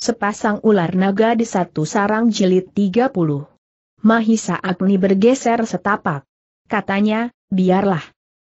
Sepasang ular naga di satu sarang jilid 30. Mahisa Agni bergeser setapak. Katanya, biarlah.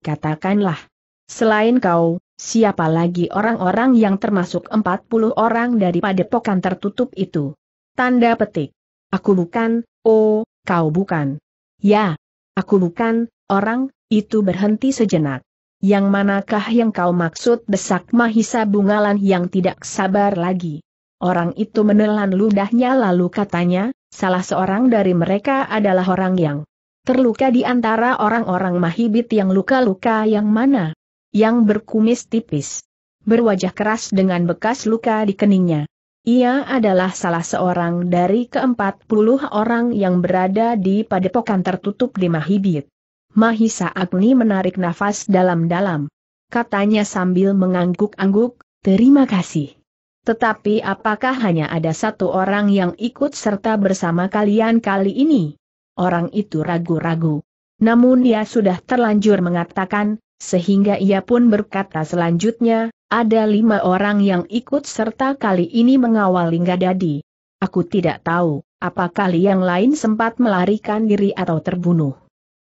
Katakanlah. Selain kau, siapa lagi orang-orang yang termasuk 40 orang dari padepokan tertutup itu? Tanda petik. Aku bukan, oh, kau bukan. Ya, aku bukan, orang, itu berhenti sejenak. Yang manakah yang kau maksud desak Mahisa Bungalan yang tidak sabar lagi? Orang itu menelan ludahnya lalu katanya, salah seorang dari mereka adalah orang yang terluka di antara orang-orang mahibit yang luka-luka yang mana? Yang berkumis tipis. Berwajah keras dengan bekas luka di keningnya. Ia adalah salah seorang dari keempat puluh orang yang berada di padepokan tertutup di Mahibit. Mahisa Agni menarik nafas dalam-dalam. Katanya sambil mengangguk-angguk, terima kasih. Tetapi apakah hanya ada satu orang yang ikut serta bersama kalian kali ini? Orang itu ragu-ragu. Namun dia sudah terlanjur mengatakan, sehingga ia pun berkata selanjutnya, ada lima orang yang ikut serta kali ini mengawal Linggadadi. Aku tidak tahu, apakah yang lain sempat melarikan diri atau terbunuh.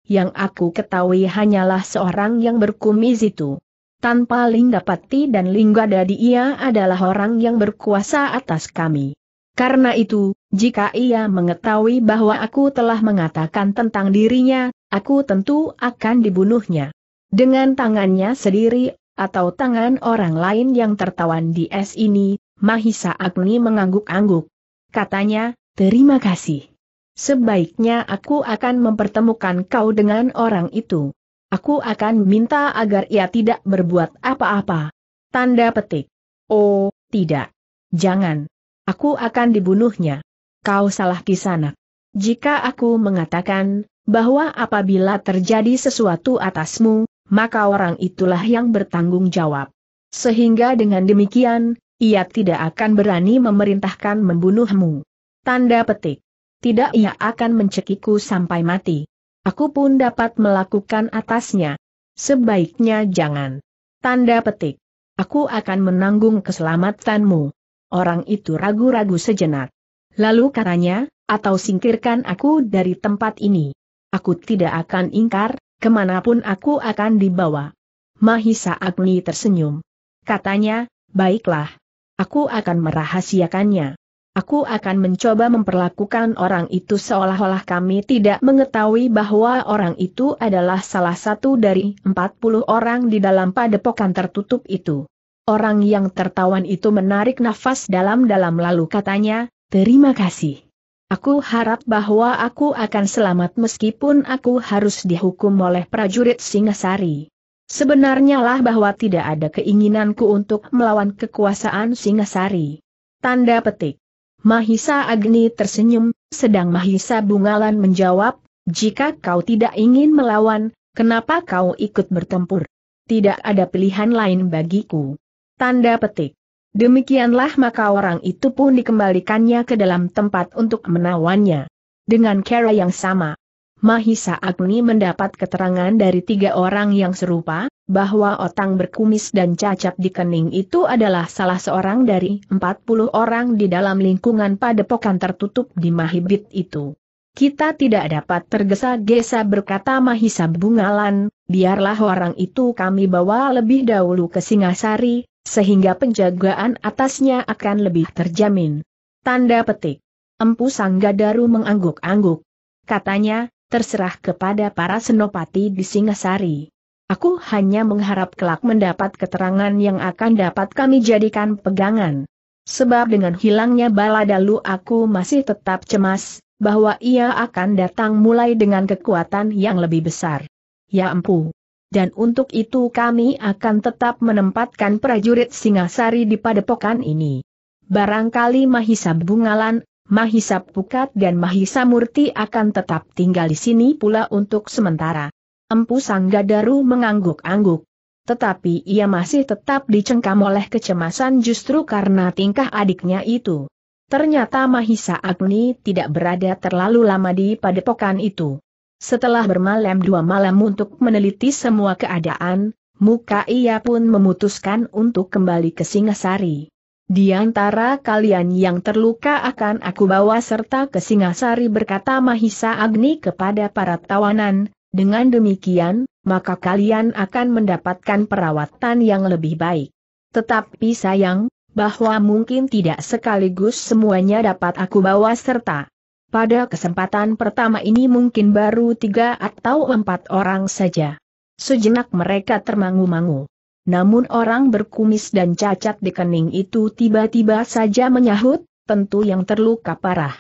Yang aku ketahui hanyalah seorang yang berkumis itu. Tanpa Linggapati dan Dadi ia adalah orang yang berkuasa atas kami. Karena itu, jika ia mengetahui bahwa aku telah mengatakan tentang dirinya, aku tentu akan dibunuhnya. Dengan tangannya sendiri, atau tangan orang lain yang tertawan di es ini, Mahisa Agni mengangguk-angguk. Katanya, terima kasih. Sebaiknya aku akan mempertemukan kau dengan orang itu. Aku akan minta agar ia tidak berbuat apa-apa. Tanda petik. Oh, tidak. Jangan. Aku akan dibunuhnya. Kau salah kisanak. Jika aku mengatakan, bahwa apabila terjadi sesuatu atasmu, maka orang itulah yang bertanggung jawab. Sehingga dengan demikian, ia tidak akan berani memerintahkan membunuhmu. Tanda petik. Tidak ia akan mencekiku sampai mati aku pun dapat melakukan atasnya. Sebaiknya jangan. Tanda petik. Aku akan menanggung keselamatanmu. Orang itu ragu-ragu sejenak. Lalu katanya, atau singkirkan aku dari tempat ini. Aku tidak akan ingkar, ke mana pun aku akan dibawa. Mahisa Agni tersenyum. Katanya, baiklah. Aku akan merahasiakannya aku akan mencoba memperlakukan orang itu seolah-olah kami tidak mengetahui bahwa orang itu adalah salah satu dari 40 orang di dalam padepokan tertutup itu. Orang yang tertawan itu menarik nafas dalam-dalam lalu katanya, terima kasih. Aku harap bahwa aku akan selamat meskipun aku harus dihukum oleh prajurit Singasari. Sebenarnya lah bahwa tidak ada keinginanku untuk melawan kekuasaan Singasari. Tanda petik. Mahisa Agni tersenyum, sedang Mahisa Bungalan menjawab, jika kau tidak ingin melawan, kenapa kau ikut bertempur? Tidak ada pilihan lain bagiku. Tanda petik. Demikianlah maka orang itu pun dikembalikannya ke dalam tempat untuk menawannya. Dengan cara yang sama, Mahisa Agni mendapat keterangan dari tiga orang yang serupa, bahwa otang berkumis dan cacat di kening itu adalah salah seorang dari 40 orang di dalam lingkungan padepokan tertutup di Mahibit itu. Kita tidak dapat tergesa-gesa berkata Mahisa Bungalan, biarlah orang itu kami bawa lebih dahulu ke Singasari, sehingga penjagaan atasnya akan lebih terjamin. Tanda petik. Empu Sanggadaru mengangguk-angguk. Katanya, terserah kepada para senopati di Singasari. Aku hanya mengharap kelak mendapat keterangan yang akan dapat kami jadikan pegangan. Sebab dengan hilangnya baladalu aku masih tetap cemas, bahwa ia akan datang mulai dengan kekuatan yang lebih besar. Ya empu. Dan untuk itu kami akan tetap menempatkan prajurit Singasari di padepokan ini. Barangkali Mahisa Bungalan, Mahisa Pukat dan Mahisa Murti akan tetap tinggal di sini pula untuk sementara. Empu Sanggadaru mengangguk-angguk. Tetapi ia masih tetap dicengkam oleh kecemasan justru karena tingkah adiknya itu. Ternyata Mahisa Agni tidak berada terlalu lama di padepokan itu. Setelah bermalam dua malam untuk meneliti semua keadaan, muka ia pun memutuskan untuk kembali ke Singasari. Di antara kalian yang terluka akan aku bawa serta ke Singasari berkata Mahisa Agni kepada para tawanan, dengan demikian, maka kalian akan mendapatkan perawatan yang lebih baik. Tetapi sayang, bahwa mungkin tidak sekaligus semuanya dapat aku bawa serta. Pada kesempatan pertama ini mungkin baru tiga atau empat orang saja. Sejenak mereka termangu-mangu. Namun orang berkumis dan cacat di kening itu tiba-tiba saja menyahut, tentu yang terluka parah.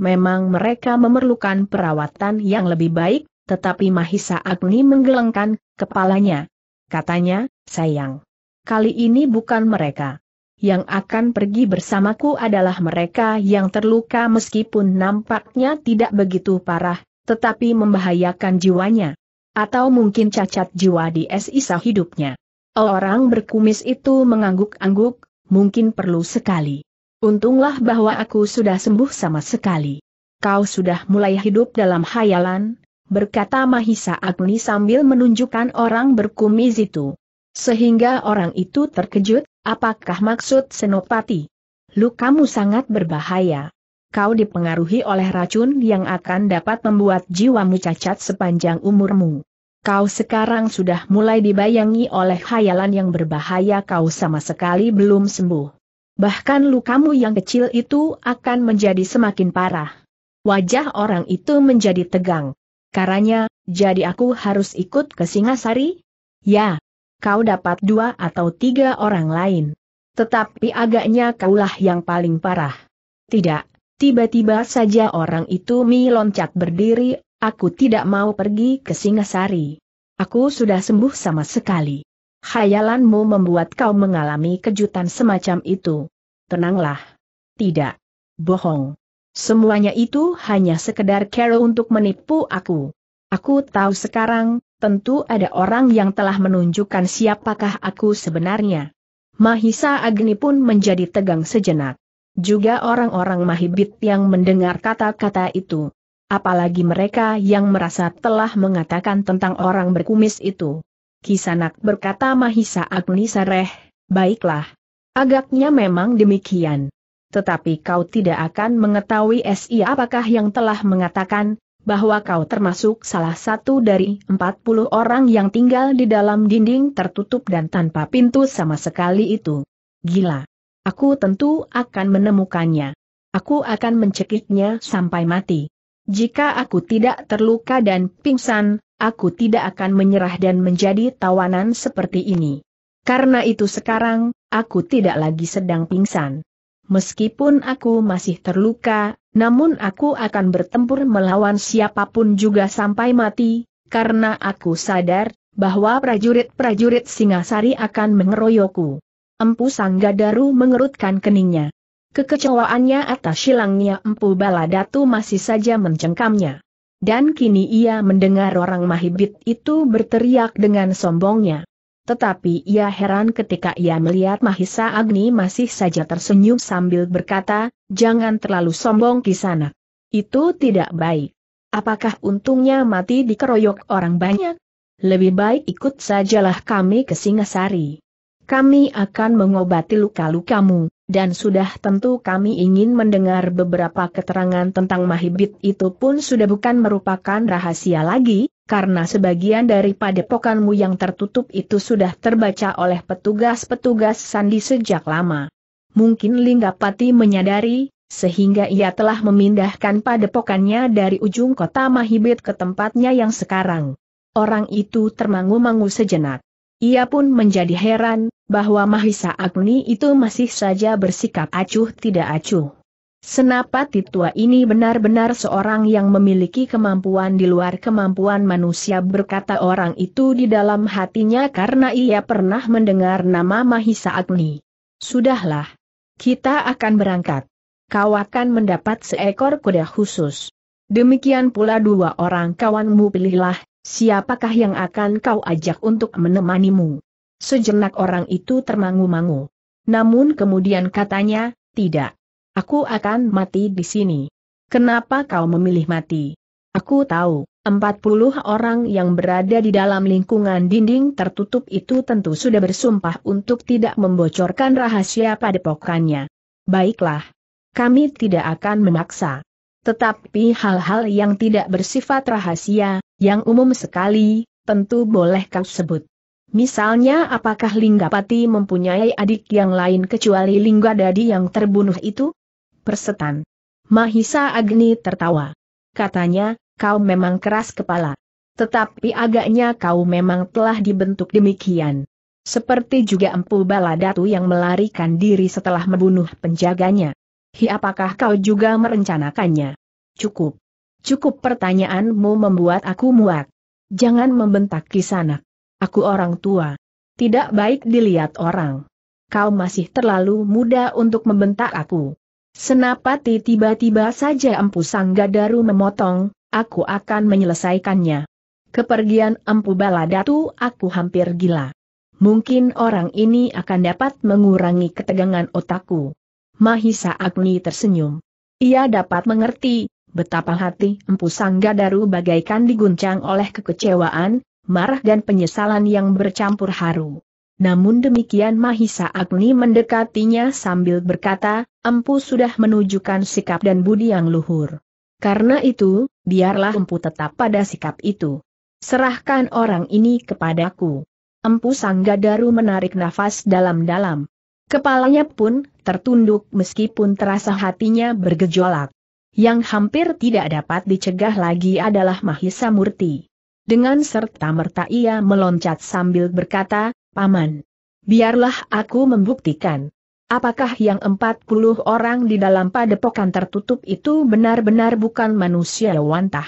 Memang mereka memerlukan perawatan yang lebih baik, tetapi Mahisa Agni menggelengkan kepalanya. Katanya, sayang. Kali ini bukan mereka. Yang akan pergi bersamaku adalah mereka yang terluka meskipun nampaknya tidak begitu parah, tetapi membahayakan jiwanya. Atau mungkin cacat jiwa di sisa hidupnya. Orang berkumis itu mengangguk-angguk, mungkin perlu sekali. Untunglah bahwa aku sudah sembuh sama sekali. Kau sudah mulai hidup dalam hayalan, berkata Mahisa Agni sambil menunjukkan orang berkumis itu. Sehingga orang itu terkejut, apakah maksud Senopati? Lukamu sangat berbahaya. Kau dipengaruhi oleh racun yang akan dapat membuat jiwamu cacat sepanjang umurmu. Kau sekarang sudah mulai dibayangi oleh khayalan yang berbahaya kau sama sekali belum sembuh. Bahkan lukamu yang kecil itu akan menjadi semakin parah. Wajah orang itu menjadi tegang. Karanya, jadi aku harus ikut ke Singasari? Ya. Kau dapat dua atau tiga orang lain. Tetapi agaknya kaulah yang paling parah. Tidak, tiba-tiba saja orang itu meloncat berdiri Aku tidak mau pergi ke Singasari. Aku sudah sembuh sama sekali. Khayalanmu membuat kau mengalami kejutan semacam itu. Tenanglah. Tidak. Bohong. Semuanya itu hanya sekedar cara untuk menipu aku. Aku tahu sekarang, tentu ada orang yang telah menunjukkan siapakah aku sebenarnya. Mahisa Agni pun menjadi tegang sejenak. Juga orang-orang Mahibit yang mendengar kata-kata itu apalagi mereka yang merasa telah mengatakan tentang orang berkumis itu. Kisanak berkata Mahisa Agni Sareh, baiklah. Agaknya memang demikian. Tetapi kau tidak akan mengetahui SI apakah yang telah mengatakan, bahwa kau termasuk salah satu dari 40 orang yang tinggal di dalam dinding tertutup dan tanpa pintu sama sekali itu. Gila. Aku tentu akan menemukannya. Aku akan mencekiknya sampai mati. Jika aku tidak terluka dan pingsan, aku tidak akan menyerah dan menjadi tawanan seperti ini. Karena itu sekarang, aku tidak lagi sedang pingsan. Meskipun aku masih terluka, namun aku akan bertempur melawan siapa pun juga sampai mati, karena aku sadar, bahwa prajurit-prajurit Singasari akan mengeroyokku. Empu Sanggadaru mengerutkan keningnya. Kekecewaannya atas silangnya Empu Baladatu masih saja mencengkamnya. Dan kini ia mendengar orang Mahibit itu berteriak dengan sombongnya. Tetapi ia heran ketika ia melihat Mahisa Agni masih saja tersenyum sambil berkata, jangan terlalu sombong kisana. Itu tidak baik. Apakah untungnya mati dikeroyok orang banyak? Lebih baik ikut sajalah kami ke Singasari. Kami akan mengobati luka-lukamu, dan sudah tentu kami ingin mendengar beberapa keterangan tentang Mahibit itu pun sudah bukan merupakan rahasia lagi, karena sebagian dari padepokanmu yang tertutup itu sudah terbaca oleh petugas-petugas sandi sejak lama. Mungkin Linggapati menyadari, sehingga ia telah memindahkan padepokannya dari ujung kota Mahibit ke tempatnya yang sekarang. Orang itu termangu-mangu sejenak. Ia pun menjadi heran, bahwa Mahisa Agni itu masih saja bersikap acuh tidak acuh. Senapati tua ini benar-benar seorang yang memiliki kemampuan di luar kemampuan manusia berkata orang itu di dalam hatinya karena ia pernah mendengar nama Mahisa Agni. Sudahlah. Kita akan berangkat. Kau akan mendapat seekor kuda khusus. Demikian pula dua orang kawanmu pilihlah, Siapakah yang akan kau ajak untuk menemanimu? Sejenak orang itu termangu-mangu. Namun kemudian katanya, tidak. Aku akan mati di sini. Kenapa kau memilih mati? Aku tahu, Empat puluh orang yang berada di dalam lingkungan dinding tertutup itu tentu sudah bersumpah untuk tidak membocorkan rahasia padepokannya. Baiklah. Kami tidak akan memaksa. Tetapi hal-hal yang tidak bersifat rahasia, yang umum sekali, tentu boleh kau sebut. Misalnya apakah Linggapati mempunyai adik yang lain kecuali Linggadadi yang terbunuh itu? Persetan. Mahisa Agni tertawa. Katanya, kau memang keras kepala. Tetapi agaknya kau memang telah dibentuk demikian. Seperti juga Empu Baladatu yang melarikan diri setelah membunuh penjaganya. Hi apakah kau juga merencanakannya? Cukup. Cukup pertanyaanmu membuat aku muak. Jangan membentak kisana. Aku orang tua. Tidak baik dilihat orang. Kau masih terlalu muda untuk membentak aku. Senapati tiba-tiba saja Empu Sanggadaru memotong, aku akan menyelesaikannya. Kepergian Empu Baladatu aku hampir gila. Mungkin orang ini akan dapat mengurangi ketegangan otakku. Mahisa Agni tersenyum. Ia dapat mengerti, betapa hati Empu Sanggadaru bagaikan diguncang oleh kekecewaan, marah dan penyesalan yang bercampur haru. Namun demikian Mahisa Agni mendekatinya sambil berkata, Empu sudah menunjukkan sikap dan budi yang luhur. Karena itu, biarlah empu tetap pada sikap itu. Serahkan orang ini kepadaku. Empu Sanggadaru menarik nafas dalam-dalam. Kepalanya pun tertunduk meskipun terasa hatinya bergejolak. Yang hampir tidak dapat dicegah lagi adalah Mahisa Murti. Dengan serta-merta ia meloncat sambil berkata, Paman, biarlah aku membuktikan. Apakah yang 40 orang di dalam padepokan tertutup itu benar-benar bukan manusia wantah?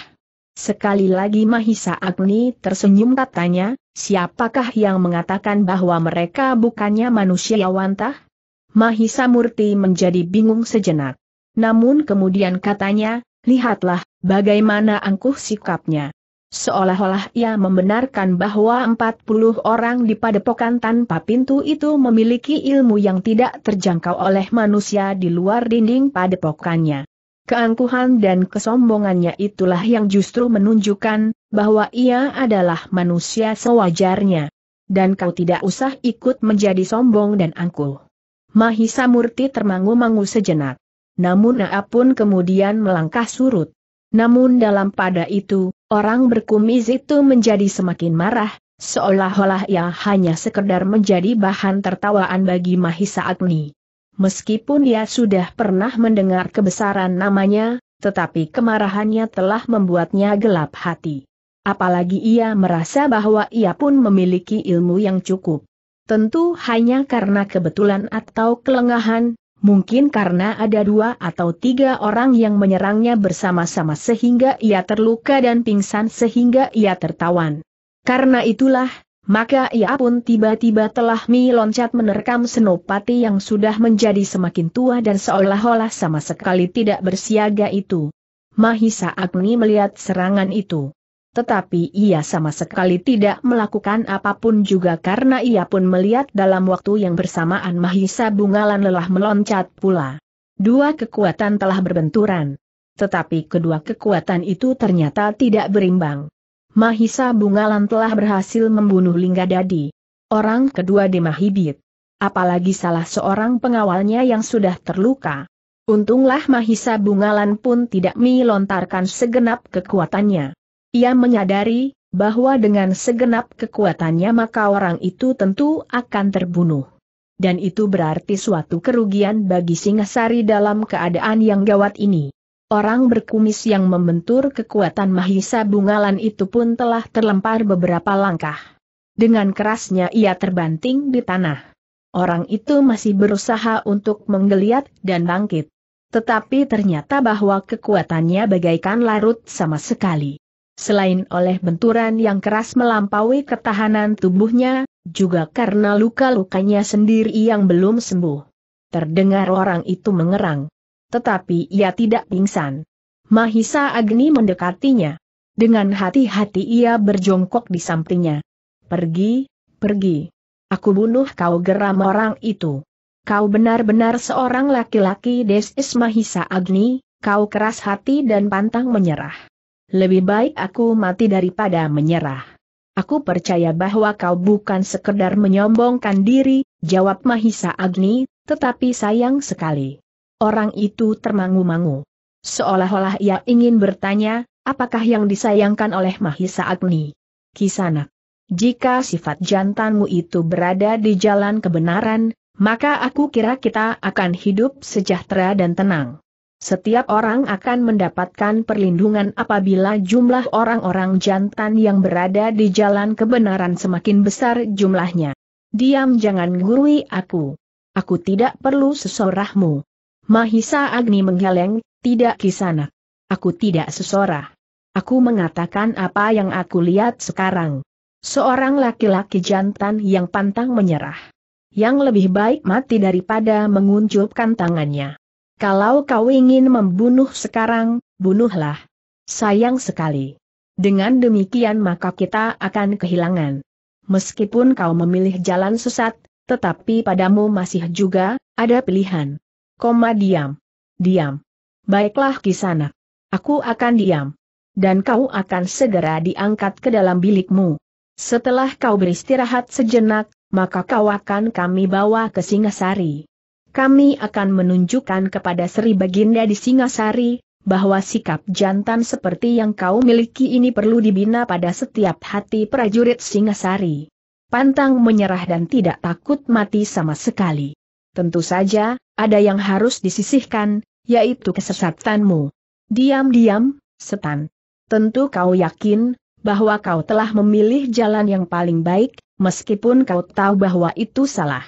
Sekali lagi Mahisa Agni tersenyum katanya, siapakah yang mengatakan bahwa mereka bukannya manusia wantah? Mahisa Murti menjadi bingung sejenak. Namun kemudian katanya, lihatlah, bagaimana angkuh sikapnya. Seolah-olah ia membenarkan bahwa 40 orang di padepokan tanpa pintu itu memiliki ilmu yang tidak terjangkau oleh manusia di luar dinding padepokannya. Keangkuhan dan kesombongannya itulah yang justru menunjukkan bahwa ia adalah manusia sewajarnya. Dan kau tidak usah ikut menjadi sombong dan angkuh. Mahisa Murti termangu-mangu sejenak. Namun Naa pun kemudian melangkah surut. Namun dalam pada itu, orang berkumis itu menjadi semakin marah, seolah-olah ia hanya sekedar menjadi bahan tertawaan bagi Mahisa Agni. Meskipun ia sudah pernah mendengar kebesaran namanya, tetapi kemarahannya telah membuatnya gelap hati. Apalagi ia merasa bahwa ia pun memiliki ilmu yang cukup. Tentu hanya karena kebetulan atau kelengahan, Mungkin karena ada dua atau tiga orang yang menyerangnya bersama-sama sehingga ia terluka dan pingsan sehingga ia tertawan. Karena itulah, maka ia pun tiba-tiba telah meloncat menerkam Senopati yang sudah menjadi semakin tua dan seolah-olah sama sekali tidak bersiaga itu. Mahisa Agni melihat serangan itu tetapi ia sama sekali tidak melakukan apa pun juga karena ia pun melihat dalam waktu yang bersamaan Mahisa Bungalan lelah meloncat pula. Dua kekuatan telah berbenturan. Tetapi kedua kekuatan itu ternyata tidak berimbang. Mahisa Bungalan telah berhasil membunuh Linggadadi. Orang kedua Demahibit. Apalagi salah seorang pengawalnya yang sudah terluka. Untunglah Mahisa Bungalan pun tidak melontarkan segenap kekuatannya. Ia menyadari, bahwa dengan segenap kekuatannya maka orang itu tentu akan terbunuh. Dan itu berarti suatu kerugian bagi Singasari dalam keadaan yang gawat ini. Orang berkumis yang membentur kekuatan Mahisa Bungalan itu pun telah terlempar beberapa langkah. Dengan kerasnya ia terbanting di tanah. Orang itu masih berusaha untuk menggeliat dan bangkit. Tetapi ternyata bahwa kekuatannya bagaikan larut sama sekali. Selain oleh benturan yang keras melampaui ketahanan tubuhnya, juga karena luka-lukanya sendiri yang belum sembuh. Terdengar orang itu mengerang. Tetapi ia tidak pingsan. Mahisa Agni mendekatinya. Dengan hati-hati ia berjongkok di sampingnya. Pergi, pergi. Aku bunuh kau geram orang itu. Kau benar-benar seorang laki-laki desis Mahisa Agni, kau keras hati dan pantang menyerah. Lebih baik aku mati daripada menyerah. Aku percaya bahwa kau bukan sekedar menyombongkan diri, jawab Mahisa Agni, tetapi sayang sekali. Orang itu termangu-mangu. Seolah-olah ia ingin bertanya, apakah yang disayangkan oleh Mahisa Agni? Kisanak. Jika sifat jantanmu itu berada di jalan kebenaran, maka aku kira kita akan hidup sejahtera dan tenang. Setiap orang akan mendapatkan perlindungan apabila jumlah orang-orang jantan yang berada di jalan kebenaran semakin besar jumlahnya. Diam jangan gurui aku. Aku tidak perlu sesorahmu. Mahisa Agni menggeleng, tidak kisanak. Aku tidak sesorah. Aku mengatakan apa yang aku lihat sekarang. Seorang laki-laki jantan yang pantang menyerah. Yang lebih baik mati daripada menguncupkan tangannya. Kalau kau ingin membunuh sekarang, bunuhlah. Sayang sekali. Dengan demikian maka kita akan kehilangan. Meskipun kau memilih jalan sesat, tetapi padamu masih juga ada pilihan. Koma diam. Diam. Baiklah kisanak. Aku akan diam. Dan kau akan segera diangkat ke dalam bilikmu. Setelah kau beristirahat sejenak, maka kau akan kami bawa ke Singasari. Kami akan menunjukkan kepada Sri Baginda di Singasari, bahwa sikap jantan seperti yang kau miliki ini perlu dibina pada setiap hati prajurit Singasari. Pantang menyerah dan tidak takut mati sama sekali. Tentu saja, ada yang harus disisihkan, yaitu kesesatanmu. Diam-diam, setan. Tentu kau yakin, bahwa kau telah memilih jalan yang paling baik, meskipun kau tahu bahwa itu salah.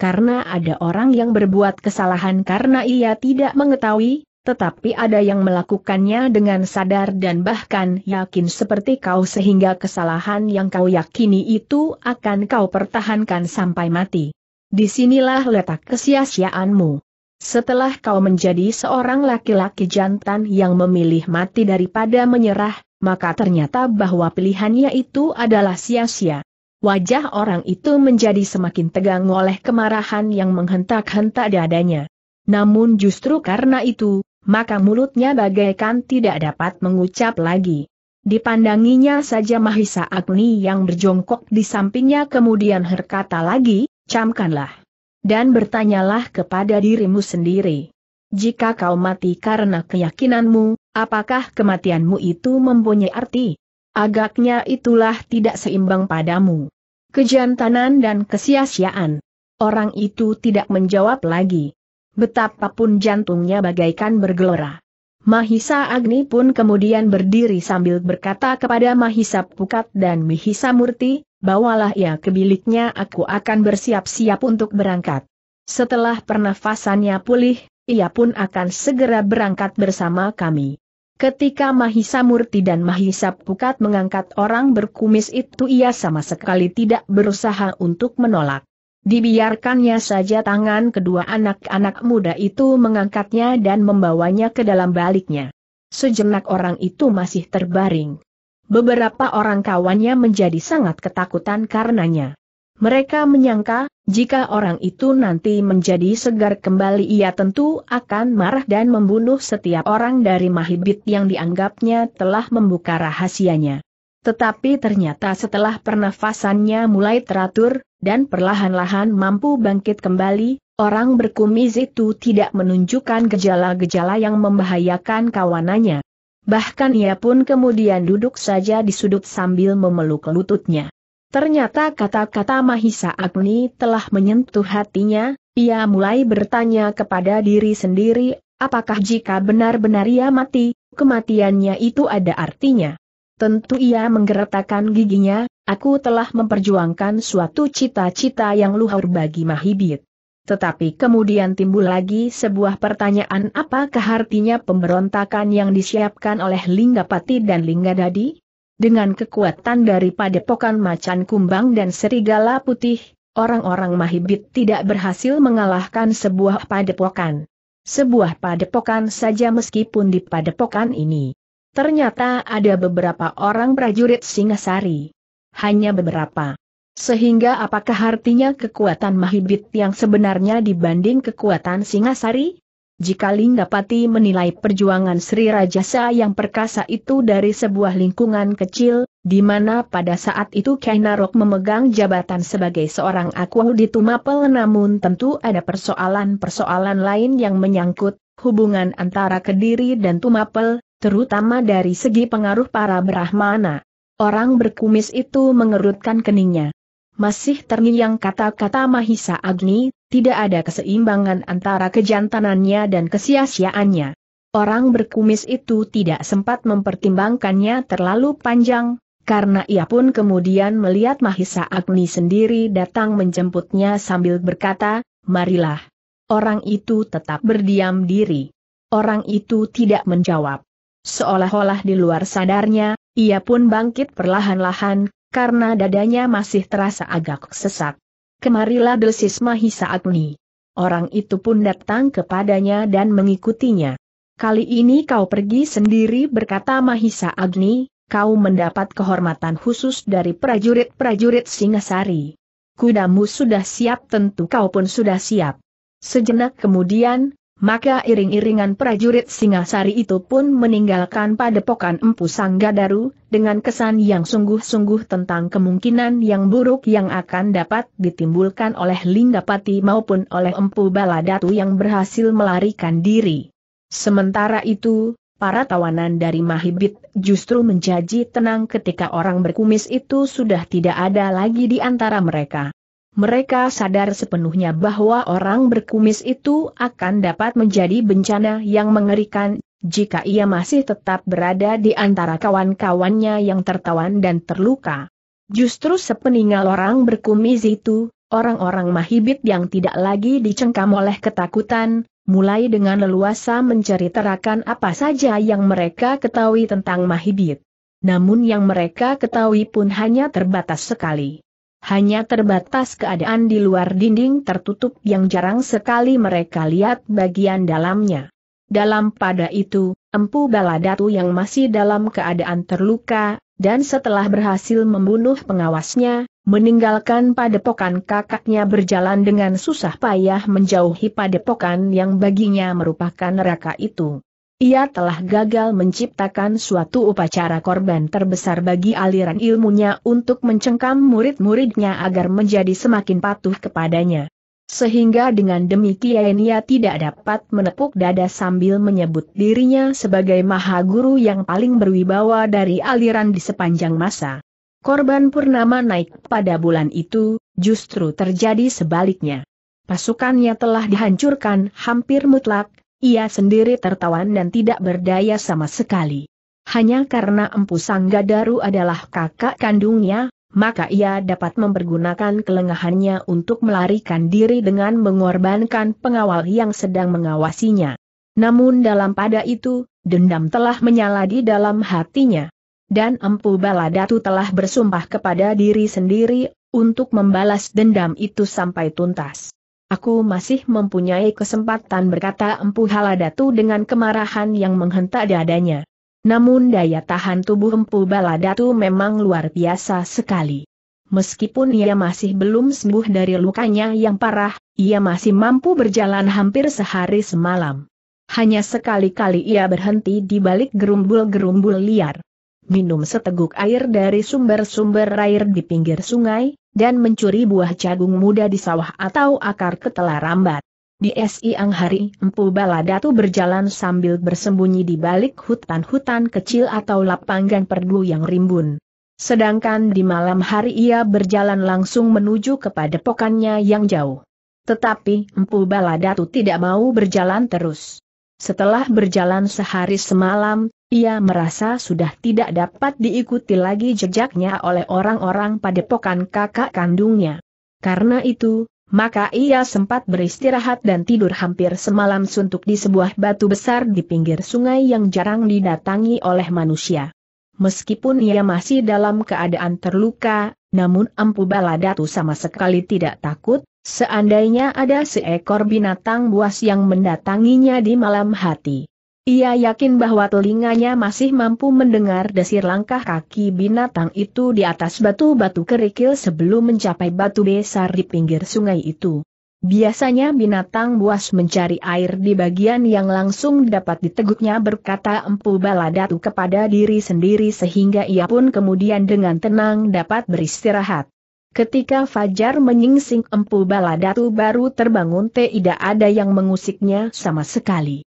Karena ada orang yang berbuat kesalahan karena ia tidak mengetahui, tetapi ada yang melakukannya dengan sadar dan bahkan yakin seperti kau sehingga kesalahan yang kau yakini itu akan kau pertahankan sampai mati. Di sinilah letak kesia-siaanmu. Setelah kau menjadi seorang laki-laki jantan yang memilih mati daripada menyerah, maka ternyata bahwa pilihannya itu adalah sia-sia. Wajah orang itu menjadi semakin tegang oleh kemarahan yang menghentak-hentak dadanya. Namun justru karena itu, maka mulutnya bagaikan tidak dapat mengucap lagi. Dipandanginya saja Mahisa Agni yang berjongkok di sampingnya kemudian berkata lagi, camkanlah. Dan bertanyalah kepada dirimu sendiri. Jika kau mati karena keyakinanmu, apakah kematianmu itu mempunyai arti? Agaknya itulah tidak seimbang padamu. Kejantanan dan kesia-siaan. Orang itu tidak menjawab lagi. Betapapun jantungnya bagaikan bergelora. Mahisa Agni pun kemudian berdiri sambil berkata kepada Mahisa Pukat dan Mahisa Murti, bawalah ia ke biliknya aku akan bersiap-siap untuk berangkat. Setelah pernafasannya pulih, ia pun akan segera berangkat bersama kami. Ketika Mahisa Murti dan Mahisa Pukat mengangkat orang berkumis itu ia sama sekali tidak berusaha untuk menolak. Dibiarkannya saja tangan kedua anak-anak muda itu mengangkatnya dan membawanya ke dalam baliknya. Sejenak orang itu masih terbaring. Beberapa orang kawannya menjadi sangat ketakutan karenanya. Mereka menyangka, jika orang itu nanti menjadi segar kembali ia tentu akan marah dan membunuh setiap orang dari Mahibit yang dianggapnya telah membuka rahasianya. Tetapi ternyata setelah pernafasannya mulai teratur, dan perlahan-lahan mampu bangkit kembali, orang berkumis itu tidak menunjukkan gejala-gejala yang membahayakan kawanannya. Bahkan ia pun kemudian duduk saja di sudut sambil memeluk lututnya. Ternyata kata-kata Mahisa Agni telah menyentuh hatinya, ia mulai bertanya kepada diri sendiri, apakah jika benar-benar ia mati, kematiannya itu ada artinya. Tentu ia menggeretakkan giginya, aku telah memperjuangkan suatu cita-cita yang luhur bagi Mahibit. Tetapi kemudian timbul lagi sebuah pertanyaan apakah artinya pemberontakan yang disiapkan oleh Linggapati dan Linggadadi? Dengan kekuatan dari padepokan macan kumbang dan serigala putih, orang-orang Mahibit tidak berhasil mengalahkan sebuah padepokan. Sebuah padepokan saja meskipun di padepokan ini. Ternyata ada beberapa orang prajurit Singasari. Hanya beberapa. Sehingga apakah artinya kekuatan Mahibit yang sebenarnya dibanding kekuatan Singasari? Jika Linggapati menilai perjuangan Sri Rajasa yang perkasa itu dari sebuah lingkungan kecil, di mana pada saat itu Kainarok memegang jabatan sebagai seorang akuah di Tumapel namun tentu ada persoalan-persoalan lain yang menyangkut hubungan antara Kediri dan Tumapel, terutama dari segi pengaruh para Brahmana. Orang berkumis itu mengerutkan keningnya. Masih terngiang kata-kata Mahisa Agni, tidak ada keseimbangan antara kejantanannya dan kesia-siaannya. Orang berkumis itu tidak sempat mempertimbangkannya terlalu panjang, karena ia pun kemudian melihat Mahisa Agni sendiri datang menjemputnya sambil berkata, marilah. Orang itu tetap berdiam diri. Orang itu tidak menjawab. Seolah-olah di luar sadarnya, ia pun bangkit perlahan-lahan, karena dadanya masih terasa agak sesak kemarilah desis Mahisa Agni. Orang itu pun datang kepadanya dan mengikutinya. Kali ini kau pergi sendiri berkata Mahisa Agni, kau mendapat kehormatan khusus dari prajurit-prajurit Singasari. Kudamu sudah siap tentu kau pun sudah siap. Sejenak kemudian, maka iring-iringan prajurit Singasari itu pun meninggalkan padepokan Empu Sanggadaru, dengan kesan yang sungguh-sungguh tentang kemungkinan yang buruk yang akan dapat ditimbulkan oleh Linggapati maupun oleh Empu Baladatu yang berhasil melarikan diri. Sementara itu, para tawanan dari Mahibit justru menjadi tenang ketika orang berkumis itu sudah tidak ada lagi di antara mereka. Mereka sadar sepenuhnya bahwa orang berkumis itu akan dapat menjadi bencana yang mengerikan, jika ia masih tetap berada di antara kawan-kawannya yang tertawan dan terluka. Justru sepeninggal orang berkumis itu, orang-orang mahibit yang tidak lagi dicengkam oleh ketakutan, mulai dengan leluasa menceritakan apa saja yang mereka ketahui tentang mahibit. Namun yang mereka ketahui pun hanya terbatas sekali. Hanya terbatas keadaan di luar dinding tertutup yang jarang sekali mereka lihat bagian dalamnya. Dalam pada itu, Empu Baladatu yang masih dalam keadaan terluka, dan setelah berhasil membunuh pengawasnya, meninggalkan padepokan kakaknya berjalan dengan susah payah menjauhi padepokan yang baginya merupakan neraka itu ia telah gagal menciptakan suatu upacara korban terbesar bagi aliran ilmunya untuk mencengkam murid-muridnya agar menjadi semakin patuh kepadanya. Sehingga dengan demikian ia tidak dapat menepuk dada sambil menyebut dirinya sebagai maha guru yang paling berwibawa dari aliran di sepanjang masa. Korban Purnama naik pada bulan itu, justru terjadi sebaliknya. Pasukannya telah dihancurkan hampir mutlak, ia sendiri tertawan dan tidak berdaya sama sekali. Hanya karena Empu Sanggadaru adalah kakak kandungnya, maka ia dapat mempergunakan kelengahannya untuk melarikan diri dengan mengorbankan pengawal yang sedang mengawasinya. Namun dalam pada itu, dendam telah menyala di dalam hatinya. Dan Empu Baladatu telah bersumpah kepada diri sendiri, untuk membalas dendam itu sampai tuntas. Aku masih mempunyai kesempatan berkata Empu Haladatu dengan kemarahan yang menghentak dadanya. Namun daya tahan tubuh Empu Baladatu memang luar biasa sekali. Meskipun ia masih belum sembuh dari lukanya yang parah, ia masih mampu berjalan hampir sehari semalam. Hanya sekali-kali ia berhenti di balik gerumbul-gerumbul liar. Minum seteguk air dari sumber-sumber air di pinggir sungai, dan mencuri buah jagung muda di sawah atau akar ketela rambat. Di siang hari, Empu Baladatu berjalan sambil bersembunyi di balik hutan-hutan kecil atau lapangan perdu yang rimbun. Sedangkan di malam hari ia berjalan langsung menuju kepada pokannya yang jauh. Tetapi, Empu Baladatu tidak mau berjalan terus. Setelah berjalan sehari semalam, ia merasa sudah tidak dapat diikuti lagi jejaknya oleh orang-orang padepokan kakak kandungnya. Karena itu, maka ia sempat beristirahat dan tidur hampir semalam suntuk di sebuah batu besar di pinggir sungai yang jarang didatangi oleh manusia. Meskipun ia masih dalam keadaan terluka, namun Empu Baladatu sama sekali tidak takut, seandainya ada seekor binatang buas yang mendatanginya di malam hati. Ia yakin bahwa telinganya masih mampu mendengar desir langkah kaki binatang itu di atas batu-batu kerikil sebelum mencapai batu besar di pinggir sungai itu. Biasanya binatang buas mencari air di bagian yang langsung dapat diteguknya berkata Empu Baladatu kepada diri sendiri sehingga ia pun kemudian dengan tenang dapat beristirahat. Ketika Fajar menyingsing Empu Baladatu baru terbangun tidak ada yang mengusiknya sama sekali.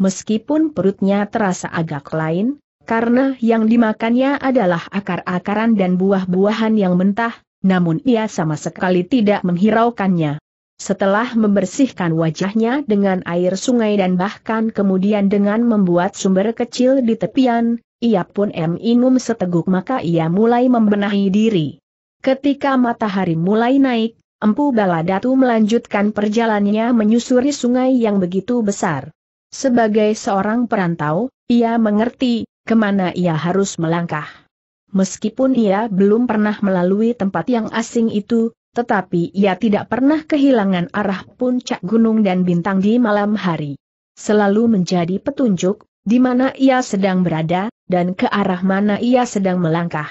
Meskipun perutnya terasa agak lain, karena yang dimakannya adalah akar-akaran dan buah-buahan yang mentah, namun ia sama sekali tidak menghiraukannya. Setelah membersihkan wajahnya dengan air sungai dan bahkan kemudian dengan membuat sumber kecil di tepian, ia pun minum seteguk maka ia mulai membenahi diri. Ketika matahari mulai naik, Empu Baladatu melanjutkan perjalanannya menyusuri sungai yang begitu besar. Sebagai seorang perantau, ia mengerti ke mana ia harus melangkah. Meskipun ia belum pernah melalui tempat yang asing itu, tetapi ia tidak pernah kehilangan arah puncak gunung dan bintang di malam hari. Selalu menjadi petunjuk, di mana ia sedang berada, dan ke arah mana ia sedang melangkah.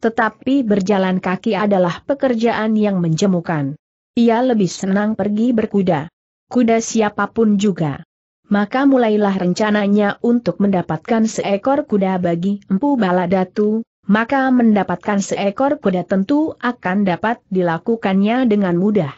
Tetapi berjalan kaki adalah pekerjaan yang menjemukan. Ia lebih senang pergi berkuda. Kuda siapa pun juga. Maka mulailah rencananya untuk mendapatkan seekor kuda bagi Empu Baladatu, maka mendapatkan seekor kuda tentu akan dapat dilakukannya dengan mudah.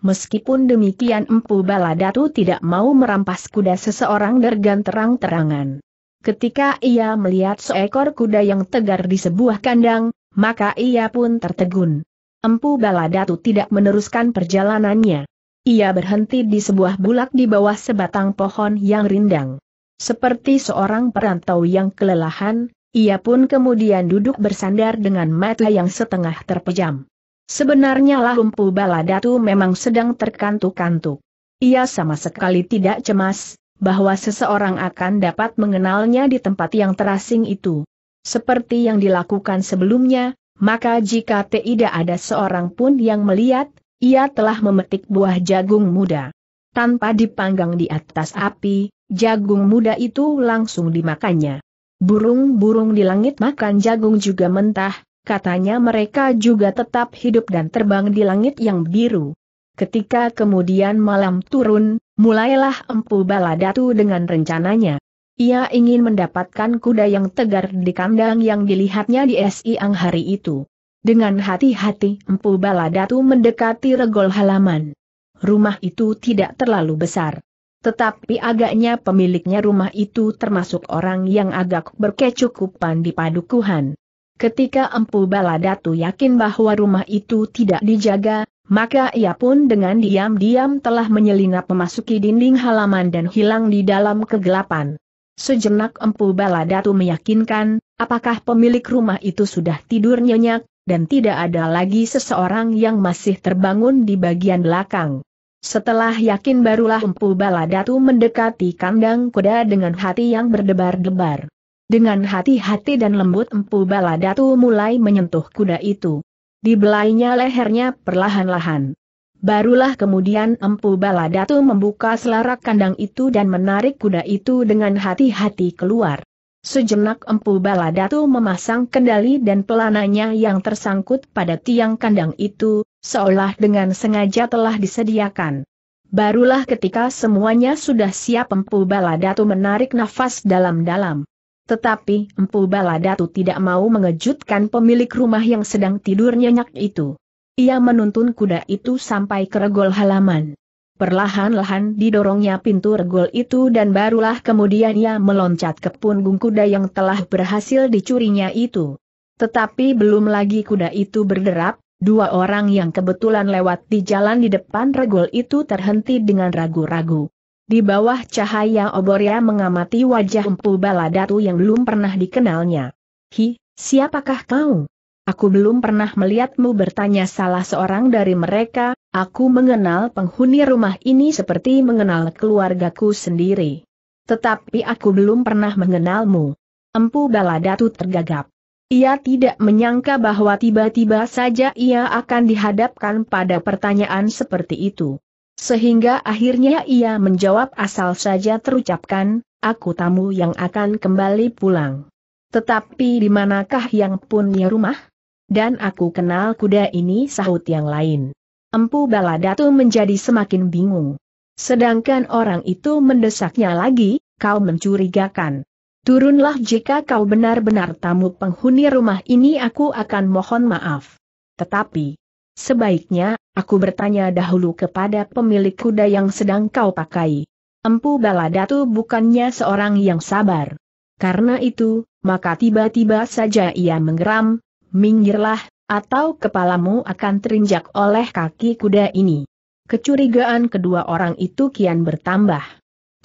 Meskipun demikian Empu Baladatu tidak mau merampas kuda seseorang dergan terang-terangan. Ketika ia melihat seekor kuda yang tegar di sebuah kandang, maka ia pun tertegun. Empu Baladatu tidak meneruskan perjalanannya. Ia berhenti di sebuah bulak di bawah sebatang pohon yang rindang. Seperti seorang perantau yang kelelahan, ia pun kemudian duduk bersandar dengan mata yang setengah terpejam. Sebenarnya lah Baladatu memang sedang terkantuk-kantuk. Ia sama sekali tidak cemas, bahwa seseorang akan dapat mengenalnya di tempat yang terasing itu. Seperti yang dilakukan sebelumnya, maka jika tidak ada seorang pun yang melihat, ia telah memetik buah jagung muda. Tanpa dipanggang di atas api, jagung muda itu langsung dimakannya. Burung-burung di langit makan jagung juga mentah, katanya mereka juga tetap hidup dan terbang di langit yang biru. Ketika kemudian malam turun, mulailah Empu Baladatu dengan rencananya. Ia ingin mendapatkan kuda yang tegar di kandang yang dilihatnya di Siang hari itu. Dengan hati-hati Empu Baladatu mendekati regol halaman. Rumah itu tidak terlalu besar. Tetapi agaknya pemiliknya rumah itu termasuk orang yang agak berkecukupan di padukuhan. Ketika Empu Baladatu yakin bahwa rumah itu tidak dijaga, maka ia pun dengan diam-diam telah menyelinap memasuki dinding halaman dan hilang di dalam kegelapan. Sejenak Empu Baladatu meyakinkan, apakah pemilik rumah itu sudah tidur nyenyak, dan tidak ada lagi seseorang yang masih terbangun di bagian belakang. Setelah yakin barulah Empu Baladatu mendekati kandang kuda dengan hati yang berdebar-debar. Dengan hati-hati dan lembut Empu Baladatu mulai menyentuh kuda itu. Dibelainya lehernya perlahan-lahan. Barulah kemudian Empu Baladatu membuka selarak kandang itu dan menarik kuda itu dengan hati-hati keluar. Sejenak Empu Baladatu memasang kendali dan pelananya yang tersangkut pada tiang kandang itu, seolah dengan sengaja telah disediakan. Barulah ketika semuanya sudah siap Empu Baladatu menarik nafas dalam-dalam. Tetapi Empu Baladatu tidak mau mengejutkan pemilik rumah yang sedang tidur nyenyak itu. Ia menuntun kuda itu sampai ke regol halaman. Perlahan-lahan didorongnya pintu regol itu dan barulah kemudian ia meloncat ke punggung kuda yang telah berhasil dicurinya itu. Tetapi belum lagi kuda itu berderap, Dua orang yang kebetulan lewat di jalan di depan regol itu terhenti dengan ragu-ragu. Di bawah cahaya obornya mengamati wajah Empu Baladatu yang belum pernah dikenalnya. Hi, siapakah kau? Aku belum pernah melihatmu bertanya salah seorang dari mereka, aku mengenal penghuni rumah ini seperti mengenal keluargaku sendiri. Tetapi aku belum pernah mengenalmu. Empu Baladatu tergagap. Ia tidak menyangka bahwa tiba-tiba saja ia akan dihadapkan pada pertanyaan seperti itu. Sehingga akhirnya ia menjawab asal saja terucapkan, aku tamu yang akan kembali pulang. Tetapi di manakah yang punya rumah? Dan aku kenal kuda ini sahut yang lain. Empu Baladatu menjadi semakin bingung. Sedangkan orang itu mendesaknya lagi, kau mencurigakan. Turunlah jika kau benar-benar tamu penghuni rumah ini aku akan mohon maaf. Tetapi, sebaiknya, aku bertanya dahulu kepada pemilik kuda yang sedang kau pakai. Empu Baladatu bukannya seorang yang sabar. Karena itu, maka tiba-tiba saja ia menggeram, minggirlah, atau kepalamu akan terinjak oleh kaki kuda ini. Kecurigaan kedua orang itu kian bertambah.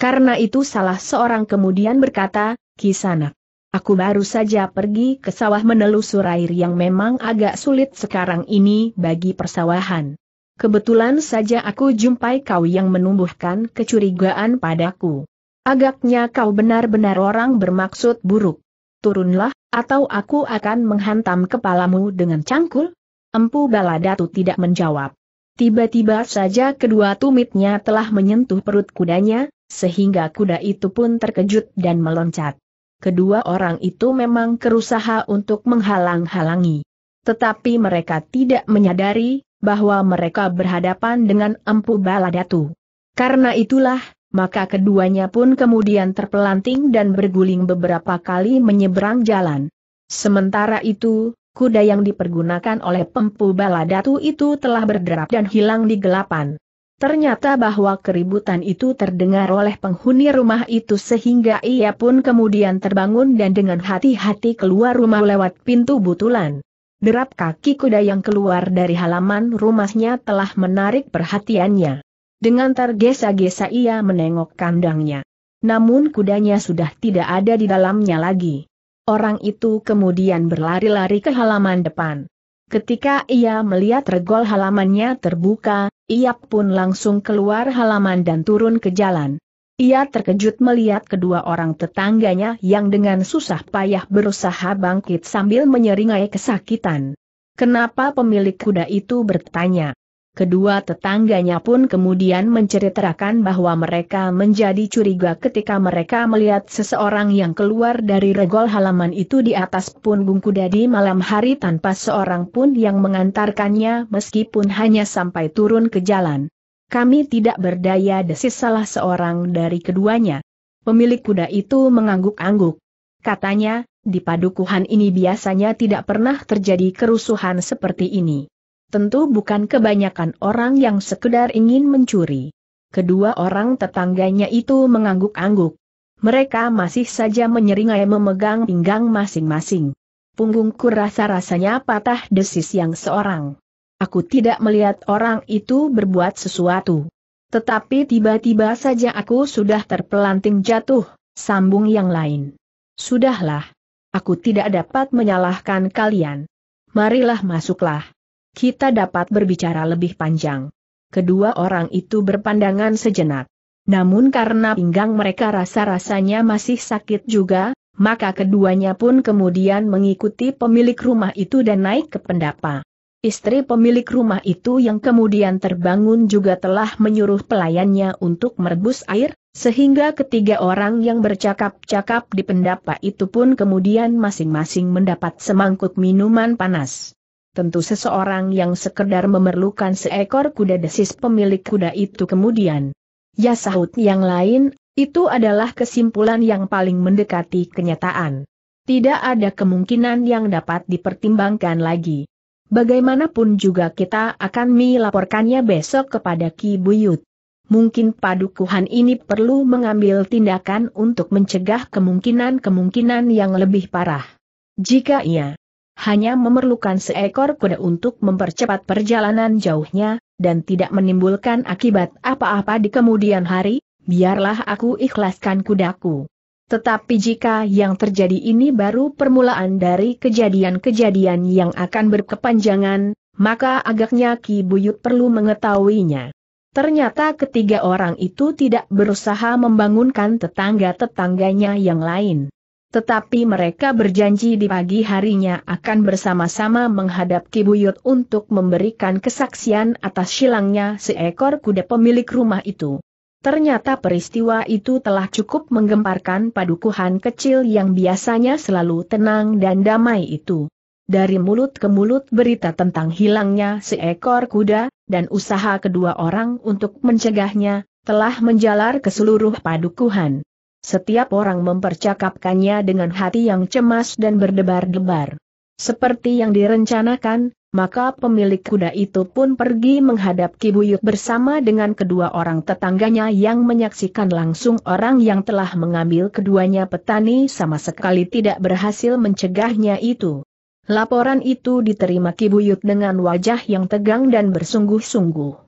Karena itu salah seorang kemudian berkata, Kisanak. Aku baru saja pergi ke sawah menelusur air yang memang agak sulit sekarang ini bagi persawahan. Kebetulan saja aku jumpai kau yang menumbuhkan kecurigaan padaku. Agaknya kau benar-benar orang bermaksud buruk. Turunlah, atau aku akan menghantam kepalamu dengan cangkul? Empu Baladatu tidak menjawab. Tiba-tiba saja kedua tumitnya telah menyentuh perut kudanya, sehingga kuda itu pun terkejut dan meloncat. Kedua orang itu memang kerusaha untuk menghalang-halangi. Tetapi mereka tidak menyadari, bahwa mereka berhadapan dengan Empu Baladatu. Karena itulah, maka keduanya pun kemudian terpelanting dan berguling beberapa kali menyeberang jalan. Sementara itu, kuda yang dipergunakan oleh Empu Baladatu itu telah berderap dan hilang di gelapan. Ternyata bahwa keributan itu terdengar oleh penghuni rumah itu sehingga ia pun kemudian terbangun dan dengan hati-hati keluar rumah lewat pintu butulan. Derap kaki kuda yang keluar dari halaman rumahnya telah menarik perhatiannya. Dengan tergesa-gesa ia menengok kandangnya. Namun kudanya sudah tidak ada di dalamnya lagi. Orang itu kemudian berlari-lari ke halaman depan. Ketika ia melihat regol halamannya terbuka, ia pun langsung keluar halaman dan turun ke jalan. Ia terkejut melihat kedua orang tetangganya yang dengan susah payah berusaha bangkit sambil menyeringai kesakitan. Kenapa pemilik kuda itu bertanya? Kedua tetangganya pun kemudian menceritakan bahwa mereka menjadi curiga ketika mereka melihat seseorang yang keluar dari regol halaman itu di atas punggung kuda di malam hari tanpa seorang pun yang mengantarkannya meskipun hanya sampai turun ke jalan. Kami tidak berdaya desis salah seorang dari keduanya. Pemilik kuda itu mengangguk-angguk. Katanya, di padukuhan ini biasanya tidak pernah terjadi kerusuhan seperti ini. Tentu bukan kebanyakan orang yang sekedar ingin mencuri. Kedua orang tetangganya itu mengangguk-angguk. Mereka masih saja menyeringai memegang pinggang masing-masing. Punggungku rasa-rasanya patah desis yang seorang. Aku tidak melihat orang itu berbuat sesuatu. Tetapi tiba-tiba saja aku sudah terpelanting jatuh, sambung yang lain. Sudahlah. Aku tidak dapat menyalahkan kalian. Marilah masuklah kita dapat berbicara lebih panjang. Kedua orang itu berpandangan sejenak. Namun karena pinggang mereka rasa-rasanya masih sakit juga, maka keduanya pun kemudian mengikuti pemilik rumah itu dan naik ke pendapa. Istri pemilik rumah itu yang kemudian terbangun juga telah menyuruh pelayannya untuk merebus air, sehingga ketiga orang yang bercakap-cakap di pendapa itu pun kemudian masing-masing mendapat semangkuk minuman panas. Tentu seseorang yang sekedar memerlukan seekor kuda desis pemilik kuda itu kemudian. Ya sahut yang lain, itu adalah kesimpulan yang paling mendekati kenyataan. Tidak ada kemungkinan yang dapat dipertimbangkan lagi. Bagaimanapun juga kita akan melaporkannya besok kepada Ki Buyut. Mungkin padukuhan ini perlu mengambil tindakan untuk mencegah kemungkinan-kemungkinan yang lebih parah. Jika ia hanya memerlukan seekor kuda untuk mempercepat perjalanan jauhnya, dan tidak menimbulkan akibat apa-apa di kemudian hari, biarlah aku ikhlaskan kudaku. Tetapi jika yang terjadi ini baru permulaan dari kejadian-kejadian yang akan berkepanjangan, maka agaknya Ki Buyut perlu mengetahuinya. Ternyata ketiga orang itu tidak berusaha membangunkan tetangga-tetangganya yang lain. Tetapi mereka berjanji di pagi harinya akan bersama-sama menghadap Kibuyut untuk memberikan kesaksian atas silangnya seekor kuda pemilik rumah itu. Ternyata peristiwa itu telah cukup menggemparkan padukuhan kecil yang biasanya selalu tenang dan damai itu. dari mulut ke mulut berita tentang hilangnya seekor kuda, dan usaha kedua orang untuk mencegahnya, telah menjalar ke seluruh padukuhan. Setiap orang mempercakapkannya dengan hati yang cemas dan berdebar-debar. Seperti yang direncanakan, maka pemilik kuda itu pun pergi menghadap Kibuyut bersama dengan kedua orang tetangganya yang menyaksikan langsung orang yang telah mengambil keduanya petani sama sekali tidak berhasil mencegahnya itu. Laporan itu diterima Kibuyut dengan wajah yang tegang dan bersungguh-sungguh.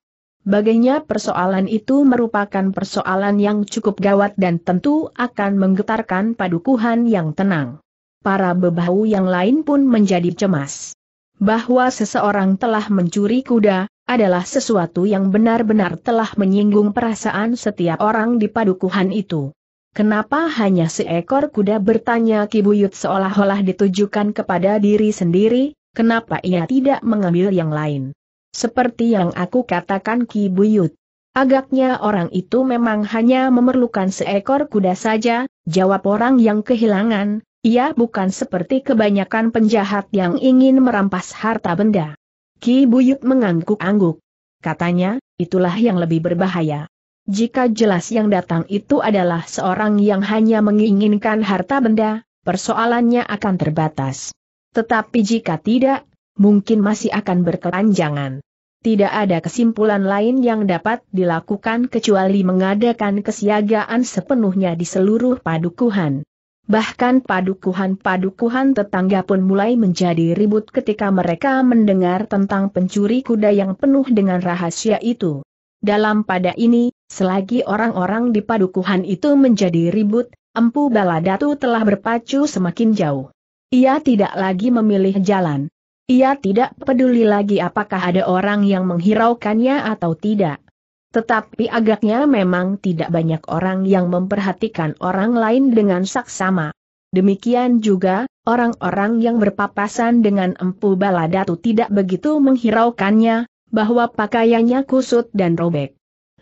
Baginya persoalan itu merupakan persoalan yang cukup gawat dan tentu akan menggetarkan padukuhan yang tenang. Para bebahu yang lain pun menjadi cemas. Bahwa seseorang telah mencuri kuda, adalah sesuatu yang benar-benar telah menyinggung perasaan setiap orang di padukuhan itu. Kenapa hanya seekor kuda bertanya Kibuyut seolah-olah ditujukan kepada diri sendiri, kenapa ia tidak mengambil yang lain? Seperti yang aku katakan Kibuyut. Agaknya orang itu memang hanya memerlukan seekor kuda saja, jawab orang yang kehilangan, ia bukan seperti kebanyakan penjahat yang ingin merampas harta benda. Ki Buyut mengangguk-angguk. Katanya, itulah yang lebih berbahaya. Jika jelas yang datang itu adalah seorang yang hanya menginginkan harta benda, persoalannya akan terbatas. Tetapi jika tidak, mungkin masih akan berkepanjangan. Tidak ada kesimpulan lain yang dapat dilakukan kecuali mengadakan kesiagaan sepenuhnya di seluruh padukuhan. Bahkan padukuhan-padukuhan tetangga pun mulai menjadi ribut ketika mereka mendengar tentang pencuri kuda yang penuh dengan rahasia itu. Dalam pada ini, selagi orang-orang di padukuhan itu menjadi ribut, Empu Baladatu telah berpacu semakin jauh. Ia tidak lagi memilih jalan. Ia tidak peduli lagi apakah ada orang yang menghiraukannya atau tidak. Tetapi agaknya memang tidak banyak orang yang memperhatikan orang lain dengan saksama. Demikian juga, orang-orang yang berpapasan dengan Empu Baladatu tidak begitu menghiraukannya, bahwa pakaiannya kusut dan robek.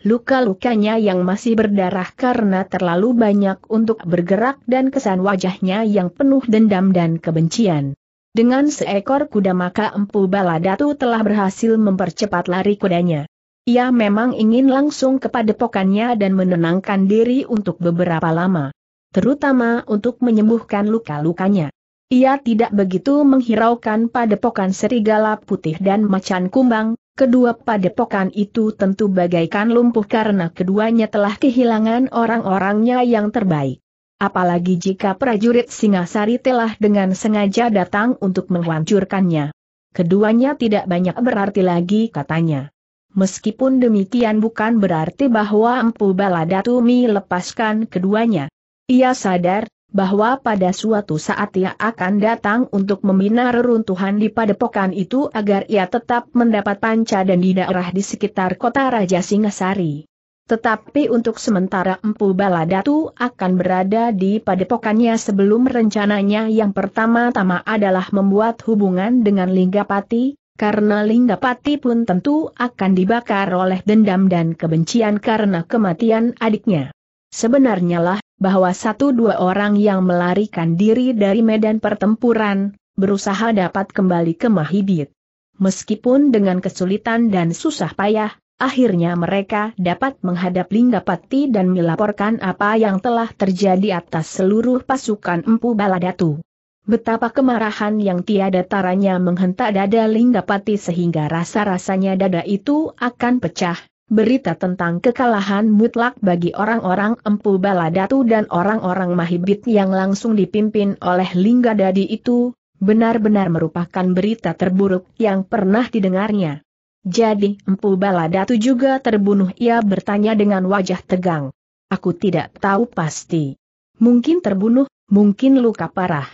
Luka-lukanya yang masih berdarah karena terlalu banyak untuk bergerak dan kesan wajahnya yang penuh dendam dan kebencian. Dengan seekor kuda maka Empu Baladatu telah berhasil mempercepat lari kudanya. Ia memang ingin langsung ke padepokannya dan menenangkan diri untuk beberapa lama. Terutama untuk menyembuhkan luka-lukanya. Ia tidak begitu menghiraukan padepokan serigala putih dan macan kumbang, Kedua padepokan itu tentu bagaikan lumpuh karena keduanya telah kehilangan orang-orangnya yang terbaik. Apalagi jika prajurit Singasari telah dengan sengaja datang untuk menghancurkannya. Keduanya tidak banyak berarti lagi katanya. Meskipun demikian bukan berarti bahwa Empu Baladatumi lepaskan keduanya. Ia sadar, bahwa pada suatu saat ia akan datang untuk membina reruntuhan di padepokan itu agar ia tetap mendapat panca dan di daerah di sekitar kota Raja Singasari. Tetapi untuk sementara Empu Baladatu akan berada di padepokannya sebelum rencananya yang pertama-tama adalah membuat hubungan dengan Linggapati, karena Linggapati pun tentu akan dibakar oleh dendam dan kebencian karena kematian adiknya. Sebenarnya lah, bahwa satu dua orang yang melarikan diri dari medan pertempuran, berusaha dapat kembali ke Mahibit. Meskipun dengan kesulitan dan susah payah, akhirnya mereka dapat menghadap Linggapati dan melaporkan apa yang telah terjadi atas seluruh pasukan Empu Baladatu. Betapa kemarahan yang tiada taranya menghentak dada Linggapati sehingga rasa-rasanya dada itu akan pecah, Berita tentang kekalahan mutlak bagi orang-orang Empu Baladatu dan orang-orang Mahibit yang langsung dipimpin oleh Linggadadi itu, benar-benar merupakan berita terburuk yang pernah didengarnya. Jadi Empu Baladatu juga terbunuh ia bertanya dengan wajah tegang. Aku tidak tahu pasti. Mungkin terbunuh, mungkin luka parah.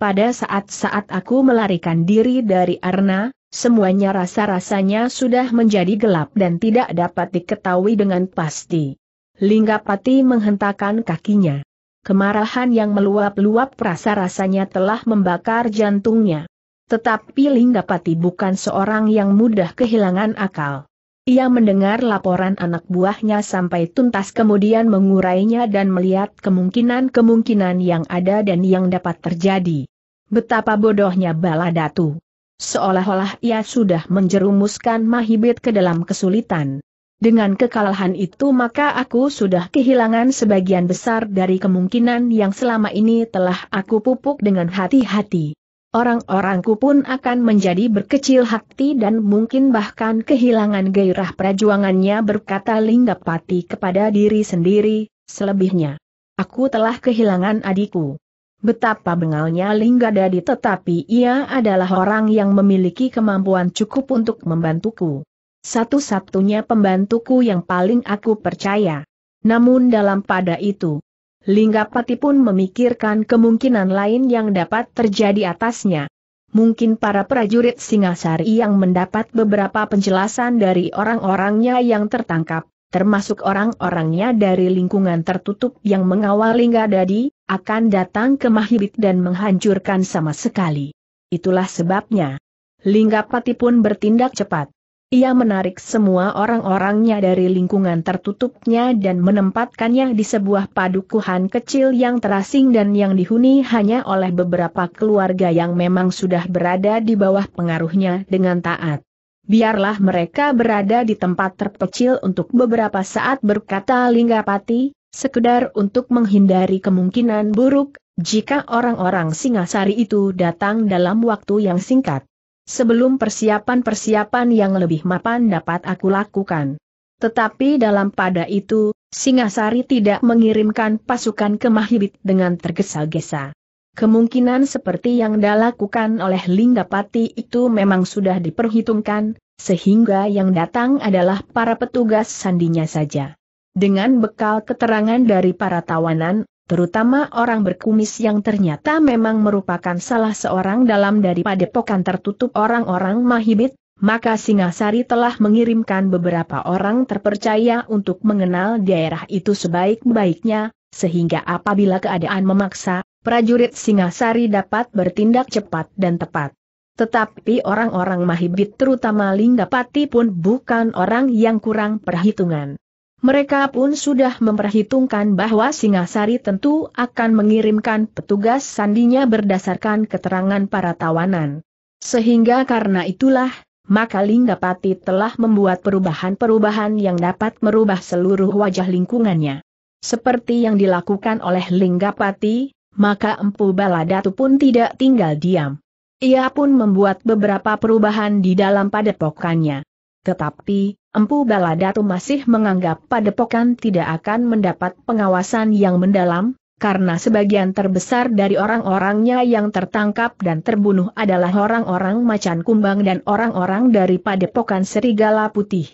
Pada saat-saat aku melarikan diri dari Arna, semuanya rasa-rasanya sudah menjadi gelap dan tidak dapat diketahui dengan pasti. Linggapati menghentakkan kakinya. Kemarahan yang meluap-luap rasa-rasanya telah membakar jantungnya. Tetapi Linggapati bukan seorang yang mudah kehilangan akal. Ia mendengar laporan anak buahnya sampai tuntas kemudian mengurainya dan melihat kemungkinan-kemungkinan yang ada dan yang dapat terjadi. Betapa bodohnya Baladatu. Seolah-olah ia sudah menjerumuskan Mahibit ke dalam kesulitan. Dengan kekalahan itu maka aku sudah kehilangan sebagian besar dari kemungkinan yang selama ini telah aku pupuk dengan hati-hati. Orang-orangku pun akan menjadi berkecil hati dan mungkin bahkan kehilangan gairah perjuangannya berkata Linggapati kepada diri sendiri, selebihnya. Aku telah kehilangan adikku. Betapa bengalnya Linggadadi tetapi ia adalah orang yang memiliki kemampuan cukup untuk membantuku satu-satunya pembantuku yang paling aku percaya. Namun dalam pada itu, Linggapati pun memikirkan kemungkinan lain yang dapat terjadi atasnya. Mungkin para prajurit Singasari yang mendapat beberapa penjelasan dari orang-orangnya yang tertangkap, termasuk orang-orangnya dari lingkungan tertutup yang mengawal Linggadadi, akan datang ke Mahibit dan menghancurkan sama sekali. Itulah sebabnya. Linggapati pun bertindak cepat. Ia menarik semua orang-orangnya dari lingkungan tertutupnya dan menempatkannya di sebuah padukuhan kecil yang terasing dan yang dihuni hanya oleh beberapa keluarga yang memang sudah berada di bawah pengaruhnya dengan taat. Biarlah mereka berada di tempat terpecil untuk beberapa saat berkata Linggapati, sekedar untuk menghindari kemungkinan buruk, jika orang-orang Singasari itu datang dalam waktu yang singkat sebelum persiapan-persiapan yang lebih mapan dapat aku lakukan. Tetapi dalam pada itu, Singasari tidak mengirimkan pasukan ke Mahibit dengan tergesa-gesa. Kemungkinan seperti yang dilakukan oleh Linggapati itu memang sudah diperhitungkan, sehingga yang datang adalah para petugas sandinya saja. Dengan bekal keterangan dari para tawanan, terutama orang berkumis yang ternyata memang merupakan salah seorang dalam dari padepokan tertutup orang-orang Mahibit, maka Singasari telah mengirimkan beberapa orang terpercaya untuk mengenal daerah itu sebaik-baiknya, sehingga apabila keadaan memaksa, prajurit Singasari dapat bertindak cepat dan tepat. Tetapi orang-orang Mahibit terutama Linggapati pun bukan orang yang kurang perhitungan. Mereka pun sudah memperhitungkan bahwa Singasari tentu akan mengirimkan petugas sandinya berdasarkan keterangan para tawanan. Sehingga karena itulah, maka Linggapati telah membuat perubahan-perubahan yang dapat merubah seluruh wajah lingkungannya. Seperti yang dilakukan oleh Linggapati, maka Empu Baladatu pun tidak tinggal diam. Ia pun membuat beberapa perubahan di dalam padepokannya. Tetapi, Empu Baladatu masih menganggap padepokan tidak akan mendapat pengawasan yang mendalam, karena sebagian terbesar dari orang-orangnya yang tertangkap dan terbunuh adalah orang-orang macan kumbang dan orang-orang dari padepokan serigala putih.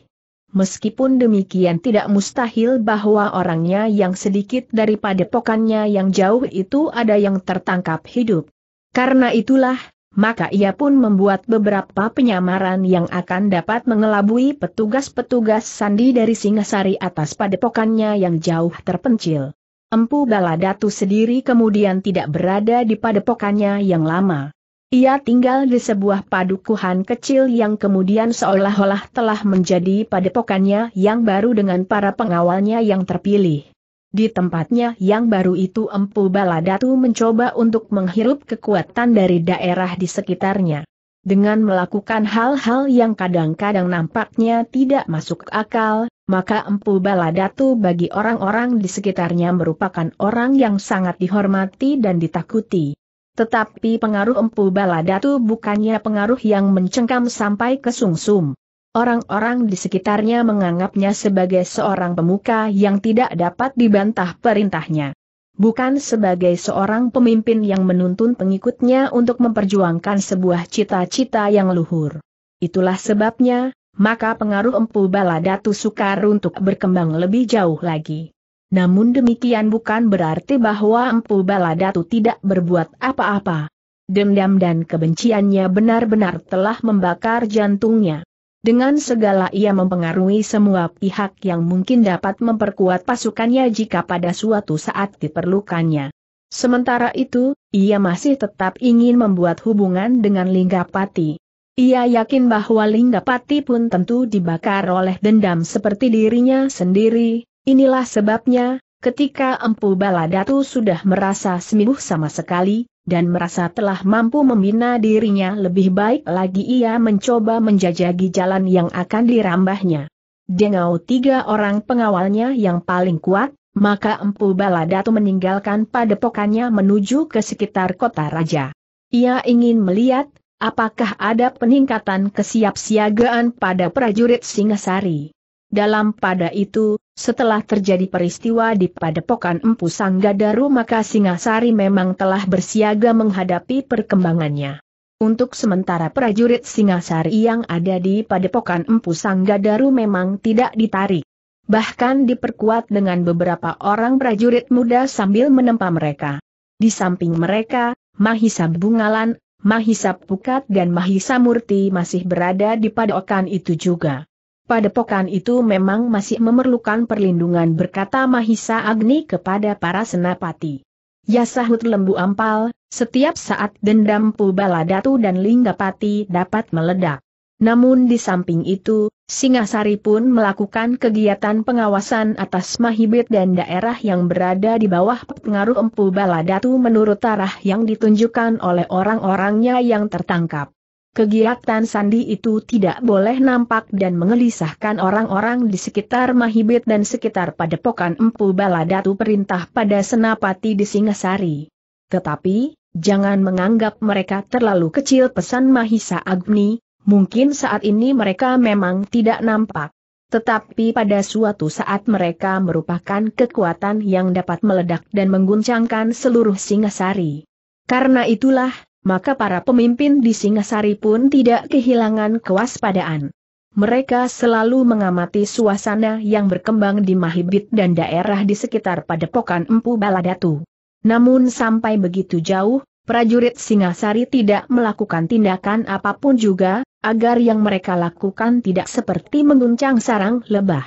Meskipun demikian tidak mustahil bahwa orangnya yang sedikit dari padepokannya yang jauh itu ada yang tertangkap hidup. Karena itulah, maka ia pun membuat beberapa penyamaran yang akan dapat mengelabui petugas-petugas sandi dari Singasari atas padepokannya yang jauh terpencil. Empu Baladatu sendiri kemudian tidak berada di padepokannya yang lama. Ia tinggal di sebuah padukuhan kecil yang kemudian seolah-olah telah menjadi padepokannya yang baru dengan para pengawalnya yang terpilih. Di tempatnya yang baru itu Empu Baladatu mencoba untuk menghirup kekuatan dari daerah di sekitarnya. Dengan melakukan hal-hal yang kadang-kadang nampaknya tidak masuk akal, maka Empu Baladatu bagi orang-orang di sekitarnya merupakan orang yang sangat dihormati dan ditakuti. Tetapi pengaruh Empu Baladatu bukannya pengaruh yang mencengkam sampai ke sungsum. Orang-orang di sekitarnya menganggapnya sebagai seorang pemuka yang tidak dapat dibantah perintahnya. Bukan sebagai seorang pemimpin yang menuntun pengikutnya untuk memperjuangkan sebuah cita-cita yang luhur. Itulah sebabnya, maka pengaruh Empu Baladatu sukar untuk berkembang lebih jauh lagi. Namun demikian bukan berarti bahwa Empu Baladatu tidak berbuat apa-apa. Dendam dan kebenciannya benar-benar telah membakar jantungnya. Dengan segala ia mempengaruhi semua pihak yang mungkin dapat memperkuat pasukannya jika pada suatu saat diperlukannya. Sementara itu, ia masih tetap ingin membuat hubungan dengan Linggapati. Ia yakin bahwa Linggapati pun tentu dibakar oleh dendam seperti dirinya sendiri, inilah sebabnya, Ketika Empu Baladatu sudah merasa sembuh sama sekali, dan merasa telah mampu membina dirinya lebih baik lagi ia mencoba menjajagi jalan yang akan dirambahnya. Dengau tiga orang pengawalnya yang paling kuat, maka Empu Baladatu meninggalkan padepokannya menuju ke sekitar kota raja. Ia ingin melihat, apakah ada peningkatan kesiapsiagaan pada prajurit Singasari. Dalam pada itu, setelah terjadi peristiwa di Padepokan Empu Sanggadaru maka Singasari memang telah bersiaga menghadapi perkembangannya. Untuk sementara prajurit Singasari yang ada di Padepokan Empu Sanggadaru memang tidak ditarik. Bahkan diperkuat dengan beberapa orang prajurit muda sambil menempa mereka. Di samping mereka, Mahisa Bungalan, Mahisa Pukat dan Mahisa Murti masih berada di padepokan itu juga. Padepokan itu memang masih memerlukan perlindungan berkata Mahisa Agni kepada para senapati. Ya sahut lembu ampal, setiap saat dendam Pubaladatu dan Linggapati dapat meledak. Namun di samping itu, Singasari pun melakukan kegiatan pengawasan atas Mahibit dan daerah yang berada di bawah pengaruh Empu Baladatu menurut arah yang ditunjukkan oleh orang-orangnya yang tertangkap. Kegiatan sandi itu tidak boleh nampak dan mengelisahkan orang-orang di sekitar Mahibit dan sekitar padepokan Empu Baladatu perintah pada Senapati di Singasari. Tetapi, jangan menganggap mereka terlalu kecil pesan Mahisa Agni, mungkin saat ini mereka memang tidak nampak. Tetapi pada suatu saat mereka merupakan kekuatan yang dapat meledak dan mengguncangkan seluruh Singasari. Karena itulah, maka para pemimpin di Singasari pun tidak kehilangan kewaspadaan. Mereka selalu mengamati suasana yang berkembang di Mahibit dan daerah di sekitar Padepokan Empu Baladatu. Namun sampai begitu jauh, prajurit Singasari tidak melakukan tindakan apa pun juga, agar yang mereka lakukan tidak seperti mengguncang sarang lebah.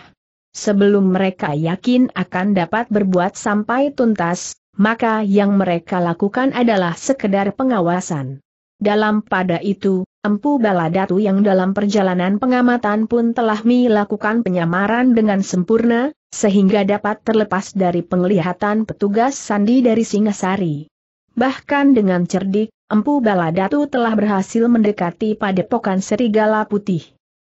Sebelum mereka yakin akan dapat berbuat sampai tuntas, maka yang mereka lakukan adalah sekedar pengawasan. Dalam pada itu, Empu Baladatu yang dalam perjalanan pengamatan pun telah melakukan penyamaran dengan sempurna, sehingga dapat terlepas dari penglihatan petugas sandi dari Singasari. Bahkan dengan cerdik, Empu Baladatu telah berhasil mendekati padepokan serigala putih.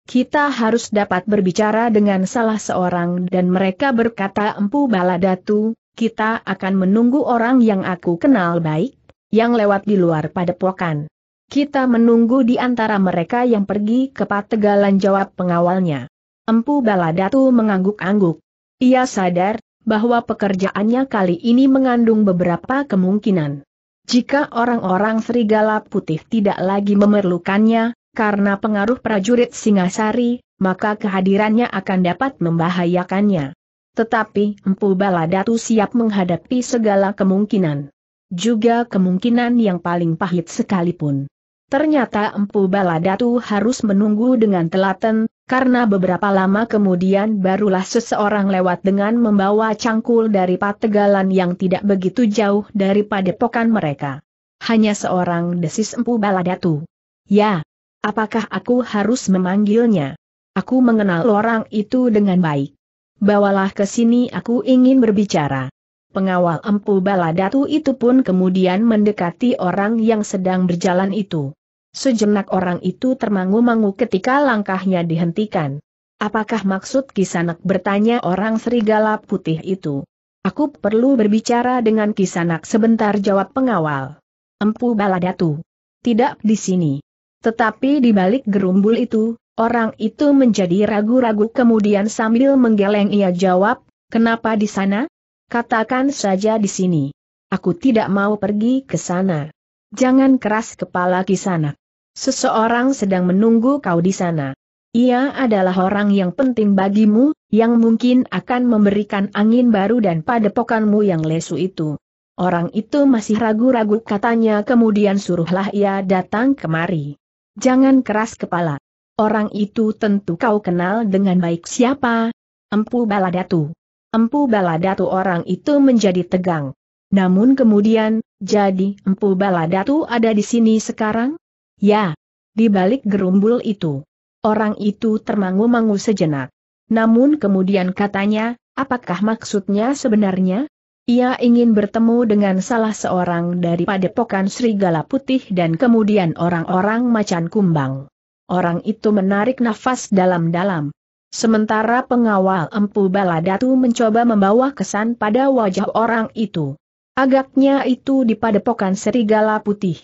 Kita harus dapat berbicara dengan salah seorang dan mereka berkata Empu Baladatu, kita akan menunggu orang yang aku kenal baik, yang lewat di luar padepokan. Kita menunggu di antara mereka yang pergi ke Pategalan jawab pengawalnya. Empu Baladatu mengangguk-angguk. Ia sadar, bahwa pekerjaannya kali ini mengandung beberapa kemungkinan. Jika orang-orang serigala putih tidak lagi memerlukannya, karena pengaruh prajurit Singasari, maka kehadirannya akan dapat membahayakannya. Tetapi Empu Baladatu siap menghadapi segala kemungkinan. Juga kemungkinan yang paling pahit sekalipun. Ternyata Empu Baladatu harus menunggu dengan telaten, karena beberapa lama kemudian barulah seseorang lewat dengan membawa cangkul dari pategalan yang tidak begitu jauh dari padepokan mereka. Hanya seorang desis Empu Baladatu. Ya, apakah aku harus memanggilnya? Aku mengenal orang itu dengan baik bawalah ke sini aku ingin berbicara. Pengawal empu baladatu itu pun kemudian mendekati orang yang sedang berjalan itu. Sejenak orang itu termangu-mangu ketika langkahnya dihentikan. Apakah maksud Kisanak bertanya orang serigala putih itu? Aku perlu berbicara dengan Kisanak sebentar jawab pengawal. Empu baladatu. Tidak di sini. Tetapi di balik gerumbul itu, Orang itu menjadi ragu-ragu kemudian sambil menggeleng ia jawab, kenapa di sana? Katakan saja di sini. Aku tidak mau pergi ke sana. Jangan keras kepala di sana. Seseorang sedang menunggu kau di sana. Ia adalah orang yang penting bagimu, yang mungkin akan memberikan angin baru dan padepokanmu yang lesu itu. Orang itu masih ragu-ragu katanya kemudian suruhlah ia datang kemari. Jangan keras kepala. Orang itu tentu kau kenal dengan baik siapa? Empu Baladatu. Empu Baladatu orang itu menjadi tegang. Namun kemudian, jadi Empu Baladatu ada di sini sekarang? Ya. Di balik gerumbul itu. Orang itu termangu-mangu sejenak. Namun kemudian katanya, Apakah maksudnya sebenarnya? Ia ingin bertemu dengan salah seorang dari padepokan Serigala Putih dan kemudian orang-orang macan kumbang. Orang itu menarik nafas dalam-dalam. Sementara pengawal Empu Baladatu mencoba membawa kesan pada wajah orang itu. Agaknya itu di padepokan Serigala Putih.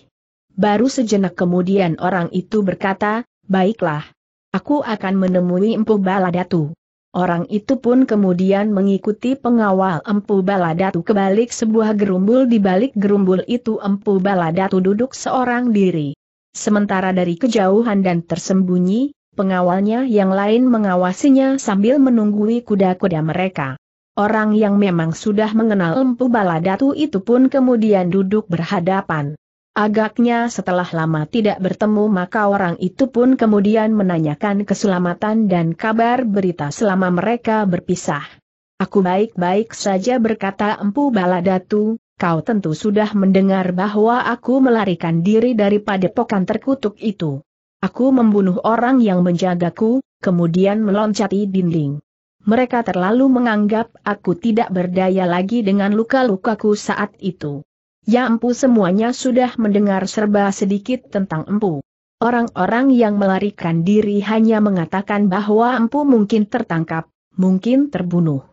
Baru sejenak kemudian orang itu berkata, baiklah. Aku akan menemui Empu Baladatu. Orang itu pun kemudian mengikuti pengawal Empu Baladatu ke balik sebuah gerumbul di balik gerumbul itu Empu Baladatu duduk seorang diri. Sementara dari kejauhan dan tersembunyi, pengawalnya yang lain mengawasinya sambil menunggui kuda-kuda mereka. Orang yang memang sudah mengenal Empu Baladatu itu pun kemudian duduk berhadapan. Agaknya setelah lama tidak bertemu maka orang itu pun kemudian menanyakan keselamatan dan kabar berita selama mereka berpisah. Aku baik-baik saja berkata Empu Baladatu, kau tentu sudah mendengar bahwa aku melarikan diri dari padepokan terkutuk itu. Aku membunuh orang yang menjagaku, kemudian meloncati dinding. Mereka terlalu menganggap aku tidak berdaya lagi dengan luka-lukaku saat itu. Ya empu semuanya sudah mendengar serba sedikit tentang empu. Orang-orang yang melarikan diri hanya mengatakan bahwa empu mungkin tertangkap, mungkin terbunuh.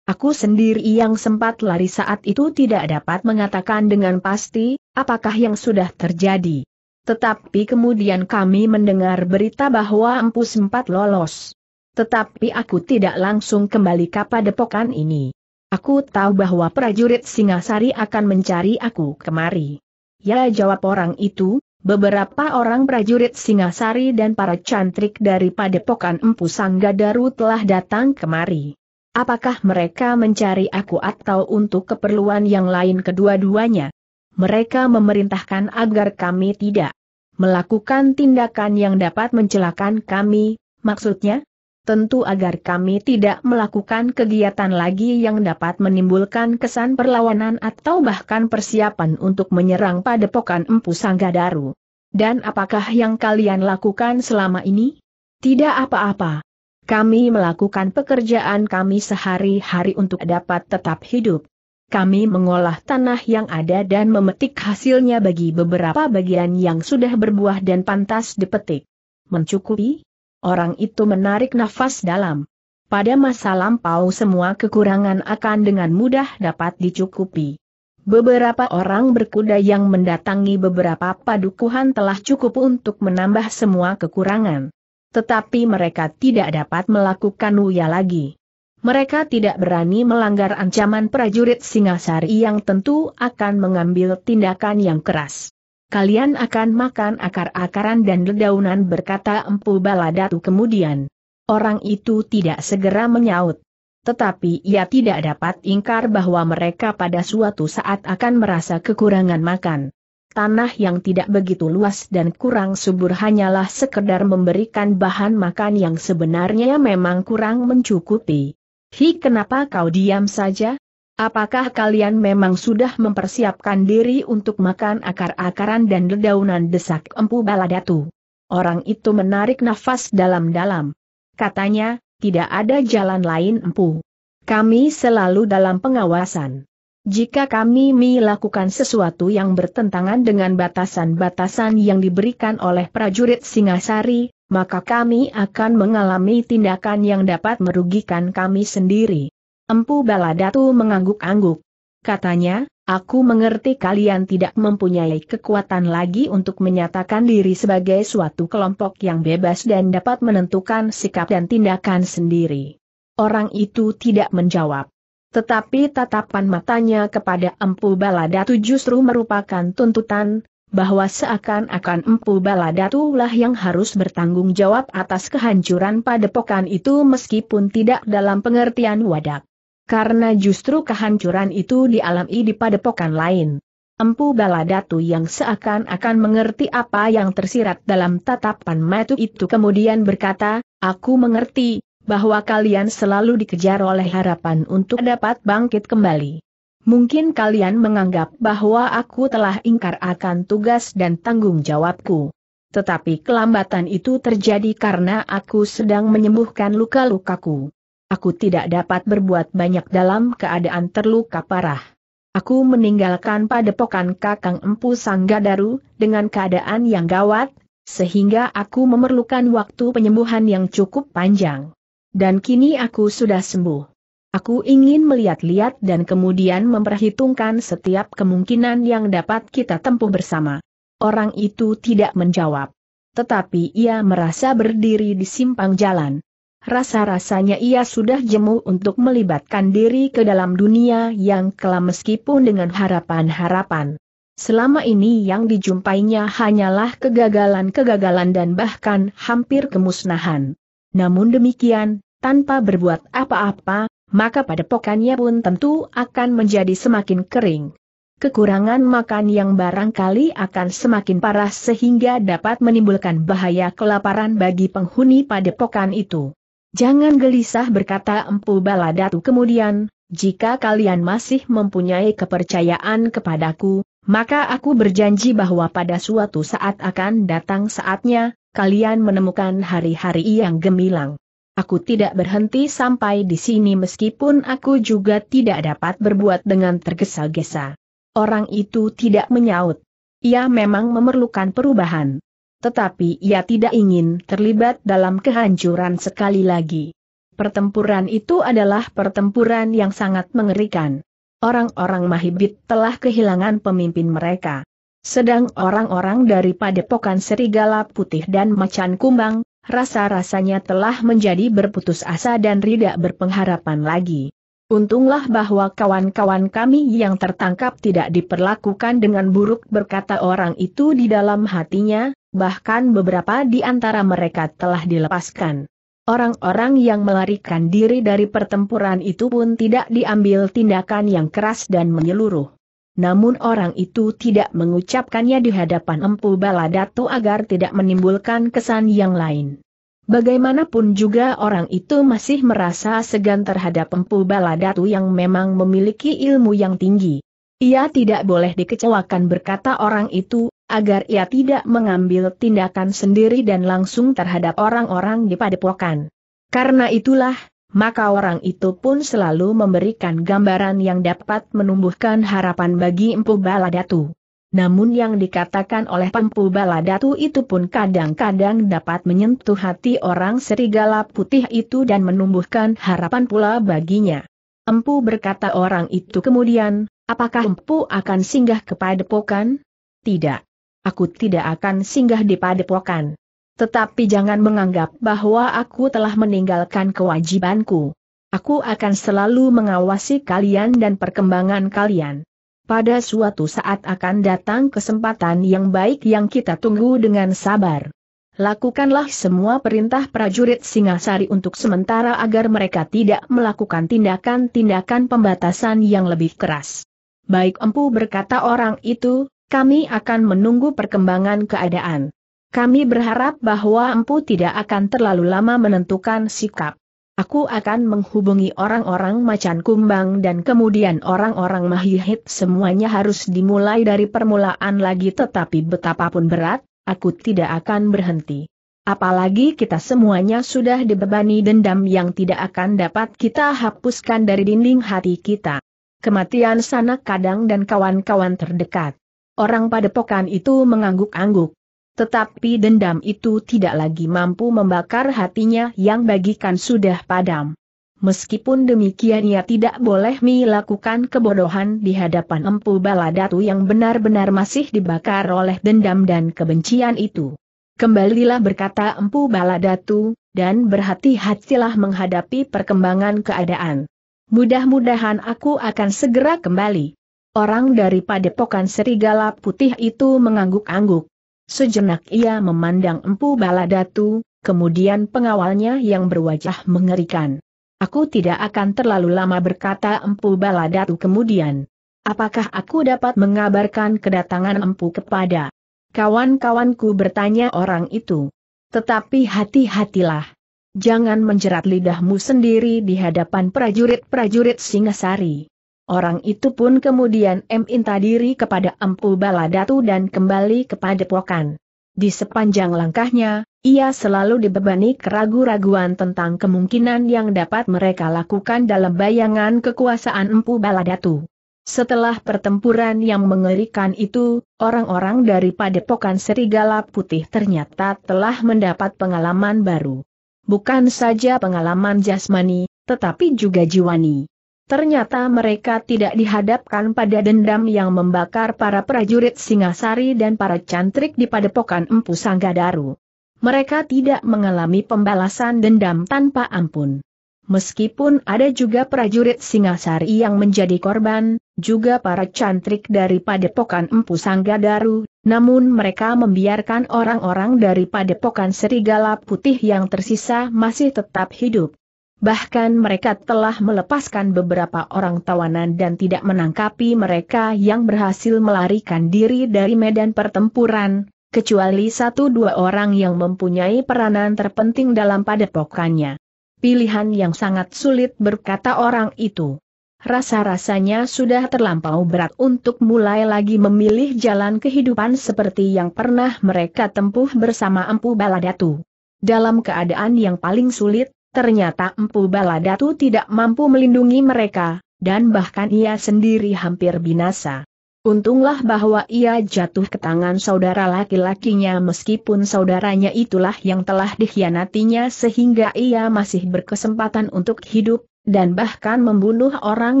Aku sendiri yang sempat lari saat itu tidak dapat mengatakan dengan pasti, apakah yang sudah terjadi. Tetapi kemudian kami mendengar berita bahwa empu sempat lolos. Tetapi aku tidak langsung kembali ke padepokan ini. Aku tahu bahwa prajurit Singasari akan mencari aku kemari. Ya jawab orang itu, beberapa orang prajurit Singasari dan para cantrik dari Padepokan Empu Sanggadaru telah datang kemari. Apakah mereka mencari aku atau untuk keperluan yang lain kedua-duanya? Mereka memerintahkan agar kami tidak melakukan tindakan yang dapat mencelakan kami, maksudnya? tentu agar kami tidak melakukan kegiatan lagi yang dapat menimbulkan kesan perlawanan atau bahkan persiapan untuk menyerang padepokan Empu Sanggadaru. Dan apakah yang kalian lakukan selama ini? Tidak apa-apa. Kami melakukan pekerjaan kami sehari-hari untuk dapat tetap hidup. Kami mengolah tanah yang ada dan memetik hasilnya bagi beberapa bagian yang sudah berbuah dan pantas dipetik. Mencukupi? Orang itu menarik nafas dalam. Pada masa lampau semua kekurangan akan dengan mudah dapat dicukupi. Beberapa orang berkuda yang mendatangi beberapa padukuhan telah cukup untuk menambah semua kekurangan. Tetapi mereka tidak dapat melakukan uya lagi. Mereka tidak berani melanggar ancaman prajurit Singasari yang tentu akan mengambil tindakan yang keras kalian akan makan akar-akaran dan dedaunan berkata Empu Baladatu kemudian. Orang itu tidak segera menyaut. Tetapi ia tidak dapat ingkar bahwa mereka pada suatu saat akan merasa kekurangan makan. Tanah yang tidak begitu luas dan kurang subur hanyalah sekedar memberikan bahan makan yang sebenarnya memang kurang mencukupi. Hi kenapa kau diam saja? Apakah kalian memang sudah mempersiapkan diri untuk makan akar-akaran dan dedaunan desak empu baladatu? Orang itu menarik nafas dalam-dalam. Katanya, tidak ada jalan lain empu. Kami selalu dalam pengawasan. Jika kami melakukan sesuatu yang bertentangan dengan batasan-batasan yang diberikan oleh prajurit Singasari, maka kami akan mengalami tindakan yang dapat merugikan kami sendiri. Empu Baladatu mengangguk-angguk. Katanya, aku mengerti kalian tidak mempunyai kekuatan lagi untuk menyatakan diri sebagai suatu kelompok yang bebas dan dapat menentukan sikap dan tindakan sendiri. Orang itu tidak menjawab. Tetapi tatapan matanya kepada Empu Baladatu justru merupakan tuntutan, bahwa seakan-akan Empu Baladatu lah yang harus bertanggung jawab atas kehancuran padepokan itu meskipun tidak dalam pengertian wadak. Karena justru kehancuran itu dialami di padepokan lain. Empu Baladatu yang seakan-akan mengerti apa yang tersirat dalam tatapan matu itu kemudian berkata, aku mengerti, bahwa kalian selalu dikejar oleh harapan untuk dapat bangkit kembali. Mungkin kalian menganggap bahwa aku telah ingkar akan tugas dan tanggung jawabku. Tetapi kelambatan itu terjadi karena aku sedang menyembuhkan luka-lukaku. Aku tidak dapat berbuat banyak dalam keadaan terluka parah. Aku meninggalkan padepokan Kakang Empu Sanggadaru dengan keadaan yang gawat, sehingga aku memerlukan waktu penyembuhan yang cukup panjang. Dan kini aku sudah sembuh. Aku ingin melihat-lihat dan kemudian memperhitungkan setiap kemungkinan yang dapat kita tempuh bersama. Orang itu tidak menjawab. Tetapi ia merasa berdiri di simpang jalan. Rasa-rasanya ia sudah jemu untuk melibatkan diri ke dalam dunia yang kelam meskipun dengan harapan-harapan. Selama ini yang dijumpainya hanyalah kegagalan-kegagalan dan bahkan hampir kemusnahan. Namun demikian, tanpa berbuat apa-apa, maka pada pokannya pun tentu akan menjadi semakin kering kekurangan makan yang barangkali akan semakin parah sehingga dapat menimbulkan bahaya kelaparan bagi penghuni padepokan itu. Jangan gelisah berkata Empu Baladatu kemudian, jika kalian masih mempunyai kepercayaan kepadaku, maka aku berjanji bahwa pada suatu saat akan datang saatnya, kalian menemukan hari-hari yang gemilang. Aku tidak berhenti sampai di sini meskipun aku juga tidak dapat berbuat dengan tergesa-gesa. Orang itu tidak menyaut. Ia memang memerlukan perubahan. Tetapi ia tidak ingin terlibat dalam kehancuran sekali lagi. Pertempuran itu adalah pertempuran yang sangat mengerikan. Orang-orang Mahibit telah kehilangan pemimpin mereka. Sedang orang-orang dari Padepokan Serigala Putih dan Macan Kumbang, rasa-rasanya telah menjadi berputus asa dan tidak berpengharapan lagi. Untunglah bahwa kawan-kawan kami yang tertangkap tidak diperlakukan dengan buruk berkata orang itu di dalam hatinya, bahkan beberapa di antara mereka telah dilepaskan. Orang-orang yang melarikan diri dari pertempuran itu pun tidak diambil tindakan yang keras dan menyeluruh. Namun orang itu tidak mengucapkannya di hadapan Empu Baladatu agar tidak menimbulkan kesan yang lain. Bagaimanapun juga orang itu masih merasa segan terhadap Empu Baladatu yang memang memiliki ilmu yang tinggi. Ia tidak boleh dikecewakan berkata orang itu, agar ia tidak mengambil tindakan sendiri dan langsung terhadap orang-orang di padepokan. Karena itulah, maka orang itu pun selalu memberikan gambaran yang dapat menumbuhkan harapan bagi Empu Baladatu. Namun yang dikatakan oleh Pempu Baladatu itu pun kadang-kadang dapat menyentuh hati orang serigala putih itu dan menumbuhkan harapan pula baginya. Empu berkata orang itu kemudian, apakah Empu akan singgah ke padepokan? Tidak. Aku tidak akan singgah di padepokan. Tetapi jangan menganggap bahwa aku telah meninggalkan kewajibanku. Aku akan selalu mengawasi kalian dan perkembangan kalian. Pada suatu saat akan datang kesempatan yang baik yang kita tunggu dengan sabar. Lakukanlah semua perintah prajurit Singasari untuk sementara agar mereka tidak melakukan tindakan-tindakan pembatasan yang lebih keras. Baik empu berkata orang itu, kami akan menunggu perkembangan keadaan. Kami berharap bahwa empu tidak akan terlalu lama menentukan sikap. Aku akan menghubungi orang-orang macan kumbang dan kemudian orang-orang mahihit semuanya harus dimulai dari permulaan lagi tetapi betapapun berat, aku tidak akan berhenti. Apalagi kita semuanya sudah dibebani dendam yang tidak akan dapat kita hapuskan dari dinding hati kita. Kematian sanak kadang dan kawan-kawan terdekat. Orang padepokan itu mengangguk-angguk. Tetapi dendam itu tidak lagi mampu membakar hatinya yang bagikan sudah padam. Meskipun demikian ia tidak boleh melakukan kebodohan di hadapan Empu Baladatu yang benar-benar masih dibakar oleh dendam dan kebencian itu. Kembalilah berkata Empu Baladatu, dan berhati-hatilah menghadapi perkembangan keadaan. Mudah-mudahan aku akan segera kembali. Orang dari padepokan serigala putih itu mengangguk-angguk. Sejenak ia memandang Empu Baladatu, kemudian pengawalnya yang berwajah mengerikan. Aku tidak akan terlalu lama berkata Empu Baladatu kemudian. Apakah aku dapat mengabarkan kedatangan Empu kepada kawan-kawanku bertanya orang itu. Tetapi hati-hatilah. Jangan menjerat lidahmu sendiri di hadapan prajurit-prajurit Singasari. Orang itu pun kemudian meminta diri kepada Empu Baladatu dan kembali kepada Pokan. Di sepanjang langkahnya, ia selalu dibebani keragu-raguan tentang kemungkinan yang dapat mereka lakukan dalam bayangan kekuasaan Empu Baladatu. Setelah pertempuran yang mengerikan itu, orang-orang dari Padepokan Serigala Putih ternyata telah mendapat pengalaman baru. Bukan saja pengalaman jasmani, tetapi juga jiwani. Ternyata mereka tidak dihadapkan pada dendam yang membakar para prajurit Singasari dan para cantrik di Padepokan Empu Sanggadaru mereka tidak mengalami pembalasan dendam tanpa ampun. Meskipun ada juga prajurit Singasari yang menjadi korban, juga para cantrik dari Padepokan Empu Sanggadaru, namun mereka membiarkan orang-orang dari Padepokan Serigala Putih yang tersisa masih tetap hidup. Bahkan mereka telah melepaskan beberapa orang tawanan dan tidak menangkapi mereka yang berhasil melarikan diri dari medan pertempuran, kecuali satu dua orang yang mempunyai peranan terpenting dalam padepokannya. Pilihan yang sangat sulit berkata orang itu. Rasa-rasanya sudah terlampau berat untuk mulai lagi memilih jalan kehidupan seperti yang pernah mereka tempuh bersama Empu Baladatu. Dalam keadaan yang paling sulit, ternyata Empu Baladatu tidak mampu melindungi mereka, dan bahkan ia sendiri hampir binasa. Untunglah bahwa ia jatuh ke tangan saudara laki-lakinya meskipun saudaranya itulah yang telah dikhianatinya sehingga ia masih berkesempatan untuk hidup, dan bahkan membunuh orang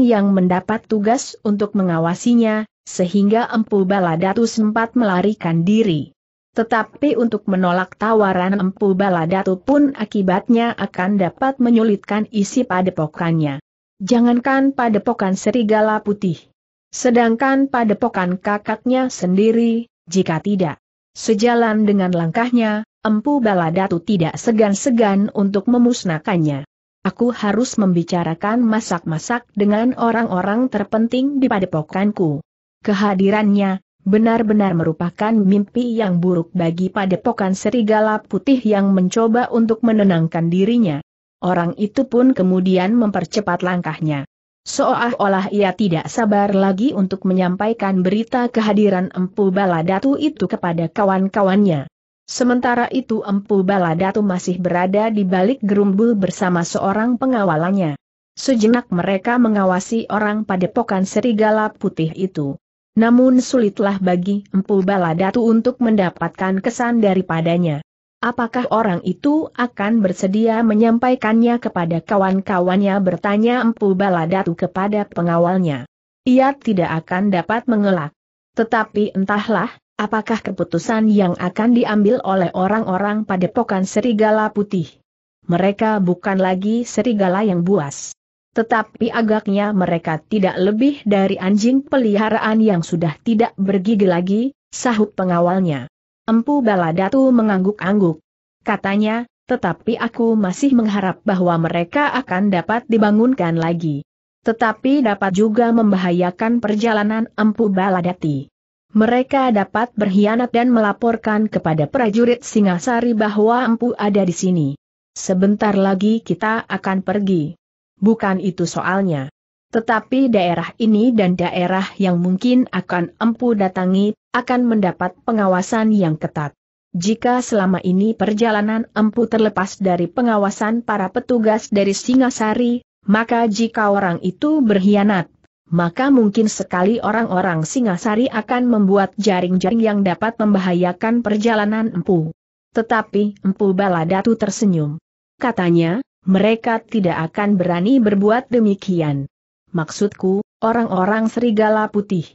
yang mendapat tugas untuk mengawasinya, sehingga Empu Baladatu sempat melarikan diri. Tetapi untuk menolak tawaran Empu Baladatu pun akibatnya akan dapat menyulitkan isi padepokannya. Jangankan padepokan serigala putih Sedangkan padepokan kakaknya sendiri, jika tidak sejalan dengan langkahnya, Empu Baladatu tidak segan-segan untuk memusnahkannya. Aku harus membicarakan masak-masak dengan orang-orang terpenting di padepokanku. Kehadirannya, benar-benar merupakan mimpi yang buruk bagi padepokan serigala putih yang mencoba untuk menenangkan dirinya. Orang itu pun kemudian mempercepat langkahnya. Seolah-olah ia tidak sabar lagi untuk menyampaikan berita kehadiran Empu Baladatu itu kepada kawan-kawannya. Sementara itu Empu Baladatu masih berada di balik gerumbul bersama seorang pengawalannya. Sejenak mereka mengawasi orang padepokan serigala putih itu. Namun sulitlah bagi Empu Baladatu untuk mendapatkan kesan daripadanya. Apakah orang itu akan bersedia menyampaikannya kepada kawan-kawannya bertanya Empu Baladatu kepada pengawalnya. Ia tidak akan dapat mengelak. Tetapi entahlah, apakah keputusan yang akan diambil oleh orang-orang padepokan serigala putih. Mereka bukan lagi serigala yang buas. Tetapi agaknya mereka tidak lebih dari anjing peliharaan yang sudah tidak bergigi lagi, sahut pengawalnya. Empu Baladatu mengangguk-angguk. Katanya, tetapi aku masih mengharap bahwa mereka akan dapat dibangunkan lagi. Tetapi dapat juga membahayakan perjalanan Empu Baladati. Mereka dapat berkhianat dan melaporkan kepada prajurit Singasari bahwa Empu ada di sini. Sebentar lagi kita akan pergi. Bukan itu soalnya. Tetapi daerah ini dan daerah yang mungkin akan Empu datangi akan mendapat pengawasan yang ketat. Jika selama ini perjalanan empu terlepas dari pengawasan para petugas dari Singasari, maka jika orang itu berkhianat, maka mungkin sekali orang-orang Singasari akan membuat jaring-jaring yang dapat membahayakan perjalanan empu. Tetapi empu Baladatu tersenyum. Katanya, mereka tidak akan berani berbuat demikian. Maksudku, orang-orang serigala putih.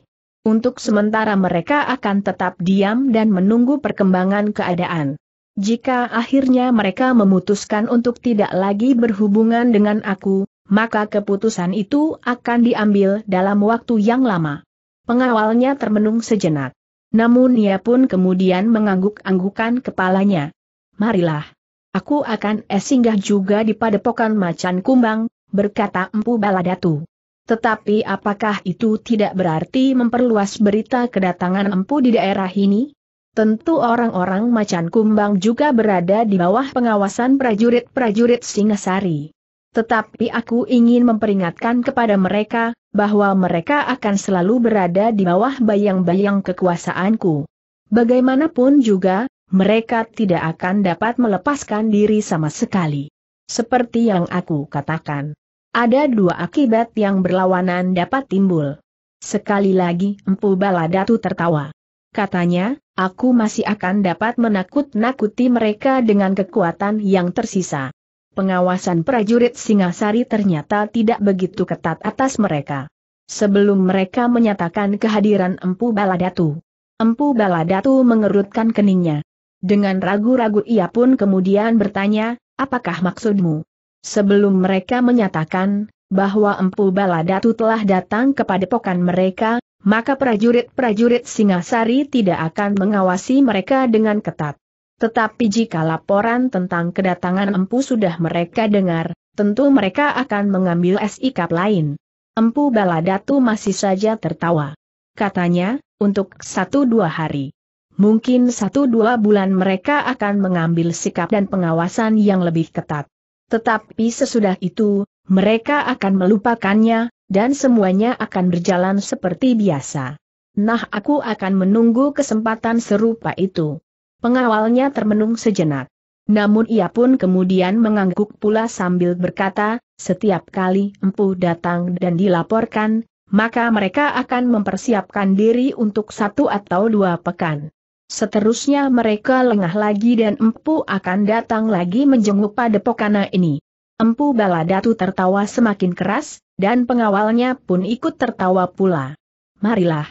Untuk sementara mereka akan tetap diam dan menunggu perkembangan keadaan. Jika akhirnya mereka memutuskan untuk tidak lagi berhubungan dengan aku, maka keputusan itu akan diambil dalam waktu yang lama. Pengawalnya termenung sejenak. Namun ia pun kemudian mengangguk-anggukan kepalanya. Marilah. Aku akan singgah juga di padepokan macan kumbang, berkata Empu Baladatu. Tetapi apakah itu tidak berarti memperluas berita kedatangan empu di daerah ini? Tentu orang-orang macan kumbang juga berada di bawah pengawasan prajurit-prajurit Singasari. Tetapi aku ingin memperingatkan kepada mereka, bahwa mereka akan selalu berada di bawah bayang-bayang kekuasaanku. Bagaimanapun juga, mereka tidak akan dapat melepaskan diri sama sekali. Seperti yang aku katakan, ada dua akibat yang berlawanan dapat timbul. Sekali lagi Empu Baladatu tertawa. Katanya, aku masih akan dapat menakut-nakuti mereka dengan kekuatan yang tersisa. Pengawasan prajurit Singasari ternyata tidak begitu ketat atas mereka. Sebelum mereka menyatakan kehadiran Empu Baladatu. Empu Baladatu mengerutkan keningnya. Dengan ragu-ragu ia pun kemudian bertanya, apakah maksudmu? Sebelum mereka menyatakan, bahwa Empu Baladatu telah datang kepada pokan mereka, maka prajurit-prajurit Singasari tidak akan mengawasi mereka dengan ketat. Tetapi jika laporan tentang kedatangan Empu sudah mereka dengar, tentu mereka akan mengambil sikap lain. Empu Baladatu masih saja tertawa. Katanya, untuk satu dua hari. Mungkin satu dua bulan mereka akan mengambil sikap dan pengawasan yang lebih ketat. Tetapi sesudah itu, mereka akan melupakannya, dan semuanya akan berjalan seperti biasa. Nah aku akan menunggu kesempatan serupa itu. Pengawalnya termenung sejenak. Namun ia pun kemudian mengangguk pula sambil berkata, setiap kali empu datang dan dilaporkan, maka mereka akan mempersiapkan diri untuk satu atau dua pekan. Seterusnya mereka lengah lagi dan empu akan datang lagi menjenguk pada pokana ini. Empu Baladatu tertawa semakin keras, dan pengawalnya pun ikut tertawa pula. Marilah.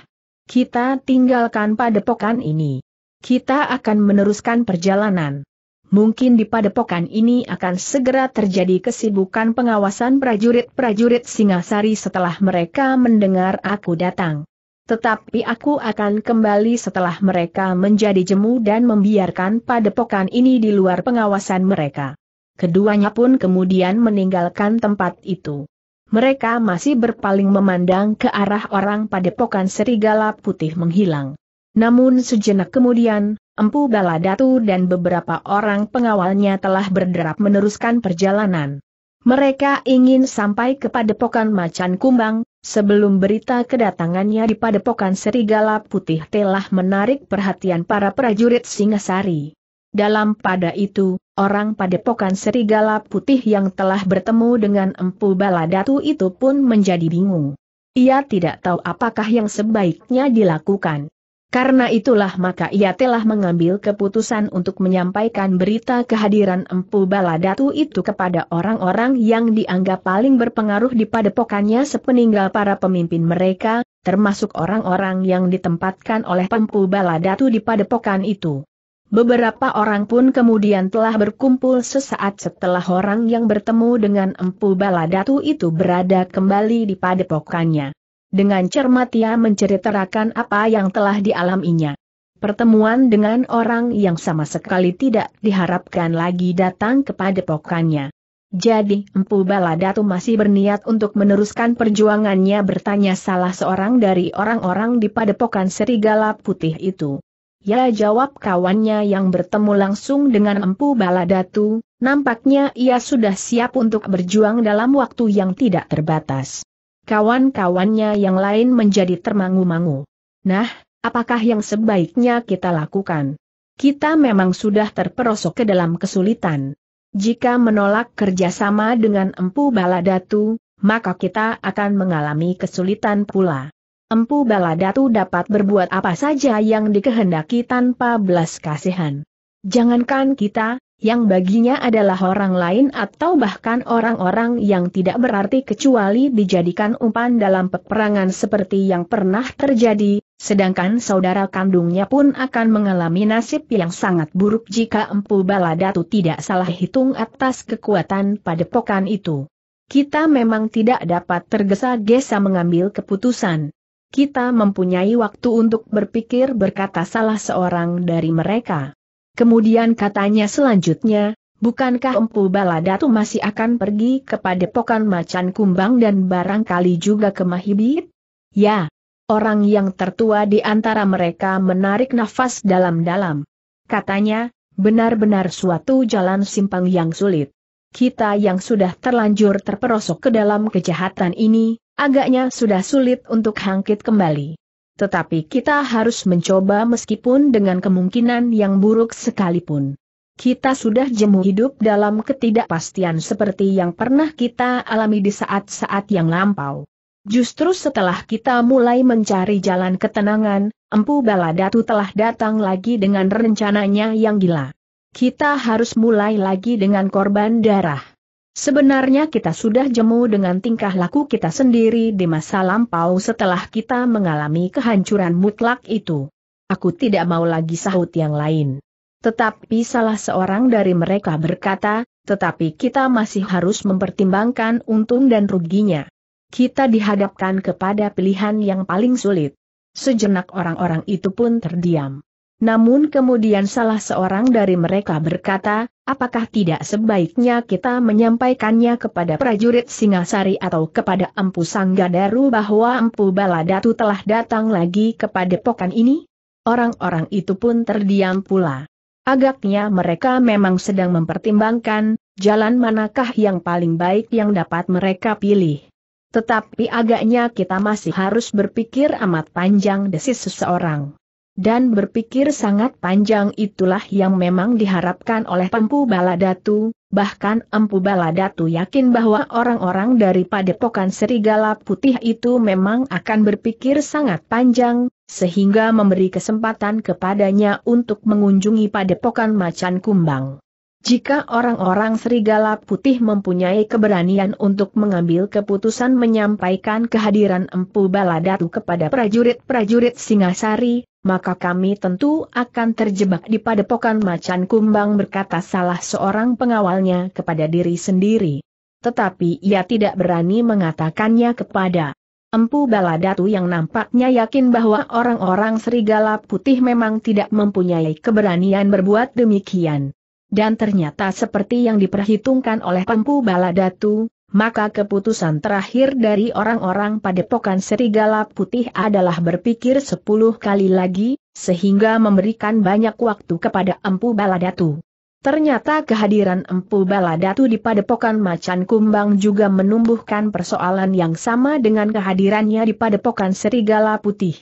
Kita tinggalkan padepokan ini. Kita akan meneruskan perjalanan. Mungkin di padepokan ini akan segera terjadi kesibukan pengawasan prajurit-prajurit Singasari setelah mereka mendengar aku datang. Tetapi aku akan kembali setelah mereka menjadi jemu dan membiarkan padepokan ini di luar pengawasan mereka. Keduanya pun kemudian meninggalkan tempat itu. Mereka masih berpaling memandang ke arah orang padepokan serigala putih menghilang. Namun sejenak kemudian, Empu Baladatu dan beberapa orang pengawalnya telah berderap meneruskan perjalanan. Mereka ingin sampai ke padepokan macan kumbang, sebelum berita kedatangannya di padepokan serigala putih telah menarik perhatian para prajurit Singasari. Dalam pada itu, orang padepokan serigala putih yang telah bertemu dengan Empu Baladatu itu pun menjadi bingung. Ia tidak tahu apakah yang sebaiknya dilakukan. Karena itulah maka ia telah mengambil keputusan untuk menyampaikan berita kehadiran Empu Baladatu itu kepada orang-orang yang dianggap paling berpengaruh di padepokannya sepeninggal para pemimpin mereka, termasuk orang-orang yang ditempatkan oleh Empu Baladatu di padepokan itu. Beberapa orang pun kemudian telah berkumpul sesaat setelah orang yang bertemu dengan Empu Baladatu itu berada kembali di padepokannya. Dengan cermat ia menceritakan apa yang telah dialaminya. Pertemuan dengan orang yang sama sekali tidak diharapkan lagi datang ke padepokannya. Jadi Empu Baladatu masih berniat untuk meneruskan perjuangannya bertanya salah seorang dari orang-orang di padepokan serigala putih itu. Ya jawab kawannya yang bertemu langsung dengan Empu Baladatu, nampaknya ia sudah siap untuk berjuang dalam waktu yang tidak terbatas. Kawan-kawannya yang lain menjadi termangu-mangu. Nah, apakah yang sebaiknya kita lakukan? Kita memang sudah terperosok ke dalam kesulitan. Jika menolak kerjasama dengan Empu Baladatu, maka kita akan mengalami kesulitan pula. Empu Baladatu dapat berbuat apa saja yang dikehendaki tanpa belas kasihan. Jangankan kita, yang baginya adalah orang lain atau bahkan orang-orang yang tidak berarti kecuali dijadikan umpan dalam peperangan seperti yang pernah terjadi, sedangkan saudara kandungnya pun akan mengalami nasib yang sangat buruk jika Empu Baladatu tidak salah hitung atas kekuatan padepokan itu. Kita memang tidak dapat tergesa-gesa mengambil keputusan kita mempunyai waktu untuk berpikir berkata salah seorang dari mereka. Kemudian katanya selanjutnya, bukankah Empu Baladatu masih akan pergi kepada Pokan Macan Kumbang dan barangkali juga ke Mahibit? Ya. Orang yang tertua di antara mereka menarik nafas dalam-dalam. Katanya, benar-benar suatu jalan simpang yang sulit. Kita yang sudah terlanjur terperosok ke dalam kejahatan ini, agaknya sudah sulit untuk hangkit kembali. Tetapi kita harus mencoba meskipun dengan kemungkinan yang buruk sekalipun. Kita sudah jemu hidup dalam ketidakpastian seperti yang pernah kita alami di saat-saat yang lampau. Justru setelah kita mulai mencari jalan ketenangan, Empu Baladatu telah datang lagi dengan rencananya yang gila. Kita harus mulai lagi dengan korban darah. Sebenarnya kita sudah jemu dengan tingkah laku kita sendiri di masa lampau setelah kita mengalami kehancuran mutlak itu. Aku tidak mau lagi sahut yang lain. Tetapi salah seorang dari mereka berkata, tetapi kita masih harus mempertimbangkan untung dan ruginya. Kita dihadapkan kepada pilihan yang paling sulit. Sejenak orang-orang itu pun terdiam. Namun kemudian salah seorang dari mereka berkata, apakah tidak sebaiknya kita menyampaikannya kepada prajurit Singasari atau kepada Empu Sanggadaru bahwa Empu Baladatu telah datang lagi kepada pokan ini? Orang-orang itu pun terdiam pula. Agaknya mereka memang sedang mempertimbangkan, jalan manakah yang paling baik yang dapat mereka pilih. Tetapi agaknya kita masih harus berpikir amat panjang desis seseorang. Dan berpikir sangat panjang itulah yang memang diharapkan oleh Empu Baladatu, bahkan Empu Baladatu yakin bahwa orang-orang dari Padepokan Serigala Putih itu memang akan berpikir sangat panjang, sehingga memberi kesempatan kepadanya untuk mengunjungi Padepokan Macan Kumbang. Jika orang-orang serigala putih mempunyai keberanian untuk mengambil keputusan menyampaikan kehadiran Empu Baladatu kepada prajurit-prajurit Singasari, maka kami tentu akan terjebak di padepokan macan kumbang berkata salah seorang pengawalnya kepada diri sendiri. Tetapi ia tidak berani mengatakannya kepada Empu Baladatu yang nampaknya yakin bahwa orang-orang serigala putih memang tidak mempunyai keberanian berbuat demikian. Dan ternyata seperti yang diperhitungkan oleh Pempu Baladatu, maka keputusan terakhir dari orang-orang padepokan serigala putih adalah berpikir sepuluh kali lagi, sehingga memberikan banyak waktu kepada Empu Baladatu. Ternyata kehadiran Empu Baladatu di padepokan Macan Kumbang juga menumbuhkan persoalan yang sama dengan kehadirannya di padepokan serigala putih.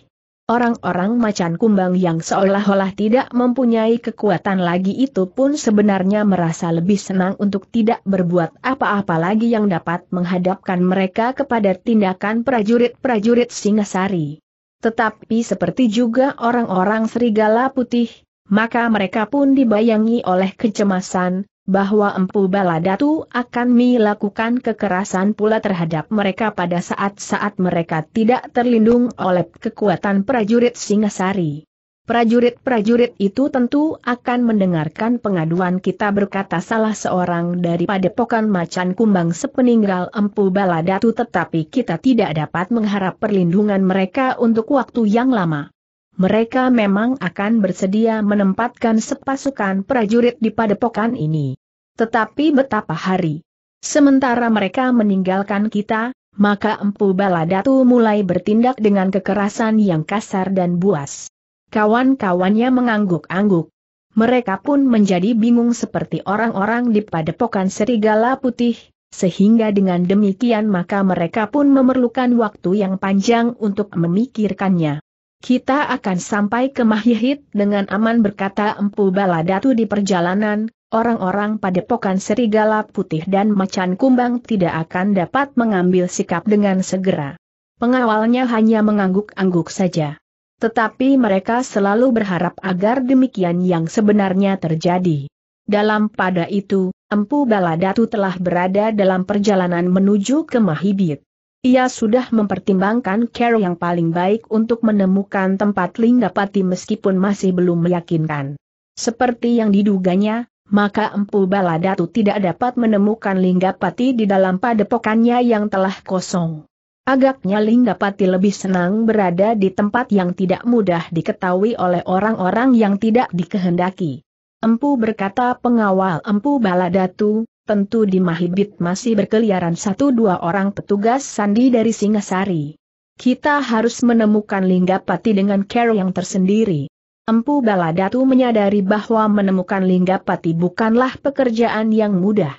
Orang-orang macan kumbang yang seolah-olah tidak mempunyai kekuatan lagi itu pun sebenarnya merasa lebih senang untuk tidak berbuat apa-apa lagi yang dapat menghadapkan mereka kepada tindakan prajurit-prajurit Singasari. Tetapi seperti juga orang-orang serigala putih, maka mereka pun dibayangi oleh kecemasan, bahwa Empu Baladatu akan melakukan kekerasan pula terhadap mereka pada saat-saat mereka tidak terlindung oleh kekuatan prajurit Singasari. Prajurit-prajurit itu tentu akan mendengarkan pengaduan kita berkata salah seorang dari padepokan macan kumbang sepeninggal Empu Baladatu tetapi kita tidak dapat mengharap perlindungan mereka untuk waktu yang lama mereka memang akan bersedia menempatkan sepasukan prajurit di padepokan ini. Tetapi betapa hari. Sementara mereka meninggalkan kita, maka Empu Baladatu mulai bertindak dengan kekerasan yang kasar dan buas. Kawan-kawannya mengangguk-angguk. Mereka pun menjadi bingung seperti orang-orang di padepokan serigala putih, sehingga dengan demikian maka mereka pun memerlukan waktu yang panjang untuk memikirkannya. Kita akan sampai ke Mahihit dengan aman berkata Empu Baladatu di perjalanan, orang-orang padepokan serigala putih dan macan kumbang tidak akan dapat mengambil sikap dengan segera. Pengawalnya hanya mengangguk-angguk saja. Tetapi mereka selalu berharap agar demikian yang sebenarnya terjadi. Dalam pada itu, Empu Baladatu telah berada dalam perjalanan menuju ke Mahibit. Ia sudah mempertimbangkan cara yang paling baik untuk menemukan tempat Linggapati meskipun masih belum meyakinkan. Seperti yang diduganya, maka Empu Baladatu tidak dapat menemukan Linggapati di dalam padepokannya yang telah kosong. Agaknya Linggapati lebih senang berada di tempat yang tidak mudah diketahui oleh orang-orang yang tidak dikehendaki. Empu berkata pengawal Empu Baladatu, tentu di Mahibit masih berkeliaran satu dua orang petugas sandi dari Singasari. Kita harus menemukan Linggapati dengan cara yang tersendiri. Empu Baladatu menyadari bahwa menemukan Linggapati bukanlah pekerjaan yang mudah.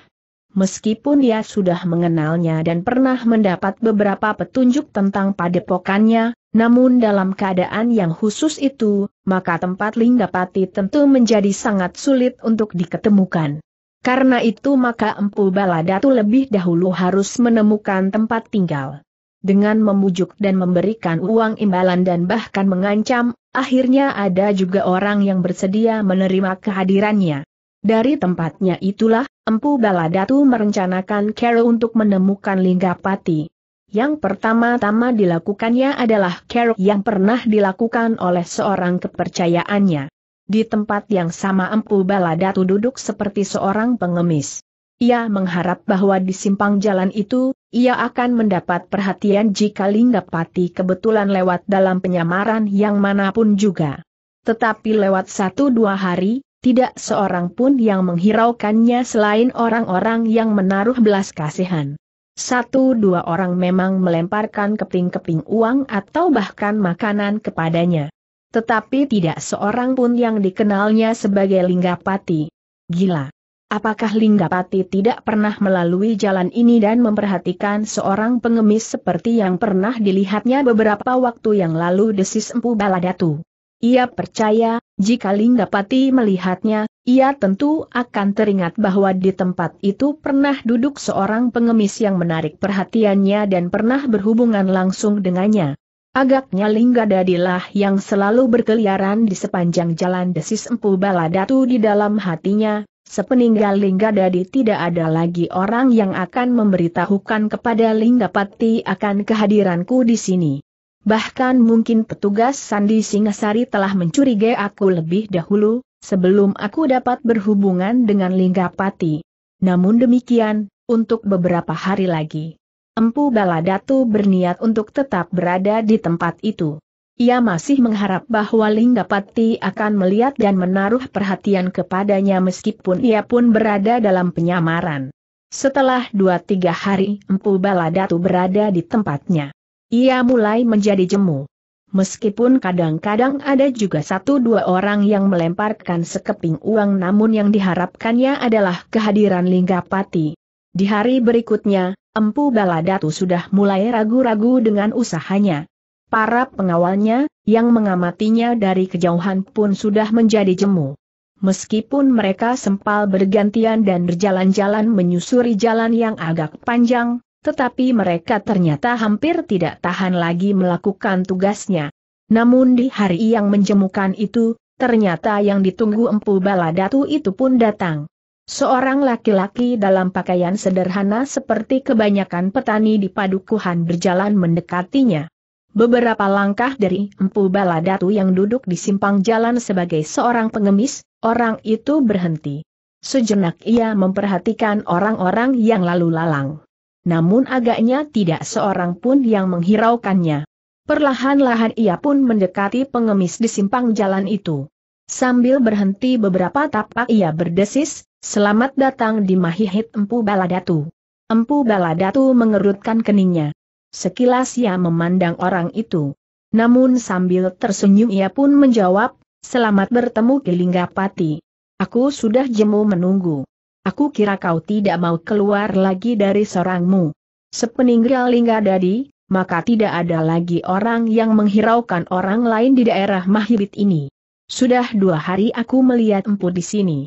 Meskipun dia sudah mengenalnya dan pernah mendapat beberapa petunjuk tentang padepokannya, Namun dalam keadaan yang khusus itu, maka tempat Linggapati tentu menjadi sangat sulit untuk diketemukan. Karena itu maka Empu Baladatu lebih dahulu harus menemukan tempat tinggal. Dengan memujuk dan memberikan uang imbalan dan bahkan mengancam, akhirnya ada juga orang yang bersedia menerima kehadirannya. Dari tempatnya itulah, Empu Baladatu merencanakan cara untuk menemukan Linggapati. Yang pertama-tama dilakukannya adalah care yang pernah dilakukan oleh seorang kepercayaannya. Di tempat yang sama Empu Baladatu duduk seperti seorang pengemis. Ia mengharap bahwa di simpang jalan itu, ia akan mendapat perhatian jika Linggapati kebetulan lewat dalam penyamaran yang mana pun juga. Tetapi lewat satu dua hari, tidak seorang pun yang menghiraukannya selain orang-orang yang menaruh belas kasihan. Satu dua orang memang melemparkan keping-keping uang atau bahkan makanan kepadanya. Tetapi tidak seorang pun yang dikenalnya sebagai Linggapati. Gila. Apakah Linggapati tidak pernah melalui jalan ini dan memperhatikan seorang pengemis seperti yang pernah dilihatnya beberapa waktu yang lalu desis Empu Baladatu? Ia percaya, jika Linggapati melihatnya, ia tentu akan teringat bahwa di tempat itu pernah duduk seorang pengemis yang menarik perhatiannya dan pernah berhubungan langsung dengannya. Agaknya Linggadadilah yang selalu berkeliaran di sepanjang jalan desis Empu Baladatu di dalam hatinya, sepeninggal Linggadadi tidak ada lagi orang yang akan memberitahukan kepada Linggapati akan kehadiranku di sini. Bahkan mungkin petugas Sandi Singasari telah mencurigai aku lebih dahulu, sebelum aku dapat berhubungan dengan Linggapati. Namun demikian, untuk beberapa hari lagi. Empu Baladatu berniat untuk tetap berada di tempat itu. Ia masih mengharap bahwa Linggapati akan melihat dan menaruh perhatian kepadanya meskipun ia pun berada dalam penyamaran. Setelah dua tiga hari Empu Baladatu berada di tempatnya ia mulai menjadi jemu. Meskipun kadang-kadang ada juga satu dua orang yang melemparkan sekeping uang namun yang diharapkannya adalah kehadiran Linggapati. Di hari berikutnya, Empu Baladatu sudah mulai ragu-ragu dengan usahanya. Para pengawalnya, yang mengamatinya dari kejauhan pun sudah menjadi jemu. Meskipun mereka sempal bergantian dan berjalan-jalan menyusuri jalan yang agak panjang, tetapi mereka ternyata hampir tidak tahan lagi melakukan tugasnya. Namun di hari yang menjemukan itu, ternyata yang ditunggu Empu Baladatu itu pun datang. Seorang laki-laki dalam pakaian sederhana seperti kebanyakan petani di padukuhan berjalan mendekatinya. Beberapa langkah dari Empu Baladatu yang duduk di simpang jalan sebagai seorang pengemis, orang itu berhenti. Sejenak ia memperhatikan orang-orang yang lalu lalang namun agaknya tidak seorang pun yang menghiraukannya. Perlahan-lahan ia pun mendekati pengemis di simpang jalan itu. Sambil berhenti beberapa tapak ia berdesis, selamat datang di Mahihit Empu Baladatu. Empu Baladatu mengerutkan keningnya. Sekilas ia memandang orang itu. Namun sambil tersenyum ia pun menjawab, selamat bertemu Kilinggapati. Aku sudah jemu menunggu. Aku kira kau tidak mau keluar lagi dari sorangmu. Sepeninggal Linggadadi, maka tidak ada lagi orang yang menghiraukan orang lain di daerah Mahibit ini. Sudah dua hari aku melihat empu di sini.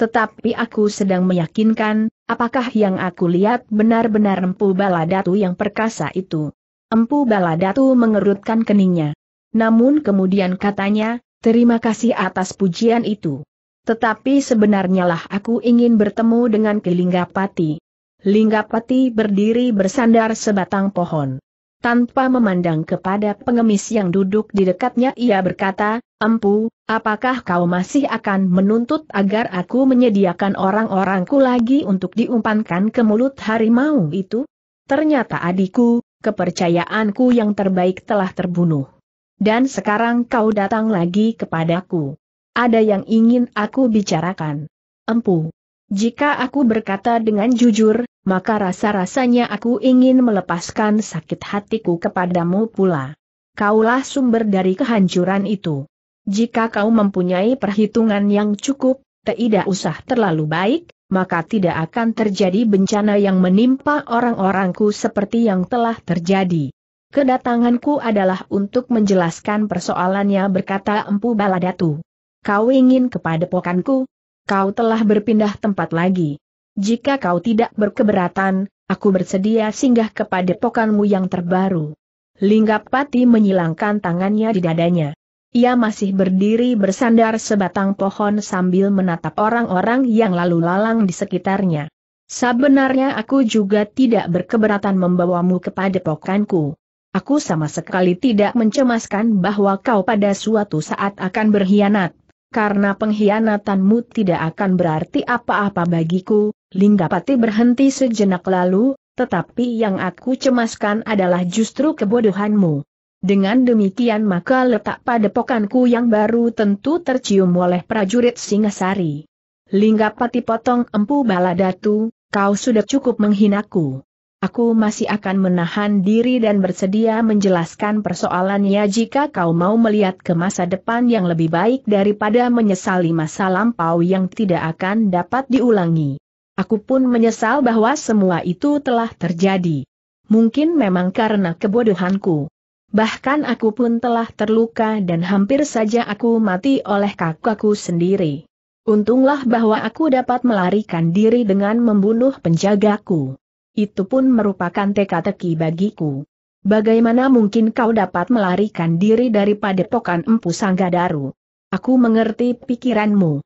Tetapi aku sedang meyakinkan, apakah yang aku lihat benar-benar empu baladatu yang perkasa itu. Empu baladatu mengerutkan keningnya. Namun kemudian katanya, terima kasih atas pujian itu. Tetapi sebenarnya lah aku ingin bertemu dengan Kelinggapati. Linggapati berdiri bersandar sebatang pohon. Tanpa memandang kepada pengemis yang duduk di dekatnya ia berkata, Empu, apakah kau masih akan menuntut agar aku menyediakan orang-orangku lagi untuk diumpankan ke mulut harimau itu? Ternyata adikku, kepercayaanku yang terbaik telah terbunuh. Dan sekarang kau datang lagi kepadaku. Ada yang ingin aku bicarakan. Empu. Jika aku berkata dengan jujur, maka rasa-rasanya aku ingin melepaskan sakit hatiku kepadamu pula. Kaulah sumber dari kehancuran itu. Jika kau mempunyai perhitungan yang cukup, tidak usah terlalu baik, maka tidak akan terjadi bencana yang menimpa orang-orangku seperti yang telah terjadi. Kedatanganku adalah untuk menjelaskan persoalannya berkata Empu Baladatu. Kau ingin kepada pokanku? Kau telah berpindah tempat lagi. Jika kau tidak berkeberatan, aku bersedia singgah kepada pokanmu yang terbaru. Linggapati menyilangkan tangannya di dadanya. Ia masih berdiri bersandar sebatang pohon sambil menatap orang-orang yang lalu lalang di sekitarnya. Sebenarnya aku juga tidak berkeberatan membawamu kepada pokanku. Aku sama sekali tidak mencemaskan bahwa kau pada suatu saat akan berkhianat. Karena pengkhianatanmu tidak akan berarti apa-apa bagiku, Linggapati berhenti sejenak lalu, tetapi yang aku cemaskan adalah justru kebodohanmu. Dengan demikian maka letak padepokanku yang baru tentu tercium oleh prajurit Singasari. Linggapati potong empu baladatu, kau sudah cukup menghinaku. Aku masih akan menahan diri dan bersedia menjelaskan persoalannya jika kau mau melihat ke masa depan yang lebih baik daripada menyesali masa lampau yang tidak akan dapat diulangi. Aku pun menyesal bahwa semua itu telah terjadi. Mungkin memang karena kebodohanku. Bahkan aku pun telah terluka dan hampir saja aku mati oleh kakakku sendiri. Untunglah bahwa aku dapat melarikan diri dengan membunuh penjagaku. Itu pun merupakan teka-teki bagiku. Bagaimana mungkin kau dapat melarikan diri dari padepokan Empu Sanggadaru? Aku mengerti pikiranmu.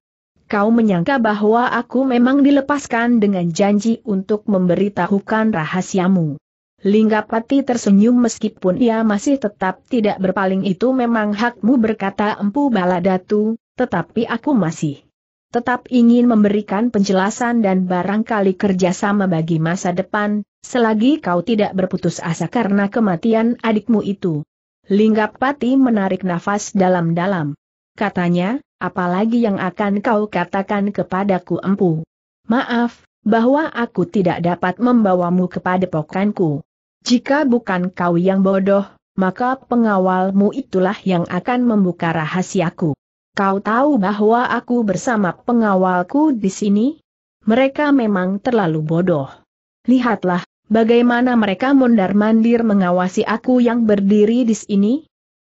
Kau menyangka bahwa aku memang dilepaskan dengan janji untuk memberitahukan rahasiamu. Linggapati tersenyum meskipun ia masih tetap tidak berpaling itu memang hakmu berkata Empu Baladatu, tetapi aku masih tetap ingin memberikan penjelasan dan barangkali kerjasama bagi masa depan, selagi kau tidak berputus asa karena kematian adikmu itu. Linggapati menarik nafas dalam-dalam. Katanya, apalagi yang akan kau katakan kepadaku empu. Maaf, bahwa aku tidak dapat membawamu kepada pokanku. Jika bukan kau yang bodoh, maka pengawalmu itulah yang akan membuka rahasiaku. Kau tahu bahwa aku bersama pengawalku di sini? Mereka memang terlalu bodoh. Lihatlah, bagaimana mereka mondar-mandir mengawasi aku yang berdiri di sini?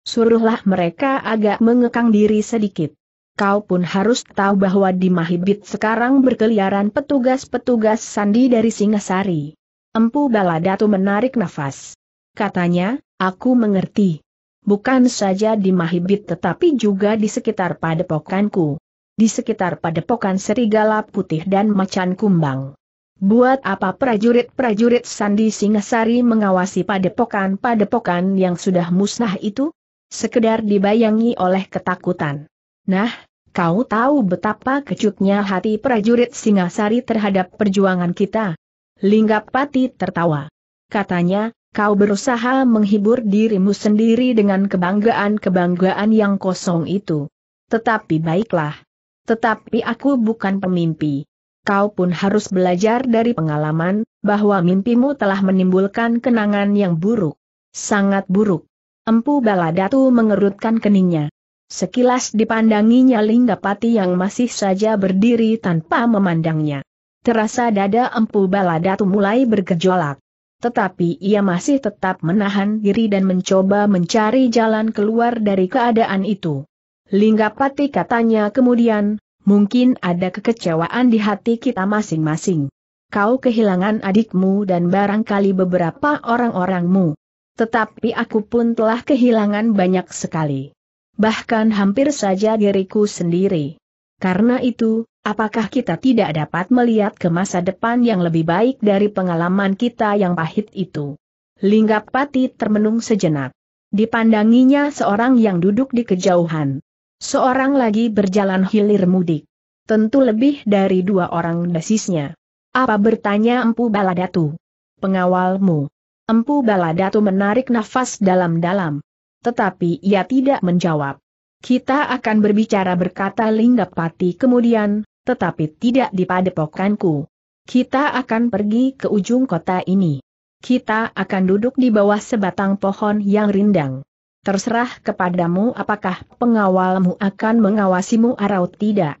Suruhlah mereka agak mengekang diri sedikit. Kau pun harus tahu bahwa di Mahibit sekarang berkeliaran petugas-petugas sandi dari Singasari. Empu Baladatu menarik nafas. Katanya, aku mengerti bukan saja di Mahibit tetapi juga di sekitar padepokanku. Di sekitar padepokan serigala putih dan macan kumbang. Buat apa prajurit-prajurit Sandi Singasari mengawasi padepokan-padepokan yang sudah musnah itu? Sekedar dibayangi oleh ketakutan. Nah, kau tahu betapa kecutnya hati prajurit Singasari terhadap perjuangan kita. Linggapati tertawa. Katanya, kau berusaha menghibur dirimu sendiri dengan kebanggaan-kebanggaan yang kosong itu. Tetapi baiklah. Tetapi aku bukan pemimpi. Kau pun harus belajar dari pengalaman, bahwa mimpimu telah menimbulkan kenangan yang buruk. Sangat buruk. Empu Baladatu mengerutkan keningnya. Sekilas dipandanginya Linggapati yang masih saja berdiri tanpa memandangnya. Terasa dada Empu Baladatu mulai bergejolak tetapi ia masih tetap menahan diri dan mencoba mencari jalan keluar dari keadaan itu. Linggapati katanya kemudian, mungkin ada kekecewaan di hati kita masing-masing. Kau kehilangan adikmu dan barangkali beberapa orang-orangmu. Tetapi aku pun telah kehilangan banyak sekali. Bahkan hampir saja diriku sendiri. Karena itu, apakah kita tidak dapat melihat ke masa depan yang lebih baik dari pengalaman kita yang pahit itu? Linggapati termenung sejenak. Dipandanginya seorang yang duduk di kejauhan. Seorang lagi berjalan hilir mudik. Tentu lebih dari dua orang desisnya. Apa bertanya Empu Baladatu? Pengawalmu. Empu Baladatu menarik nafas dalam-dalam. Tetapi ia tidak menjawab. Kita akan berbicara berkata Linggapati kemudian, tetapi tidak di padepokanku. Kita akan pergi ke ujung kota ini. Kita akan duduk di bawah sebatang pohon yang rindang. Terserah kepadamu apakah pengawalmu akan mengawasimu atau tidak.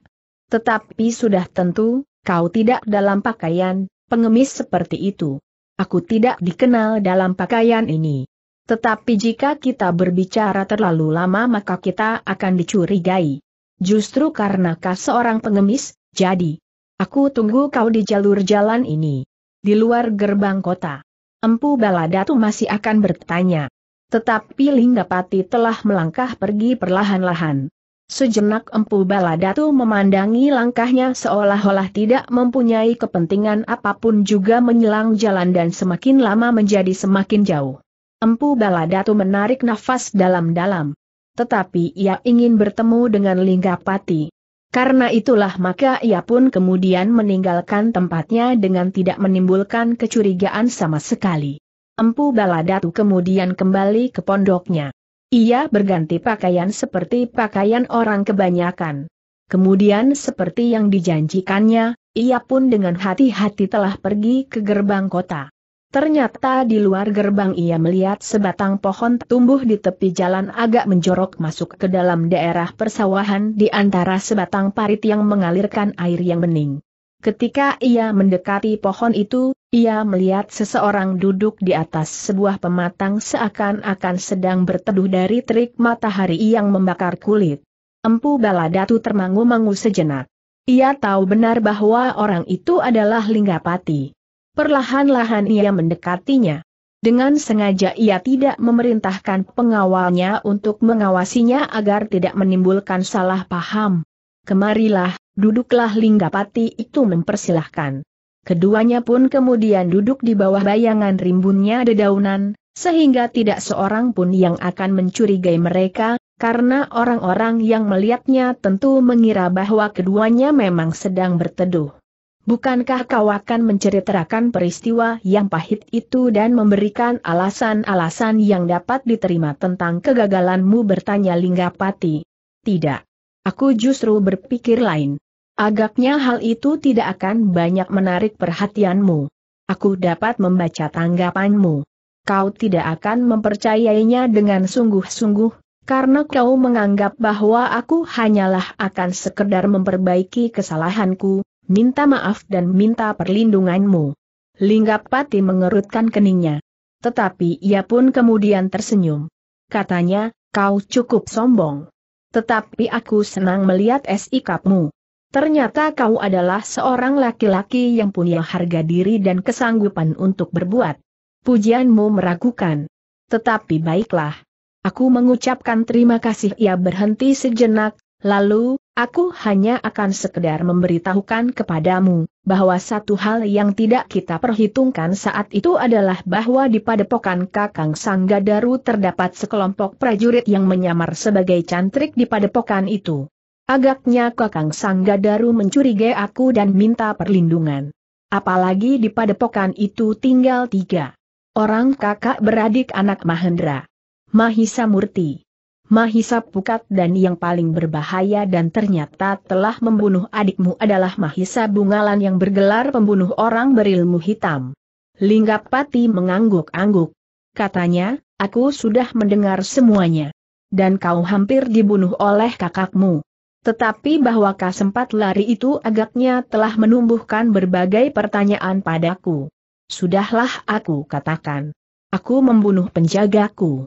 Tetapi sudah tentu, kau tidak dalam pakaian, pengemis seperti itu. Aku tidak dikenal dalam pakaian ini. Tetapi jika kita berbicara terlalu lama maka kita akan dicurigai. Justru karena kau seorang pengemis, jadi. Aku tunggu kau di jalur jalan ini. Di luar gerbang kota. Empu Baladatu masih akan bertanya. Tetapi Linggapati telah melangkah pergi perlahan-lahan. Sejenak Empu Baladatu memandangi langkahnya seolah-olah tidak mempunyai kepentingan apa pun juga menyelang jalan dan semakin lama menjadi semakin jauh. Empu Baladatu menarik nafas dalam-dalam. Tetapi ia ingin bertemu dengan Linggapati. Karena itulah maka ia pun kemudian meninggalkan tempatnya dengan tidak menimbulkan kecurigaan sama sekali. Empu Baladatu kemudian kembali ke pondoknya. Ia berganti pakaian seperti pakaian orang kebanyakan. Kemudian seperti yang dijanjikannya, ia pun dengan hati-hati telah pergi ke gerbang kota. Ternyata di luar gerbang ia melihat sebatang pohon tumbuh di tepi jalan agak menjorok masuk ke dalam daerah persawahan di antara sebatang parit yang mengalirkan air yang bening. Ketika ia mendekati pohon itu, ia melihat seseorang duduk di atas sebuah pematang seakan-akan sedang berteduh dari terik matahari yang membakar kulit. Empu Baladatu termangu-mangu sejenak. Ia tahu benar bahwa orang itu adalah Linggapati. Perlahan-lahan ia mendekatinya. Dengan sengaja ia tidak memerintahkan pengawalnya untuk mengawasinya agar tidak menimbulkan salah paham. Kemarilah, duduklah Linggapati itu mempersilahkan. Keduanya pun kemudian duduk di bawah bayangan rimbunnya dedaunan, sehingga tidak seorang pun yang akan mencurigai mereka, karena orang-orang yang melihatnya tentu mengira bahwa keduanya memang sedang berteduh. Bukankah kau akan menceritakan peristiwa yang pahit itu dan memberikan alasan-alasan yang dapat diterima tentang kegagalanmu bertanya Linggapati? Tidak. Aku justru berpikir lain. Agaknya hal itu tidak akan banyak menarik perhatianmu. Aku dapat membaca tanggapanmu. Kau tidak akan mempercayainya dengan sungguh-sungguh, karena kau menganggap bahwa aku hanyalah akan sekedar memperbaiki kesalahanku, minta maaf dan minta perlindunganmu. Linggapati mengerutkan keningnya. Tetapi ia pun kemudian tersenyum. Katanya, kau cukup sombong. Tetapi aku senang melihat sikapmu. Ternyata kau adalah seorang laki-laki yang punya harga diri dan kesanggupan untuk berbuat. Pujianmu meragukan. Tetapi baiklah. Aku mengucapkan terima kasih ia berhenti sejenak, Lalu, aku hanya akan sekedar memberitahukan kepadamu, bahwa satu hal yang tidak kita perhitungkan saat itu adalah bahwa di padepokan Kakang Sanggadaru terdapat sekelompok prajurit yang menyamar sebagai cantrik di padepokan itu. Agaknya Kakang Sanggadaru mencurigai aku dan minta perlindungan. Apalagi di padepokan itu tinggal tiga orang kakak beradik anak Mahendra. Mahisa Murti. Mahisa Pukat dan yang paling berbahaya dan ternyata telah membunuh adikmu adalah Mahisa Bungalan yang bergelar pembunuh orang berilmu hitam. Linggapati mengangguk-angguk. Katanya, aku sudah mendengar semuanya. Dan kau hampir dibunuh oleh kakakmu. Tetapi bahwa kau sempat lari itu agaknya telah menumbuhkan berbagai pertanyaan padaku. Sudahlah aku katakan. Aku membunuh penjagaku.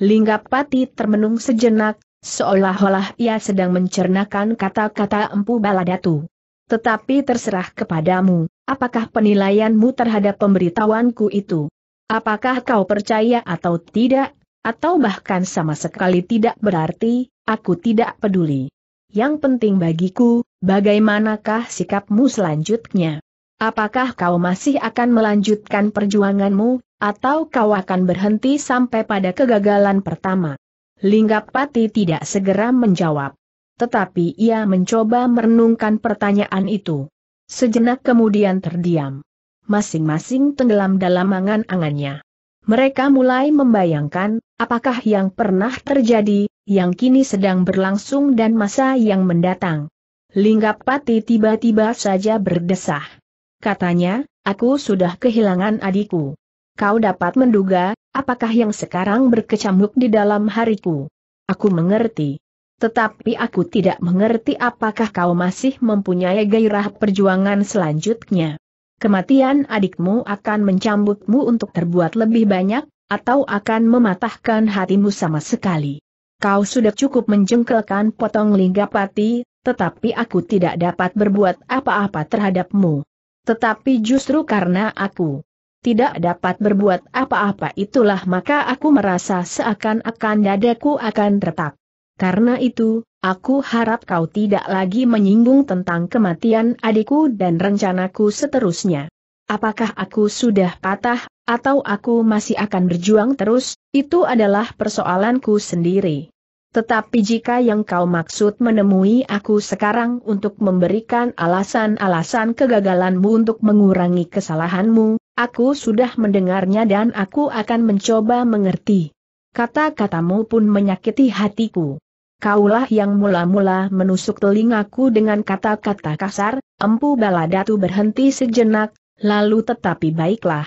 Linggapati termenung sejenak, seolah-olah ia sedang mencernakan kata-kata Empu Baladatu. Tetapi terserah kepadamu, apakah penilaianmu terhadap pemberitahuanku itu? Apakah kau percaya atau tidak, atau bahkan sama sekali tidak berarti, aku tidak peduli. Yang penting bagiku, bagaimanakah sikapmu selanjutnya? Apakah kau masih akan melanjutkan perjuanganmu, atau kau akan berhenti sampai pada kegagalan pertama? Linggapati tidak segera menjawab. Tetapi ia mencoba merenungkan pertanyaan itu. Sejenak kemudian terdiam. Masing-masing tenggelam dalam angan-angannya. Mereka mulai membayangkan, apakah yang pernah terjadi, yang kini sedang berlangsung dan masa yang mendatang. Linggapati tiba-tiba saja berdesah. Katanya, aku sudah kehilangan adikku kau dapat menduga, apakah yang sekarang berkecamuk di dalam hariku. Aku mengerti. Tetapi aku tidak mengerti apakah kau masih mempunyai gairah perjuangan selanjutnya. Kematian adikmu akan mencambukmu untuk terbuat lebih banyak, atau akan mematahkan hatimu sama sekali. Kau sudah cukup menjengkelkan potong linggapati, tetapi aku tidak dapat berbuat apa-apa terhadapmu. Tetapi justru karena aku tidak dapat berbuat apa-apa itulah maka aku merasa seakan-akan dadaku akan retak. Karena itu, Aku harap kau tidak lagi menyinggung tentang kematian adikku dan rencanaku seterusnya. Apakah aku sudah patah, atau aku masih akan berjuang terus, itu adalah persoalanku sendiri. Tetapi jika yang kau maksud menemui aku sekarang untuk memberikan alasan-alasan kegagalanmu untuk mengurangi kesalahanmu, aku sudah mendengarnya dan aku akan mencoba mengerti. Kata-katamu pun menyakiti hatiku. Kaulah yang mula-mula menusuk telingaku dengan kata-kata kasar, empu baladatu berhenti sejenak, lalu tetapi baiklah.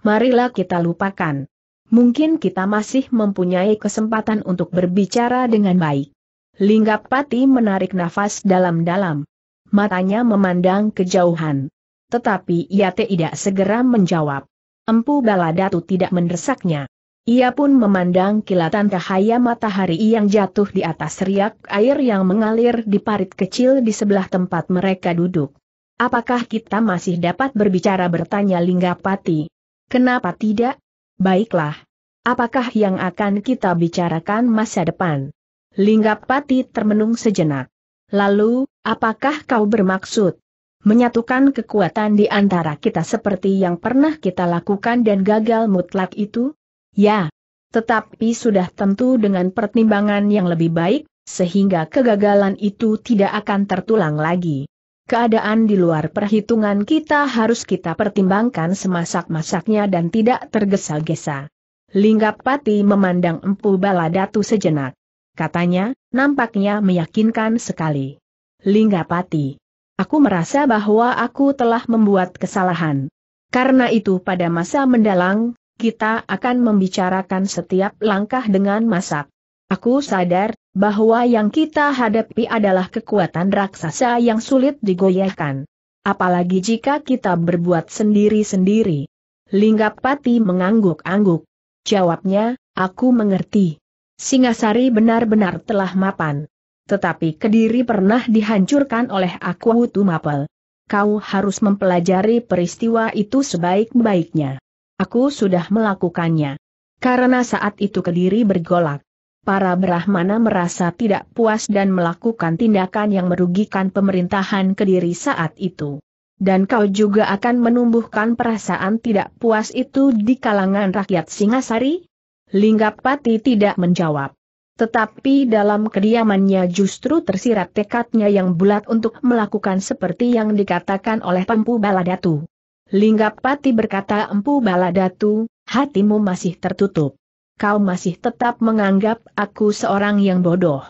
Marilah kita lupakan. Mungkin kita masih mempunyai kesempatan untuk berbicara dengan baik. Linggapati menarik nafas dalam-dalam. Matanya memandang kejauhan. Tetapi ia tidak segera menjawab. Empu baladatu tidak mendesaknya. Ia pun memandang kilatan cahaya matahari yang jatuh di atas riak air yang mengalir di parit kecil di sebelah tempat mereka duduk. Apakah kita masih dapat berbicara bertanya Linggapati? Kenapa tidak? Baiklah. Apakah yang akan kita bicarakan masa depan? Linggapati termenung sejenak. Lalu, apakah kau bermaksud menyatukan kekuatan di antara kita seperti yang pernah kita lakukan dan gagal mutlak itu? Ya, tetapi sudah tentu dengan pertimbangan yang lebih baik, sehingga kegagalan itu tidak akan tertulang lagi. Keadaan di luar perhitungan kita harus kita pertimbangkan semasak-masaknya dan tidak tergesa-gesa. Linggapati memandang Empu Baladatu sejenak. Katanya, nampaknya meyakinkan sekali. Linggapati, aku merasa bahwa aku telah membuat kesalahan. Karena itu pada masa mendalang, kita akan membicarakan setiap langkah dengan masak. Aku sadar, bahwa yang kita hadapi adalah kekuatan raksasa yang sulit digoyahkan. Apalagi jika kita berbuat sendiri-sendiri. Linggapati mengangguk-angguk. Jawabnya, aku mengerti. Singasari benar-benar telah mapan. Tetapi Kediri pernah dihancurkan oleh aku Mapel. Kau harus mempelajari peristiwa itu sebaik-baiknya. Aku sudah melakukannya. Karena saat itu Kediri bergolak. Para Brahmana merasa tidak puas dan melakukan tindakan yang merugikan pemerintahan Kediri saat itu. Dan kau juga akan menumbuhkan perasaan tidak puas itu di kalangan rakyat Singasari? Linggapati tidak menjawab. Tetapi dalam kediamannya justru tersirat tekadnya yang bulat untuk melakukan seperti yang dikatakan oleh Pempu Baladatu. Linggapati berkata Empu Baladatu, hatimu masih tertutup. Kau masih tetap menganggap aku seorang yang bodoh.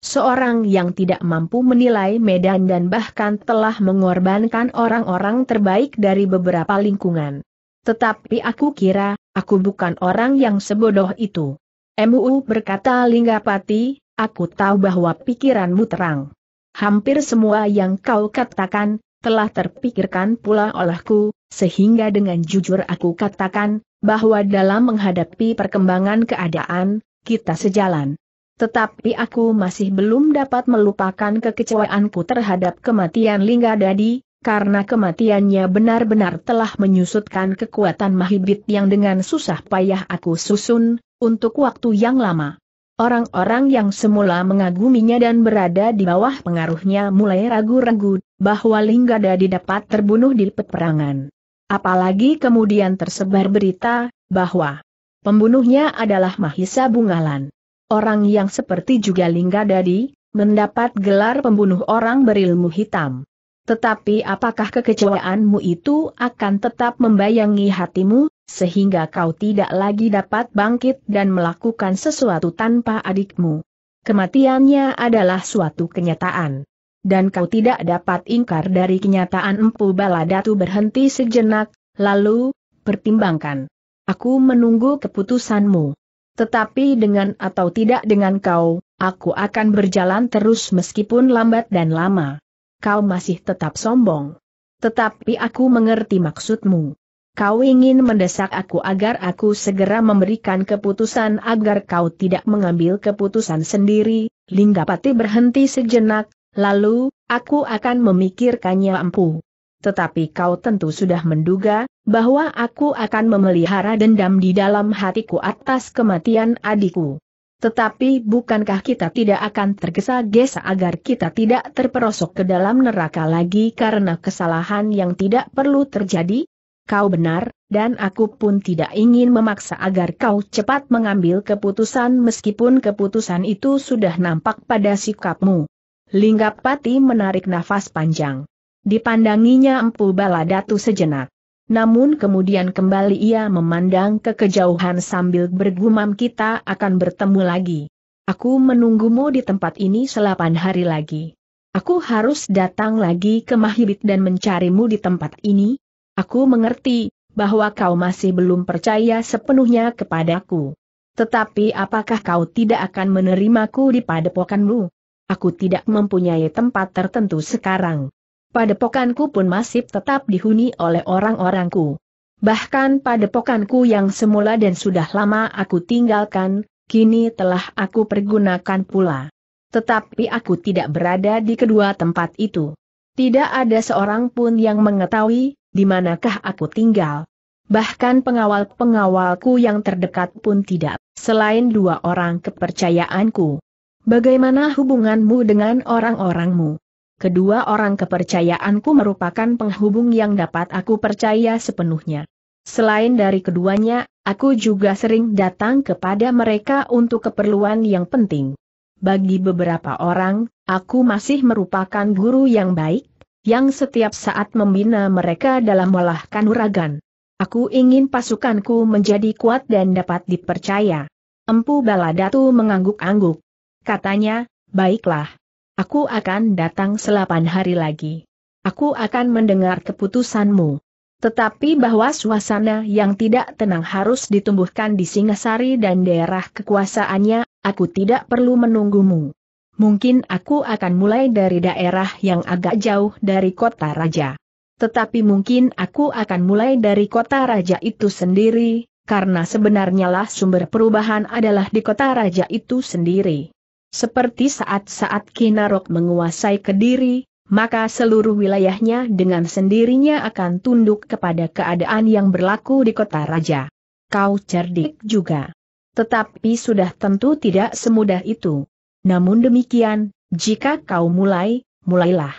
Seorang yang tidak mampu menilai medan dan bahkan telah mengorbankan orang-orang terbaik dari beberapa lingkungan. Tetapi aku kira, aku bukan orang yang sebodoh itu. MUU berkata Linggapati, aku tahu bahwa pikiranmu terang. Hampir semua yang kau katakan, telah terpikirkan pula olehku, sehingga dengan jujur aku katakan, bahwa dalam menghadapi perkembangan keadaan, kita sejalan. Tetapi aku masih belum dapat melupakan kekecewaanku terhadap kematian Linggadadi, karena kematiannya benar-benar telah menyusutkan kekuatan Mahibit yang dengan susah payah aku susun, untuk waktu yang lama. Orang-orang yang semula mengaguminya dan berada di bawah pengaruhnya mulai ragu-ragu bahwa Linggadadi dapat terbunuh di peperangan. Apalagi kemudian tersebar berita bahwa pembunuhnya adalah Mahisa Bungalan. Orang yang seperti juga Linggadadi mendapat gelar pembunuh orang berilmu hitam. Tetapi apakah kekecewaanmu itu akan tetap membayangi hatimu, sehingga kau tidak lagi dapat bangkit dan melakukan sesuatu tanpa adikmu. Kematiannya adalah suatu kenyataan. Dan kau tidak dapat ingkar dari kenyataan Empu Baladatu berhenti sejenak, lalu, pertimbangkan. Aku menunggu keputusanmu. Tetapi dengan atau tidak dengan kau, aku akan berjalan terus meskipun lambat dan lama. Kau masih tetap sombong. Tetapi aku mengerti maksudmu. Kau ingin mendesak aku agar aku segera memberikan keputusan agar kau tidak mengambil keputusan sendiri, Linggapati berhenti sejenak, lalu, aku akan memikirkannya empu. Tetapi kau tentu sudah menduga, bahwa aku akan memelihara dendam di dalam hatiku atas kematian adikku. Tetapi bukankah kita tidak akan tergesa-gesa agar kita tidak terperosok ke dalam neraka lagi karena kesalahan yang tidak perlu terjadi? kau benar, dan aku pun tidak ingin memaksa agar kau cepat mengambil keputusan meskipun keputusan itu sudah nampak pada sikapmu. Linggapati menarik nafas panjang. Dipandanginya Empu Baladatu sejenak. Namun kemudian kembali ia memandang ke kejauhan sambil bergumam kita akan bertemu lagi. Aku menunggumu di tempat ini selapan hari lagi. Aku harus datang lagi ke Mahibit dan mencarimu di tempat ini, Aku mengerti, bahwa kau masih belum percaya sepenuhnya kepadaku. Tetapi apakah kau tidak akan menerimaku di padepokanmu? Aku tidak mempunyai tempat tertentu sekarang. Padepokanku pun masih tetap dihuni oleh orang-orangku. Bahkan padepokanku yang semula dan sudah lama aku tinggalkan, kini telah aku pergunakan pula. Tetapi aku tidak berada di kedua tempat itu. Tidak ada seorang pun yang mengetahui, di manakah aku tinggal. Bahkan pengawal-pengawalku yang terdekat pun tidak, selain dua orang kepercayaanku. Bagaimana hubunganmu dengan orang-orangmu? Kedua orang kepercayaanku merupakan penghubung yang dapat aku percaya sepenuhnya. Selain dari keduanya, aku juga sering datang kepada mereka untuk keperluan yang penting. Bagi beberapa orang, aku masih merupakan guru yang baik, yang setiap saat membina mereka dalam olah kanuragan. Aku ingin pasukanku menjadi kuat dan dapat dipercaya. Empu Baladatu mengangguk-angguk. Katanya, baiklah. Aku akan datang selapan hari lagi. Aku akan mendengar keputusanmu. Tetapi bahwa suasana yang tidak tenang harus ditumbuhkan di Singasari dan daerah kekuasaannya, aku tidak perlu menunggumu mungkin aku akan mulai dari daerah yang agak jauh dari kota raja. Tetapi mungkin aku akan mulai dari kota raja itu sendiri, karena sebenarnya lah sumber perubahan adalah di kota raja itu sendiri. Seperti saat-saat Kinarok menguasai Kediri, maka seluruh wilayahnya dengan sendirinya akan tunduk kepada keadaan yang berlaku di kota raja. Kau cerdik juga. Tetapi sudah tentu tidak semudah itu. Namun demikian, jika kau mulai, mulailah.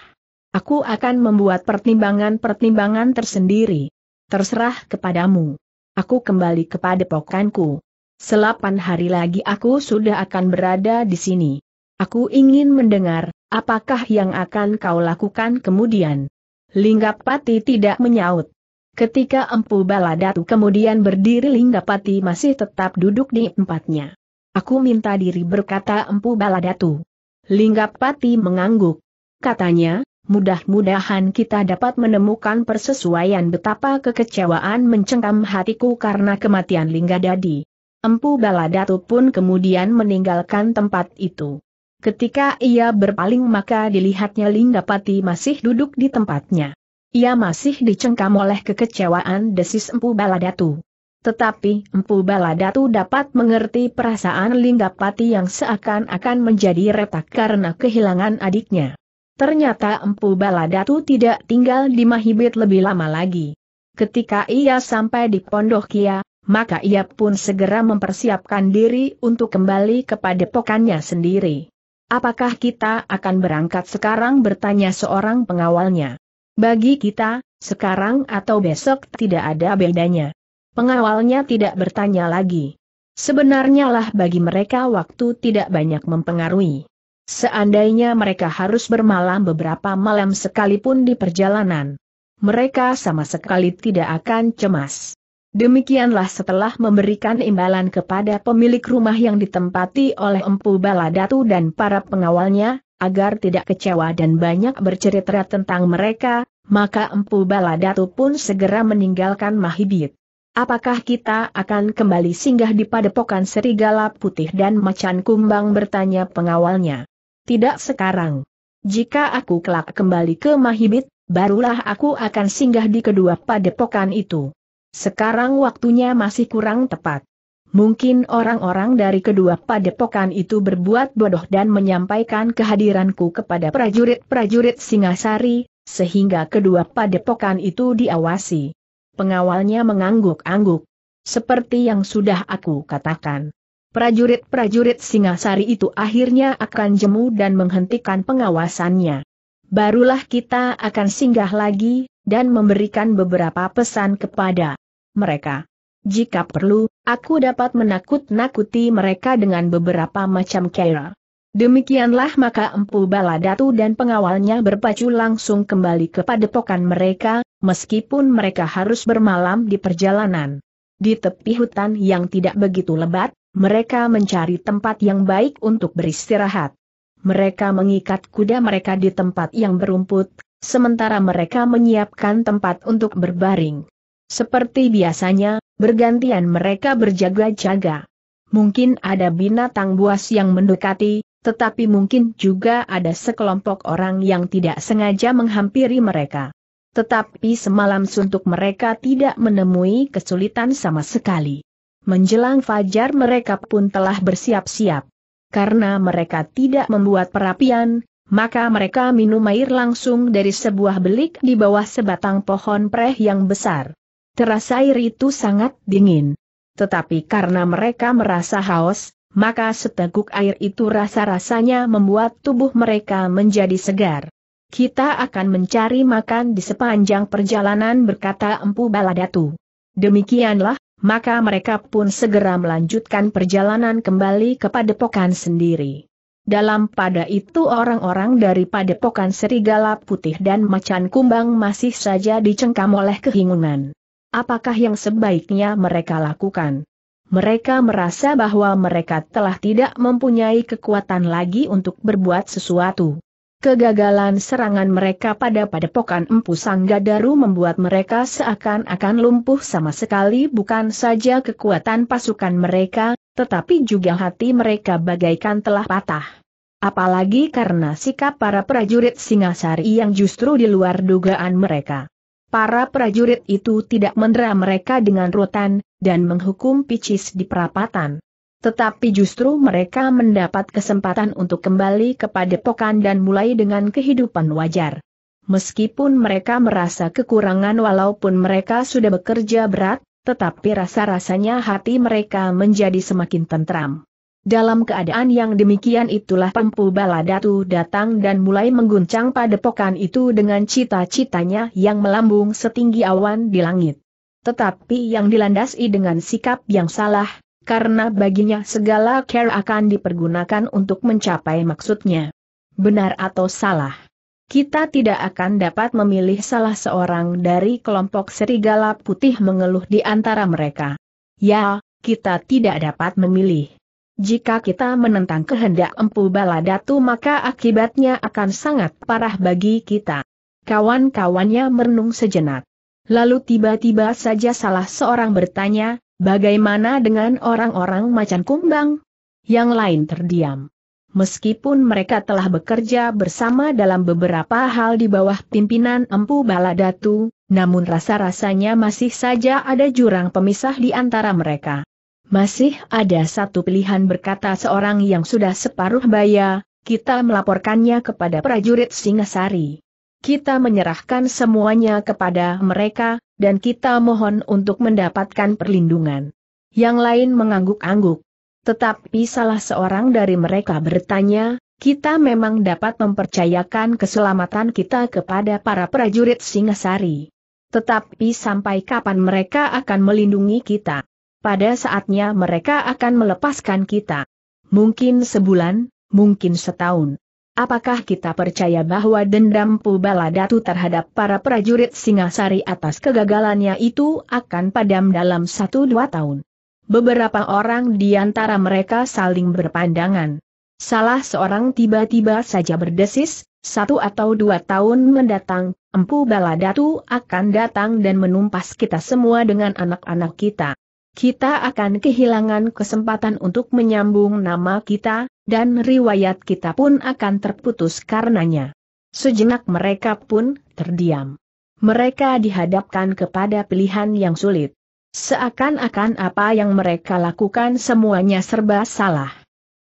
Aku akan membuat pertimbangan-pertimbangan tersendiri. Terserah kepadamu. Aku kembali kepada pokanku. Selapan hari lagi aku sudah akan berada di sini. Aku ingin mendengar, apakah yang akan kau lakukan kemudian. Linggapati tidak menyaut. Ketika Empu Baladatu kemudian berdiri Linggapati masih tetap duduk di tempatnya. Aku minta diri berkata Empu Baladatu. Linggapati mengangguk. Katanya, mudah-mudahan kita dapat menemukan persesuaian betapa kekecewaan mencengkam hatiku karena kematian Linggadadi. Empu Baladatu pun kemudian meninggalkan tempat itu. Ketika ia berpaling maka dilihatnya Linggapati masih duduk di tempatnya. Ia masih dicengkam oleh kekecewaan desis Empu Baladatu. Tetapi Empu Baladatu dapat mengerti perasaan Linggapati yang seakan-akan menjadi retak karena kehilangan adiknya. Ternyata Empu Baladatu tidak tinggal di Mahibit lebih lama lagi. Ketika ia sampai di Pondok Kia, maka ia pun segera mempersiapkan diri untuk kembali kepada pokannya sendiri. Apakah kita akan berangkat sekarang bertanya seorang pengawalnya. Bagi kita, sekarang atau besok tidak ada bedanya. Pengawalnya tidak bertanya lagi. Sebenarnya lah bagi mereka waktu tidak banyak mempengaruhi. Seandainya mereka harus bermalam beberapa malam sekalipun di perjalanan, mereka sama sekali tidak akan cemas. Demikianlah setelah memberikan imbalan kepada pemilik rumah yang ditempati oleh Empu Baladatu dan para pengawalnya, agar tidak kecewa dan banyak bercerita tentang mereka, maka Empu Baladatu pun segera meninggalkan Mahibit. Apakah kita akan kembali singgah di padepokan serigala putih dan macan kumbang bertanya pengawalnya. Tidak sekarang. Jika aku kelak kembali ke Mahibit, barulah aku akan singgah di kedua padepokan itu. Sekarang waktunya masih kurang tepat. Mungkin orang-orang dari kedua padepokan itu berbuat bodoh dan menyampaikan kehadiranku kepada prajurit-prajurit Singasari, sehingga kedua padepokan itu diawasi. Pengawalnya mengangguk-angguk. Seperti yang sudah aku katakan. Prajurit-prajurit Singasari itu akhirnya akan jemu dan menghentikan pengawasannya barulah kita akan singgah lagi, dan memberikan beberapa pesan kepada mereka. Jika perlu, aku dapat menakut-nakuti mereka dengan beberapa macam cara. Demikianlah maka Empu Baladatu dan pengawalnya berpacu langsung kembali ke padepokan mereka, meskipun mereka harus bermalam di perjalanan. Di tepi hutan yang tidak begitu lebat, mereka mencari tempat yang baik untuk beristirahat mereka mengikat kuda mereka di tempat yang berumput, sementara mereka menyiapkan tempat untuk berbaring. Seperti biasanya, bergantian mereka berjaga-jaga. Mungkin ada binatang buas yang mendekati, tetapi mungkin juga ada sekelompok orang yang tidak sengaja menghampiri mereka. Tetapi semalam suntuk mereka tidak menemui kesulitan sama sekali. Menjelang fajar mereka pun telah bersiap-siap. Karena mereka tidak membuat perapian, maka mereka minum air langsung dari sebuah belik di bawah sebatang pohon preh yang besar. Terasa air itu sangat dingin. Tetapi karena mereka merasa haus, maka seteguk air itu rasa-rasanya membuat tubuh mereka menjadi segar. Kita akan mencari makan di sepanjang perjalanan berkata Empu Baladatu. Demikianlah, maka mereka pun segera melanjutkan perjalanan kembali ke padepokan sendiri. Dalam pada itu orang-orang dari padepokan serigala putih dan macan kumbang masih saja dicengkam oleh kebingungan. Apakah yang sebaiknya mereka lakukan? Mereka merasa bahwa mereka telah tidak mempunyai kekuatan lagi untuk berbuat sesuatu. Kegagalan serangan mereka pada padepokan Empu Sanggadaru membuat mereka seakan-akan lumpuh sama sekali bukan saja kekuatan pasukan mereka, tetapi juga hati mereka bagaikan telah patah. Apalagi karena sikap para prajurit Singasari yang justru di luar dugaan mereka. Para prajurit itu tidak mendera mereka dengan rotan, dan menghukum picis di perapatan tetapi justru mereka mendapat kesempatan untuk kembali ke padepokan dan mulai dengan kehidupan wajar. Meskipun mereka merasa kekurangan walaupun mereka sudah bekerja berat, tetapi rasa-rasanya hati mereka menjadi semakin tentram. Dalam keadaan yang demikian itulah Pempu Baladatu datang dan mulai mengguncang padepokan itu dengan cita-citanya yang melambung setinggi awan di langit. Tetapi yang dilandasi dengan sikap yang salah, karena baginya segala care akan dipergunakan untuk mencapai maksudnya. Benar atau salah? Kita tidak akan dapat memilih salah seorang dari kelompok serigala putih mengeluh di antara mereka. Ya, kita tidak dapat memilih. Jika kita menentang kehendak Empu Baladatu maka akibatnya akan sangat parah bagi kita. Kawan-kawannya merenung sejenak. Lalu tiba-tiba saja salah seorang bertanya, Bagaimana dengan orang-orang macan kumbang? Yang lain terdiam. Meskipun mereka telah bekerja bersama dalam beberapa hal di bawah pimpinan Empu Baladatu, namun rasa-rasanya masih saja ada jurang pemisah di antara mereka. Masih ada satu pilihan berkata seorang yang sudah separuh baya, kita melaporkannya kepada prajurit Singasari. Kita menyerahkan semuanya kepada mereka, dan kita mohon untuk mendapatkan perlindungan. Yang lain mengangguk-angguk. Tetapi salah seorang dari mereka bertanya, kita memang dapat mempercayakan keselamatan kita kepada para prajurit Singasari. Tetapi sampai kapan mereka akan melindungi kita? Pada saatnya mereka akan melepaskan kita. Mungkin sebulan, mungkin setahun. Apakah kita percaya bahwa dendam Pubaladatu terhadap para prajurit Singasari atas kegagalannya itu akan padam dalam satu dua tahun? Beberapa orang di antara mereka saling berpandangan. Salah seorang tiba-tiba saja berdesis, satu atau dua tahun mendatang, Empu Baladatu akan datang dan menumpas kita semua dengan anak-anak kita. Kita akan kehilangan kesempatan untuk menyambung nama kita, dan riwayat kita pun akan terputus karenanya. Sejenak mereka pun terdiam. Mereka dihadapkan kepada pilihan yang sulit. Seakan-akan apa yang mereka lakukan semuanya serba salah.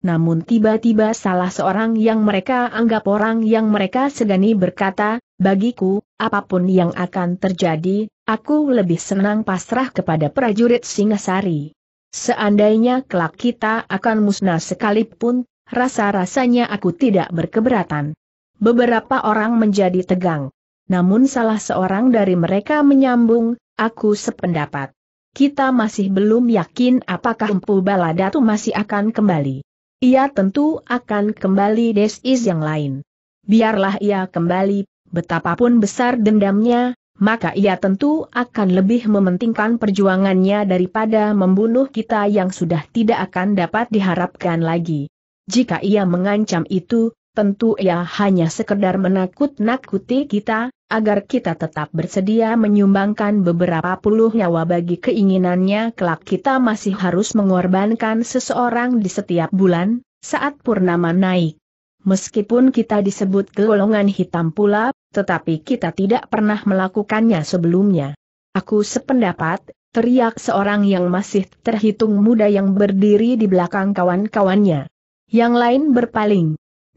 Namun tiba-tiba salah seorang yang mereka anggap orang yang mereka segani berkata, bagiku, apa pun yang akan terjadi, aku lebih senang pasrah kepada prajurit Singasari. Seandainya kelak kita akan musnah sekalipun, rasa-rasanya aku tidak berkeberatan. Beberapa orang menjadi tegang. Namun salah seorang dari mereka menyambung, aku sependapat. Kita masih belum yakin apakah Empu Baladatu masih akan kembali. Ia tentu akan kembali desis yang lain. Biarlah ia kembali, betapapun besar dendamnya, maka ia tentu akan lebih mementingkan perjuangannya daripada membunuh kita yang sudah tidak akan dapat diharapkan lagi. Jika ia mengancam itu, tentu ia hanya sekedar menakut-nakuti kita, agar kita tetap bersedia menyumbangkan beberapa puluh nyawa bagi keinginannya kelak kita masih harus mengorbankan seseorang di setiap bulan, saat purnama naik. Meskipun kita disebut golongan hitam pula, tetapi kita tidak pernah melakukannya sebelumnya. Aku sependapat, teriak seorang yang masih terhitung muda yang berdiri di belakang kawan-kawannya. Yang lain berpaling.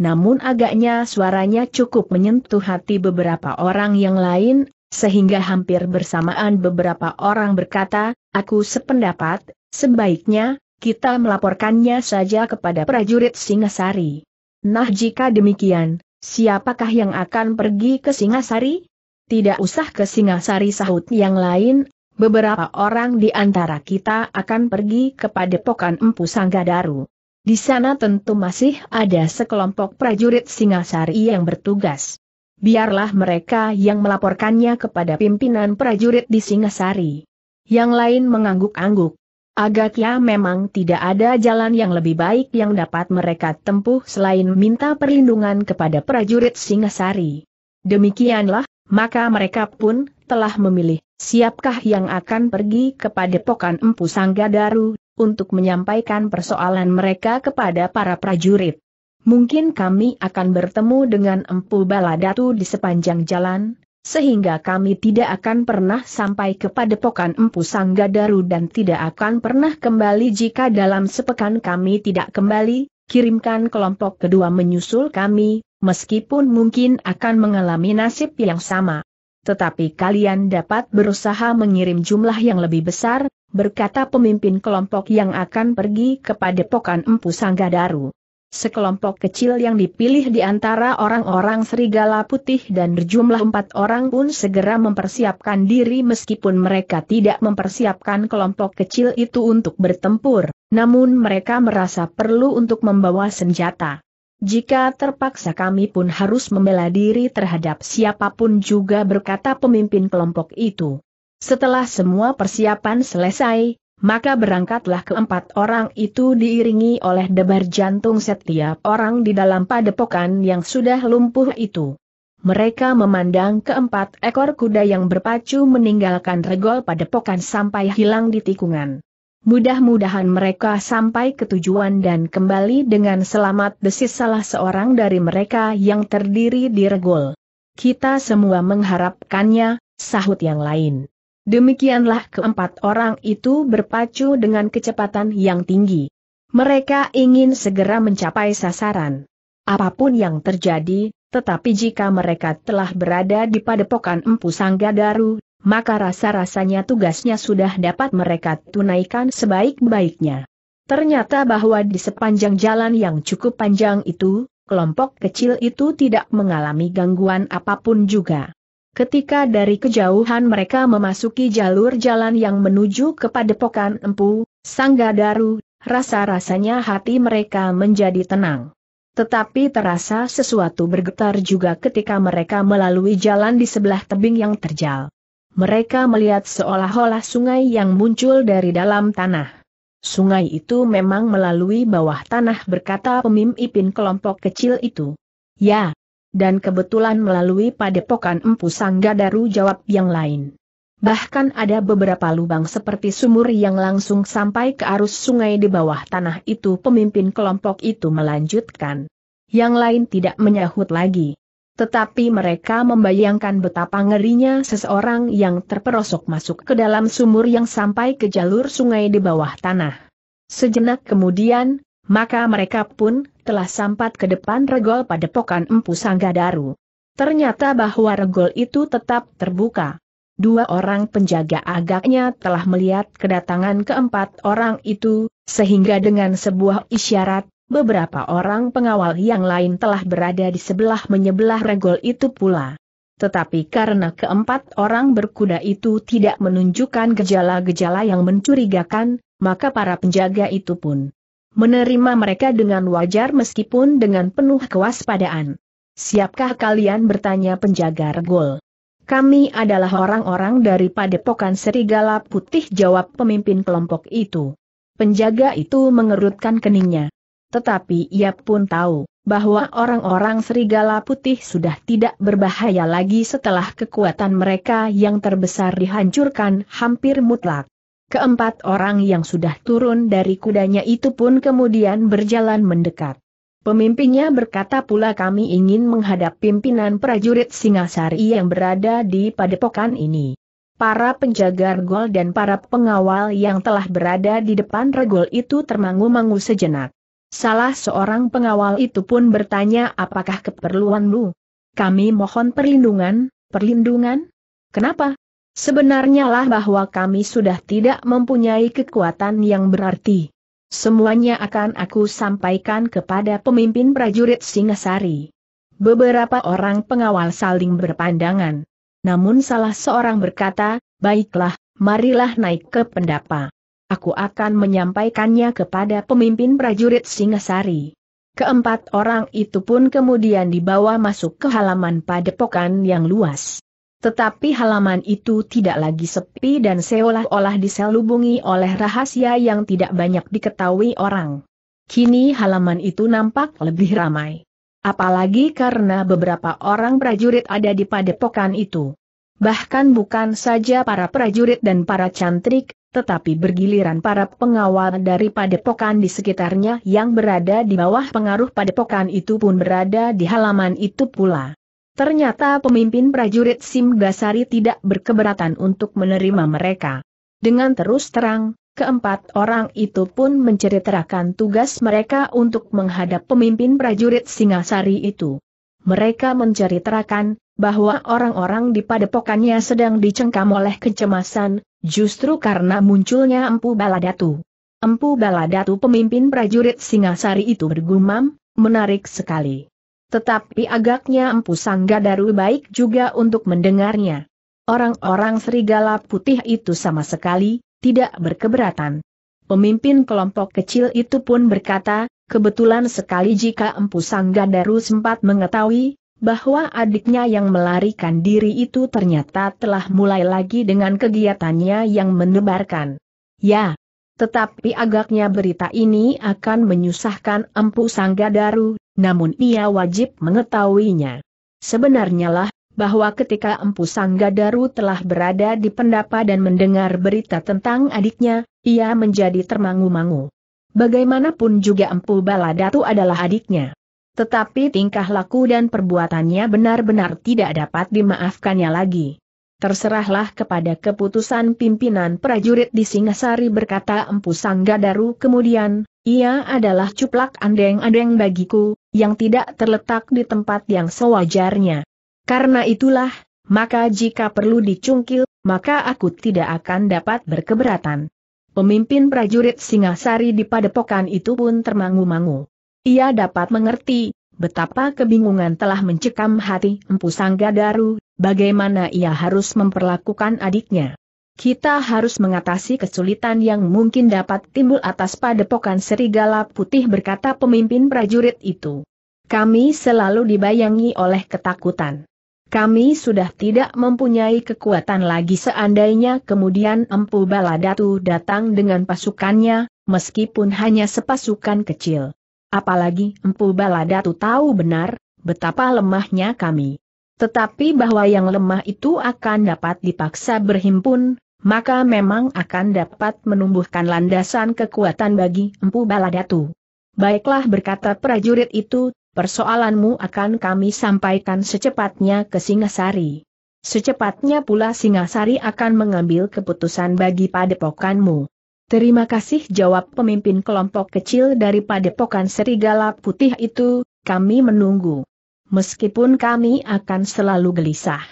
Namun agaknya suaranya cukup menyentuh hati beberapa orang yang lain, sehingga hampir bersamaan beberapa orang berkata, aku sependapat, sebaiknya, kita melaporkannya saja kepada prajurit Singasari. Nah jika demikian, siapakah yang akan pergi ke Singasari? Tidak usah ke Singasari sahut yang lain, beberapa orang di antara kita akan pergi kepada Pokan Empu Sanggadaru. Di sana tentu masih ada sekelompok prajurit Singasari yang bertugas. Biarlah mereka yang melaporkannya kepada pimpinan prajurit di Singasari. Yang lain mengangguk-angguk. Agaknya memang tidak ada jalan yang lebih baik yang dapat mereka tempuh selain minta perlindungan kepada prajurit Singasari. Demikianlah, maka mereka pun telah memilih, siapkah yang akan pergi kepada Pokan Empu Sanggadaru, untuk menyampaikan persoalan mereka kepada para prajurit. Mungkin kami akan bertemu dengan Empu Baladatu di sepanjang jalan, sehingga kami tidak akan pernah sampai ke padepokan Empu Sanggadaru dan tidak akan pernah kembali jika dalam sepekan kami tidak kembali, kirimkan kelompok kedua menyusul kami, meskipun mungkin akan mengalami nasib yang sama. Tetapi kalian dapat berusaha mengirim jumlah yang lebih besar, berkata pemimpin kelompok yang akan pergi kepada Pokan Empu Sanggadaru. Sekelompok kecil yang dipilih di antara orang-orang serigala putih dan berjumlah empat orang pun segera mempersiapkan diri meskipun mereka tidak mempersiapkan kelompok kecil itu untuk bertempur, namun mereka merasa perlu untuk membawa senjata. Jika terpaksa kami pun harus membela diri terhadap siapa pun juga berkata pemimpin kelompok itu. Setelah semua persiapan selesai, maka berangkatlah keempat orang itu diiringi oleh debar jantung setiap orang di dalam padepokan yang sudah lumpuh itu. Mereka memandang keempat ekor kuda yang berpacu meninggalkan regol padepokan sampai hilang di tikungan. Mudah-mudahan mereka sampai ke tujuan dan kembali dengan selamat desis salah seorang dari mereka yang terdiri di regol. Kita semua mengharapkannya, sahut yang lain. Demikianlah keempat orang itu berpacu dengan kecepatan yang tinggi. Mereka ingin segera mencapai sasaran. Apa pun yang terjadi, tetapi jika mereka telah berada di padepokan Empu Sanggadaru, maka rasa-rasanya tugasnya sudah dapat mereka tunaikan sebaik-baiknya. Ternyata bahwa di sepanjang jalan yang cukup panjang itu, kelompok kecil itu tidak mengalami gangguan apa pun juga. Ketika dari kejauhan mereka memasuki jalur jalan yang menuju ke Padepokan Empu, Sanggadaru, rasa-rasanya hati mereka menjadi tenang. Tetapi terasa sesuatu bergetar juga ketika mereka melalui jalan di sebelah tebing yang terjal. Mereka melihat seolah-olah sungai yang muncul dari dalam tanah. Sungai itu memang melalui bawah tanah berkata pemimpin kelompok kecil itu. Ya, dan kebetulan melalui padepokan Empu Sanggadaru jawab yang lain. Bahkan ada beberapa lubang seperti sumur yang langsung sampai ke arus sungai di bawah tanah itu pemimpin kelompok itu melanjutkan. Yang lain tidak menyahut lagi. Tetapi mereka membayangkan betapa ngerinya seseorang yang terperosok masuk ke dalam sumur yang sampai ke jalur sungai di bawah tanah. Sejenak kemudian, maka mereka pun telah sampat ke depan regol padepokan Empu Sanggadaru. Ternyata bahwa regol itu tetap terbuka. Dua orang penjaga agaknya telah melihat kedatangan keempat orang itu, sehingga dengan sebuah isyarat, Beberapa orang pengawal yang lain telah berada di sebelah menyebelah regol itu pula. Tetapi karena keempat orang berkuda itu tidak menunjukkan gejala-gejala yang mencurigakan, maka para penjaga itu pun menerima mereka dengan wajar meskipun dengan penuh kewaspadaan. Siapkah kalian bertanya penjaga regol? Kami adalah orang-orang dari Padepokan Serigala Putih jawab pemimpin kelompok itu. Penjaga itu mengerutkan keningnya. Tetapi ia pun tahu bahwa orang-orang serigala putih sudah tidak berbahaya lagi setelah kekuatan mereka yang terbesar dihancurkan hampir mutlak. Keempat orang yang sudah turun dari kudanya itu pun kemudian berjalan mendekat. Pemimpinnya berkata pula kami ingin menghadap pimpinan prajurit Singasari yang berada di padepokan ini. Para penjaga regol dan para pengawal yang telah berada di depan regol itu termangu-mangu sejenak. Salah seorang pengawal itu pun bertanya apakah keperluanmu? Kami mohon perlindungan, perlindungan? Kenapa? Sebenarnya lah bahwa kami sudah tidak mempunyai kekuatan yang berarti. Semuanya akan aku sampaikan kepada pemimpin prajurit Singasari. Beberapa orang pengawal saling berpandangan. Namun salah seorang berkata, baiklah, marilah naik ke pendapa aku akan menyampaikannya kepada pemimpin prajurit Singasari. Keempat orang itu pun kemudian dibawa masuk ke halaman padepokan yang luas. Tetapi halaman itu tidak lagi sepi dan seolah-olah diselubungi oleh rahasia yang tidak banyak diketahui orang. Kini halaman itu nampak lebih ramai. Apalagi karena beberapa orang prajurit ada di padepokan itu. Bahkan bukan saja para prajurit dan para cantrik, tetapi bergiliran para pengawal dari padepokan di sekitarnya yang berada di bawah pengaruh padepokan itu pun berada di halaman itu pula. Ternyata pemimpin prajurit Simgasari tidak berkeberatan untuk menerima mereka. Dengan terus terang, keempat orang itu pun menceritakan tugas mereka untuk menghadap pemimpin prajurit Singasari itu. Mereka menceritakan bahwa orang-orang di padepokannya sedang dicengkam oleh kecemasan, justru karena munculnya Empu Baladatu. Empu Baladatu pemimpin prajurit Singasari itu bergumam, menarik sekali. Tetapi agaknya Empu Sanggadaru baik juga untuk mendengarnya. Orang-orang serigala putih itu sama sekali, tidak berkeberatan. Pemimpin kelompok kecil itu pun berkata, kebetulan sekali jika Empu Sanggadaru sempat mengetahui, bahwa adiknya yang melarikan diri itu ternyata telah mulai lagi dengan kegiatannya yang menebarkan. Ya, tetapi agaknya berita ini akan menyusahkan Empu Sanggadaru, namun ia wajib mengetahuinya. Sebenarnya lah, bahwa ketika Empu Sanggadaru telah berada di pendapa dan mendengar berita tentang adiknya, ia menjadi termangu-mangu. Bagaimanapun juga Empu Baladatu adalah adiknya tetapi tingkah laku dan perbuatannya benar-benar tidak dapat dimaafkannya lagi. Terserahlah kepada keputusan pimpinan prajurit di Singasari berkata Empu Sanggadaru kemudian, ia adalah cuplak andeng-andeng bagiku, yang tidak terletak di tempat yang sewajarnya. Karena itulah, maka jika perlu dicungkil, maka aku tidak akan dapat berkeberatan. Pemimpin prajurit Singasari di padepokan itu pun termangu-mangu. Ia dapat mengerti, betapa kebingungan telah mencekam hati Empu Sanggadaru, bagaimana ia harus memperlakukan adiknya. Kita harus mengatasi kesulitan yang mungkin dapat timbul atas padepokan serigala putih berkata pemimpin prajurit itu. Kami selalu dibayangi oleh ketakutan. Kami sudah tidak mempunyai kekuatan lagi seandainya kemudian Empu Baladatu datang dengan pasukannya, meskipun hanya sepasukan kecil. Apalagi Empu Baladatu tahu benar, betapa lemahnya kami. Tetapi bahwa yang lemah itu akan dapat dipaksa berhimpun, maka memang akan dapat menumbuhkan landasan kekuatan bagi Empu Baladatu. Baiklah berkata prajurit itu, persoalanmu akan kami sampaikan secepatnya ke Singasari. Secepatnya pula Singasari akan mengambil keputusan bagi padepokanmu. Terima kasih jawab pemimpin kelompok kecil dari padepokan serigala putih itu, kami menunggu. Meskipun kami akan selalu gelisah.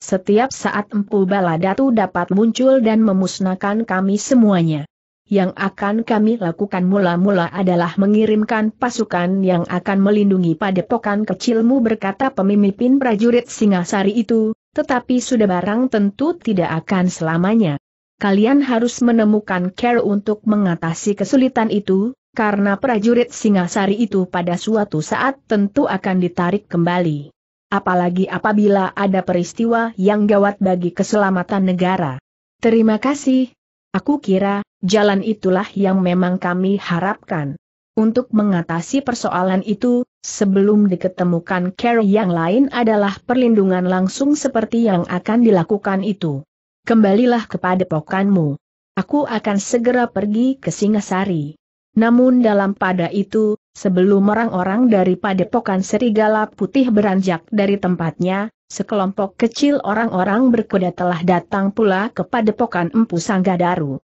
Setiap saat Empu Baladatu dapat muncul dan memusnahkan kami semuanya. Yang akan kami lakukan mula-mula adalah mengirimkan pasukan yang akan melindungi padepokan kecilmu berkata pemimpin prajurit Singasari itu, tetapi sudah barang tentu tidak akan selamanya. Kalian harus menemukan care untuk mengatasi kesulitan itu, karena prajurit Singasari itu pada suatu saat tentu akan ditarik kembali. Apalagi apabila ada peristiwa yang gawat bagi keselamatan negara. Terima kasih. Aku kira, jalan itulah yang memang kami harapkan. Untuk mengatasi persoalan itu, sebelum diketemukan care yang lain adalah perlindungan langsung seperti yang akan dilakukan itu kembalilah kepada pokanmu. Aku akan segera pergi ke Singasari. Namun dalam pada itu, sebelum orang-orang dari padepokan serigala putih beranjak dari tempatnya, sekelompok kecil orang-orang berkuda telah datang pula ke padepokan Empu Sanggadaru.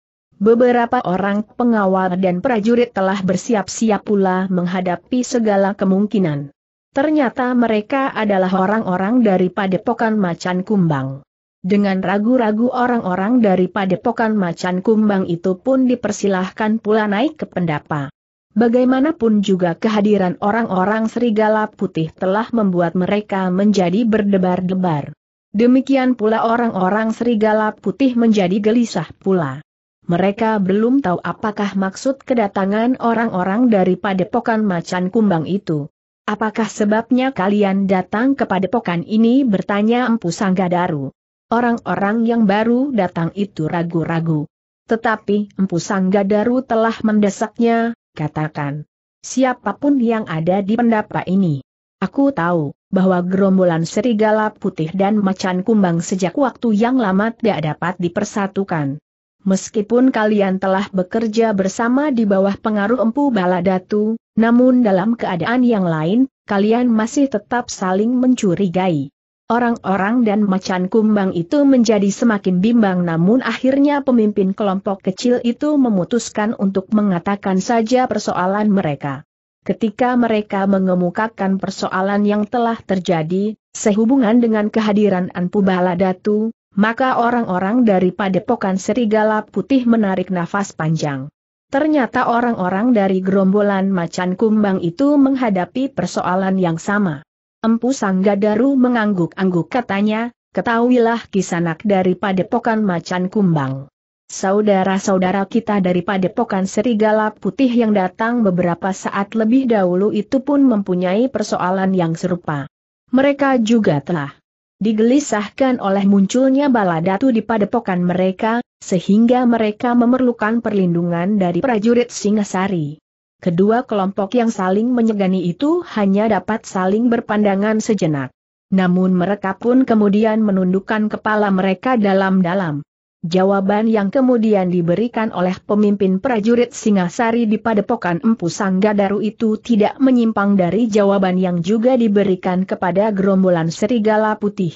Beberapa orang pengawal dan prajurit telah bersiap-siap pula menghadapi segala kemungkinan. Ternyata mereka adalah orang-orang dari padepokan Macan Kumbang. Dengan ragu-ragu orang-orang dari padepokan macan kumbang itu pun dipersilahkan pula naik ke pendapa. Bagaimanapun juga kehadiran orang-orang serigala putih telah membuat mereka menjadi berdebar-debar. Demikian pula orang-orang serigala putih menjadi gelisah pula. Mereka belum tahu apakah maksud kedatangan orang-orang dari padepokan macan kumbang itu. Apakah sebabnya kalian datang ke padepokan ini bertanya Empu Sanggadaru. Orang-orang yang baru datang itu ragu-ragu. Tetapi Empu Sanggadaru telah mendesaknya, katakan. Siapa pun yang ada di pendapa ini. Aku tahu, bahwa gerombolan serigala putih dan macan kumbang sejak waktu yang lama tidak dapat dipersatukan. Meskipun kalian telah bekerja bersama di bawah pengaruh Empu Baladatu, namun dalam keadaan yang lain, kalian masih tetap saling mencurigai. Orang-orang dan macan kumbang itu menjadi semakin bimbang namun akhirnya pemimpin kelompok kecil itu memutuskan untuk mengatakan saja persoalan mereka. Ketika mereka mengemukakan persoalan yang telah terjadi, sehubungan dengan kehadiran Anpu Baladatu, maka orang-orang dari padepokan serigala putih menarik nafas panjang. Ternyata orang-orang dari gerombolan macan kumbang itu menghadapi persoalan yang sama. Empu Sanggadaru mengangguk-angguk katanya, ketahuilah kisanak dari padepokan macan kumbang. Saudara-saudara kita dari padepokan serigala putih yang datang beberapa saat lebih dahulu itu pun mempunyai persoalan yang serupa. Mereka juga telah digelisahkan oleh munculnya baladatu di padepokan mereka, sehingga mereka memerlukan perlindungan dari prajurit Singasari. Kedua kelompok yang saling menyegani itu hanya dapat saling berpandangan sejenak. Namun mereka pun kemudian menundukkan kepala mereka dalam-dalam. Jawaban yang kemudian diberikan oleh pemimpin prajurit Singasari di padepokan Empu Sanggadaru itu tidak menyimpang dari jawaban yang juga diberikan kepada gerombolan serigala putih.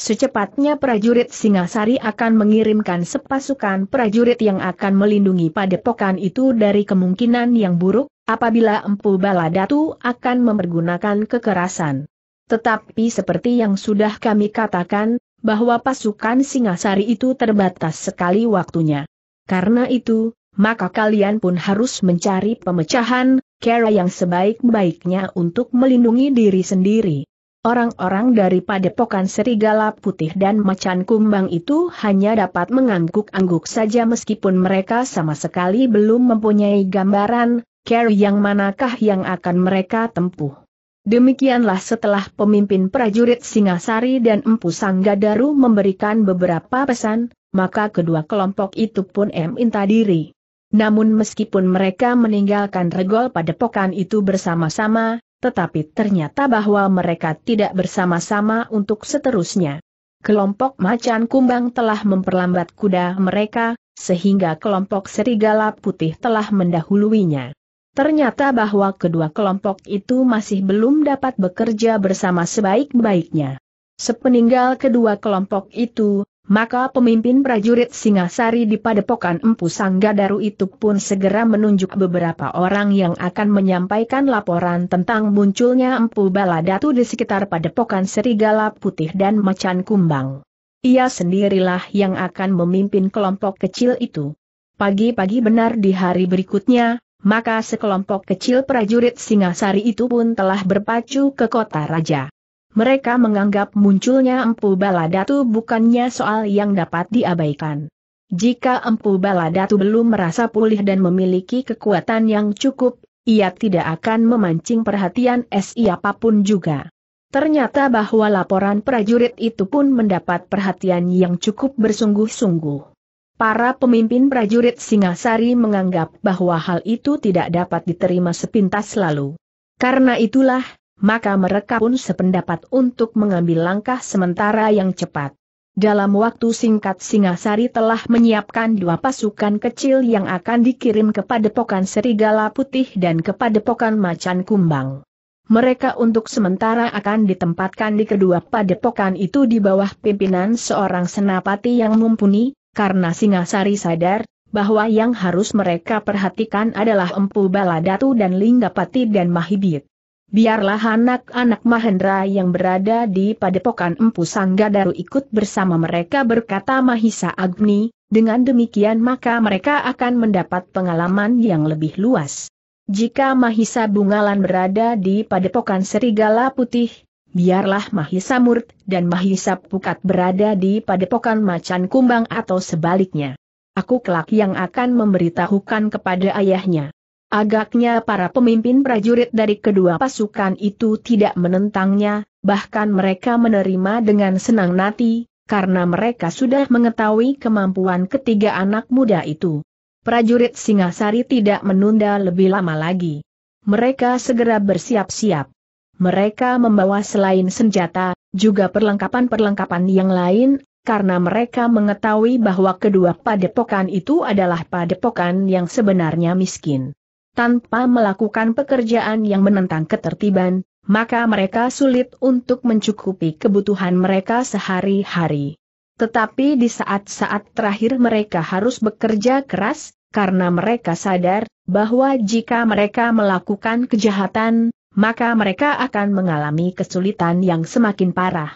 Secepatnya prajurit Singasari akan mengirimkan sepasukan prajurit yang akan melindungi padepokan itu dari kemungkinan yang buruk, apabila Empu Baladatu akan mempergunakan kekerasan. Tetapi seperti yang sudah kami katakan, bahwa pasukan Singasari itu terbatas sekali waktunya. Karena itu, maka kalian pun harus mencari pemecahan, cara yang sebaik-baiknya untuk melindungi diri sendiri. Orang-orang dari padepokan serigala putih dan macan kumbang itu hanya dapat mengangguk-angguk saja meskipun mereka sama sekali belum mempunyai gambaran, care yang manakah yang akan mereka tempuh. Demikianlah setelah pemimpin prajurit Singasari dan Empu Sanggadaru memberikan beberapa pesan, maka kedua kelompok itu pun minta diri. Namun meskipun mereka meninggalkan regol padepokan itu bersama-sama, tetapi ternyata bahwa mereka tidak bersama-sama untuk seterusnya. Kelompok macan kumbang telah memperlambat kuda mereka, sehingga kelompok serigala putih telah mendahuluinya. Ternyata bahwa kedua kelompok itu masih belum dapat bekerja bersama sebaik-baiknya. Sepeninggal kedua kelompok itu, maka pemimpin prajurit Singasari di Padepokan Empu Sanggadaru itu pun segera menunjuk beberapa orang yang akan menyampaikan laporan tentang munculnya Empu Baladatu di sekitar Padepokan Serigala Putih dan Macan Kumbang. Ia sendirilah yang akan memimpin kelompok kecil itu. Pagi-pagi benar di hari berikutnya, maka sekelompok kecil prajurit Singasari itu pun telah berpacu ke kota raja. Mereka menganggap munculnya Empu Baladatu bukannya soal yang dapat diabaikan. Jika Empu Baladatu belum merasa pulih dan memiliki kekuatan yang cukup, ia tidak akan memancing perhatian SI apa pun juga. Ternyata bahwa laporan prajurit itu pun mendapat perhatian yang cukup bersungguh-sungguh. Para pemimpin prajurit Singasari menganggap bahwa hal itu tidak dapat diterima sepintas lalu. Karena itulah, maka mereka pun sependapat untuk mengambil langkah sementara yang cepat. Dalam waktu singkat Singasari telah menyiapkan dua pasukan kecil yang akan dikirim kepada Pokan Serigala Putih dan kepada Pokan Macan Kumbang. Mereka untuk sementara akan ditempatkan di kedua padepokan itu di bawah pimpinan seorang senapati yang mumpuni, karena Singasari sadar, bahwa yang harus mereka perhatikan adalah Empu Baladatu dan Linggapati dan Mahibit. Biarlah anak-anak Mahendra yang berada di padepokan Empu Sanggadaru ikut bersama mereka berkata Mahisa Agni, dengan demikian maka mereka akan mendapat pengalaman yang lebih luas. Jika Mahisa Bungalan berada di padepokan Serigala Putih, biarlah Mahisa Murt dan Mahisa Pukat berada di padepokan Macan Kumbang atau sebaliknya. Aku kelak yang akan memberitahukan kepada ayahnya. Agaknya para pemimpin prajurit dari kedua pasukan itu tidak menentangnya, bahkan mereka menerima dengan senang hati, karena mereka sudah mengetahui kemampuan ketiga anak muda itu. Prajurit Singasari tidak menunda lebih lama lagi. Mereka segera bersiap-siap. Mereka membawa selain senjata, juga perlengkapan-perlengkapan yang lain, karena mereka mengetahui bahwa kedua padepokan itu adalah padepokan yang sebenarnya miskin tanpa melakukan pekerjaan yang menentang ketertiban, maka mereka sulit untuk mencukupi kebutuhan mereka sehari-hari. Tetapi di saat-saat terakhir mereka harus bekerja keras, karena mereka sadar bahwa jika mereka melakukan kejahatan, maka mereka akan mengalami kesulitan yang semakin parah.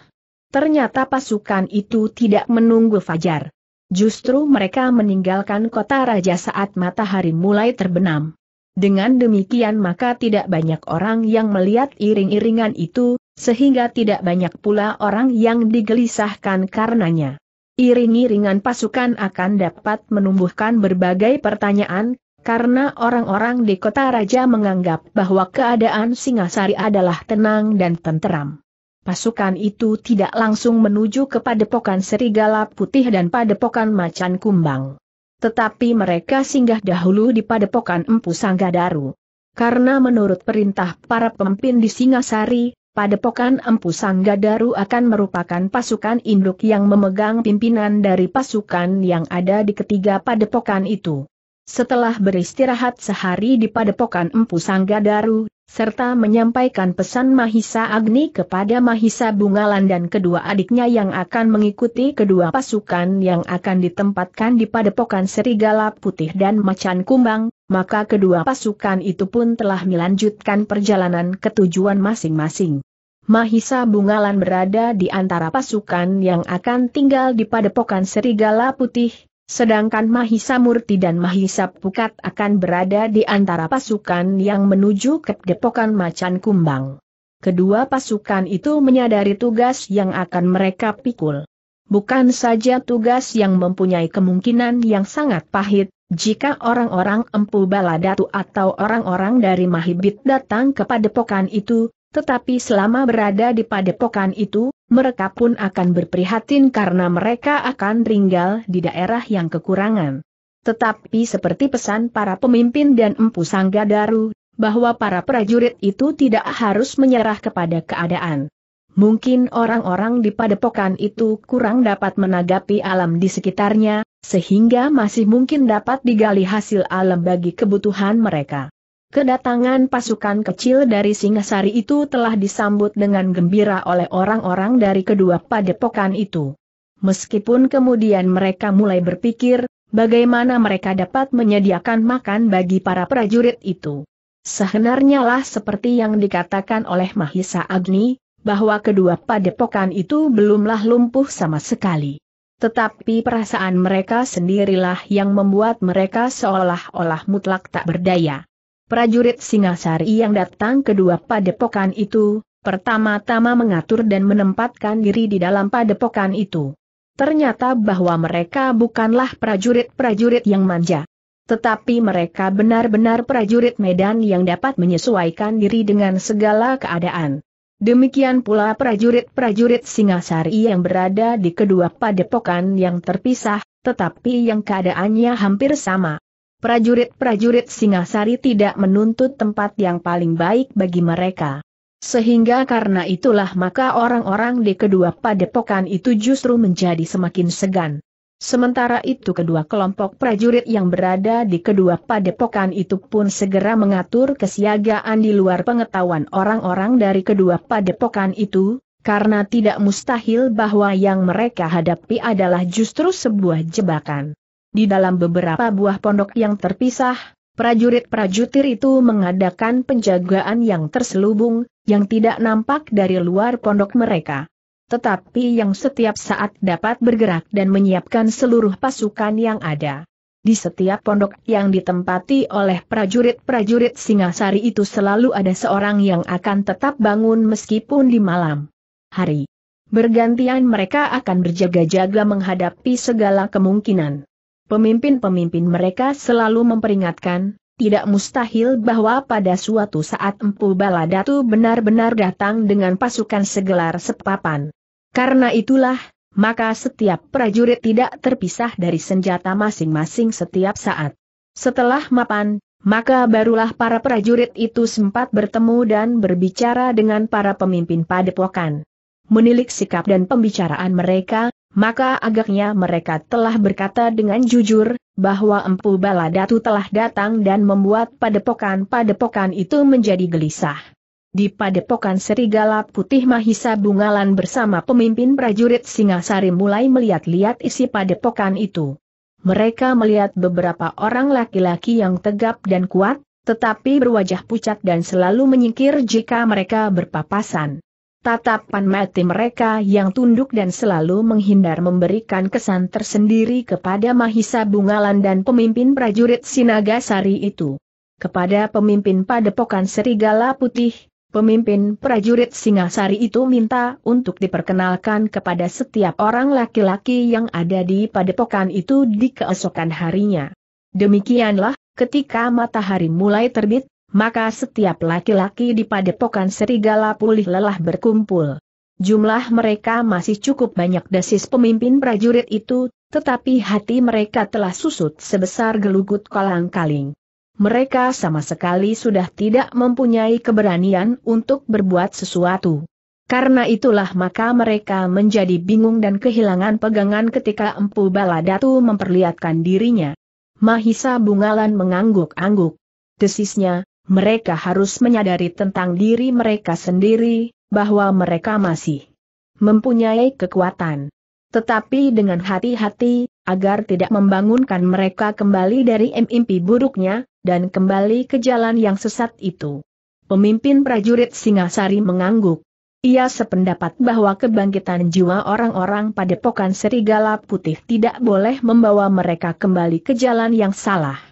Ternyata pasukan itu tidak menunggu fajar. Justru mereka meninggalkan kota raja saat matahari mulai terbenam. Dengan demikian maka tidak banyak orang yang melihat iring-iringan itu, sehingga tidak banyak pula orang yang digelisahkan karenanya. Iring-iringan pasukan akan dapat menumbuhkan berbagai pertanyaan, karena orang-orang di kota raja menganggap bahwa keadaan Singasari adalah tenang dan tenteram. Pasukan itu tidak langsung menuju ke padepokan serigala putih dan padepokan macan kumbang tetapi mereka singgah dahulu di padepokan Empu Sanggadaru. Karena menurut perintah para pemimpin di Singasari, padepokan Empu Sanggadaru akan merupakan pasukan induk yang memegang pimpinan dari pasukan yang ada di ketiga padepokan itu. Setelah beristirahat sehari di padepokan Empu Sanggadaru, serta menyampaikan pesan Mahisa Agni kepada Mahisa Bungalan dan kedua adiknya yang akan mengikuti kedua pasukan yang akan ditempatkan di padepokan Serigala Putih dan Macan Kumbang, maka kedua pasukan itu pun telah melanjutkan perjalanan ke tujuan masing-masing. Mahisa Bungalan berada di antara pasukan yang akan tinggal di padepokan Serigala Putih, Sedangkan Mahisa Murti dan Mahisa Pukat akan berada di antara pasukan yang menuju ke Depokan Macan Kumbang. Kedua pasukan itu menyadari tugas yang akan mereka pikul. Bukan saja tugas yang mempunyai kemungkinan yang sangat pahit, jika orang-orang Empu Baladatu atau orang-orang dari Mahibit datang ke padepokan itu, tetapi selama berada di padepokan itu, mereka pun akan berprihatin karena mereka akan tinggal di daerah yang kekurangan. Tetapi seperti pesan para pemimpin dan empu Sanggadaru, bahwa para prajurit itu tidak harus menyerah kepada keadaan. Mungkin orang-orang di padepokan itu kurang dapat menanggapi alam di sekitarnya, sehingga masih mungkin dapat digali hasil alam bagi kebutuhan mereka. Kedatangan pasukan kecil dari Singasari itu telah disambut dengan gembira oleh orang-orang dari kedua padepokan itu. Meskipun kemudian mereka mulai berpikir, bagaimana mereka dapat menyediakan makan bagi para prajurit itu. Sebenarnya lah seperti yang dikatakan oleh Mahisa Agni, bahwa kedua padepokan itu belumlah lumpuh sama sekali. Tetapi perasaan mereka sendirilah yang membuat mereka seolah-olah mutlak tak berdaya. Prajurit Singasari yang datang kedua padepokan itu, pertama-tama mengatur dan menempatkan diri di dalam padepokan itu. Ternyata bahwa mereka bukanlah prajurit-prajurit yang manja. Tetapi mereka benar-benar prajurit medan yang dapat menyesuaikan diri dengan segala keadaan. Demikian pula prajurit-prajurit Singasari yang berada di kedua padepokan yang terpisah, tetapi yang keadaannya hampir sama prajurit-prajurit Singasari tidak menuntut tempat yang paling baik bagi mereka. Sehingga karena itulah maka orang-orang di kedua padepokan itu justru menjadi semakin segan. Sementara itu kedua kelompok prajurit yang berada di kedua padepokan itu pun segera mengatur kesiagaan di luar pengetahuan orang-orang dari kedua padepokan itu, karena tidak mustahil bahwa yang mereka hadapi adalah justru sebuah jebakan. Di dalam beberapa buah pondok yang terpisah, prajurit-prajurit itu mengadakan penjagaan yang terselubung, yang tidak nampak dari luar pondok mereka. Tetapi yang setiap saat dapat bergerak dan menyiapkan seluruh pasukan yang ada. Di setiap pondok yang ditempati oleh prajurit-prajurit Singasari itu selalu ada seorang yang akan tetap bangun meskipun di malam hari. Bergantian mereka akan berjaga-jaga menghadapi segala kemungkinan. Pemimpin-pemimpin mereka selalu memperingatkan, tidak mustahil bahwa pada suatu saat Empu Baladatu benar-benar datang dengan pasukan segelar sepapan. Karena itulah, maka setiap prajurit tidak terpisah dari senjata masing-masing setiap saat. Setelah mapan, maka barulah para prajurit itu sempat bertemu dan berbicara dengan para pemimpin padepokan. Menilik sikap dan pembicaraan mereka, maka agaknya mereka telah berkata dengan jujur, bahwa Empu Baladatu telah datang dan membuat padepokan-padepokan itu menjadi gelisah. Di padepokan Serigala Putih Mahisa Bungalan bersama pemimpin prajurit Singasari mulai melihat-lihat isi padepokan itu. Mereka melihat beberapa orang laki-laki yang tegap dan kuat, tetapi berwajah pucat dan selalu menyingkir jika mereka berpapasan. Tatapan mati mereka yang tunduk dan selalu menghindar memberikan kesan tersendiri kepada Mahisa Bungalan dan pemimpin prajurit Sinagasari itu. Kepada pemimpin padepokan Serigala Putih, pemimpin prajurit Singasari itu minta untuk diperkenalkan kepada setiap orang laki-laki yang ada di padepokan itu di keesokan harinya. Demikianlah, ketika matahari mulai terbit, maka setiap laki-laki di padepokan serigala pulih lelah berkumpul. Jumlah mereka masih cukup banyak desis pemimpin prajurit itu, tetapi hati mereka telah susut sebesar gelugut kolang-kaling. Mereka sama sekali sudah tidak mempunyai keberanian untuk berbuat sesuatu. Karena itulah maka mereka menjadi bingung dan kehilangan pegangan ketika Empu Baladatu memperlihatkan dirinya. Mahisa Bungalan mengangguk-angguk. Desisnya, mereka harus menyadari tentang diri mereka sendiri, bahwa mereka masih mempunyai kekuatan. Tetapi dengan hati-hati, agar tidak membangunkan mereka kembali dari mimpi buruknya, dan kembali ke jalan yang sesat itu. Pemimpin prajurit Singasari mengangguk. Ia sependapat bahwa kebangkitan jiwa orang-orang pada pokan serigala putih tidak boleh membawa mereka kembali ke jalan yang salah.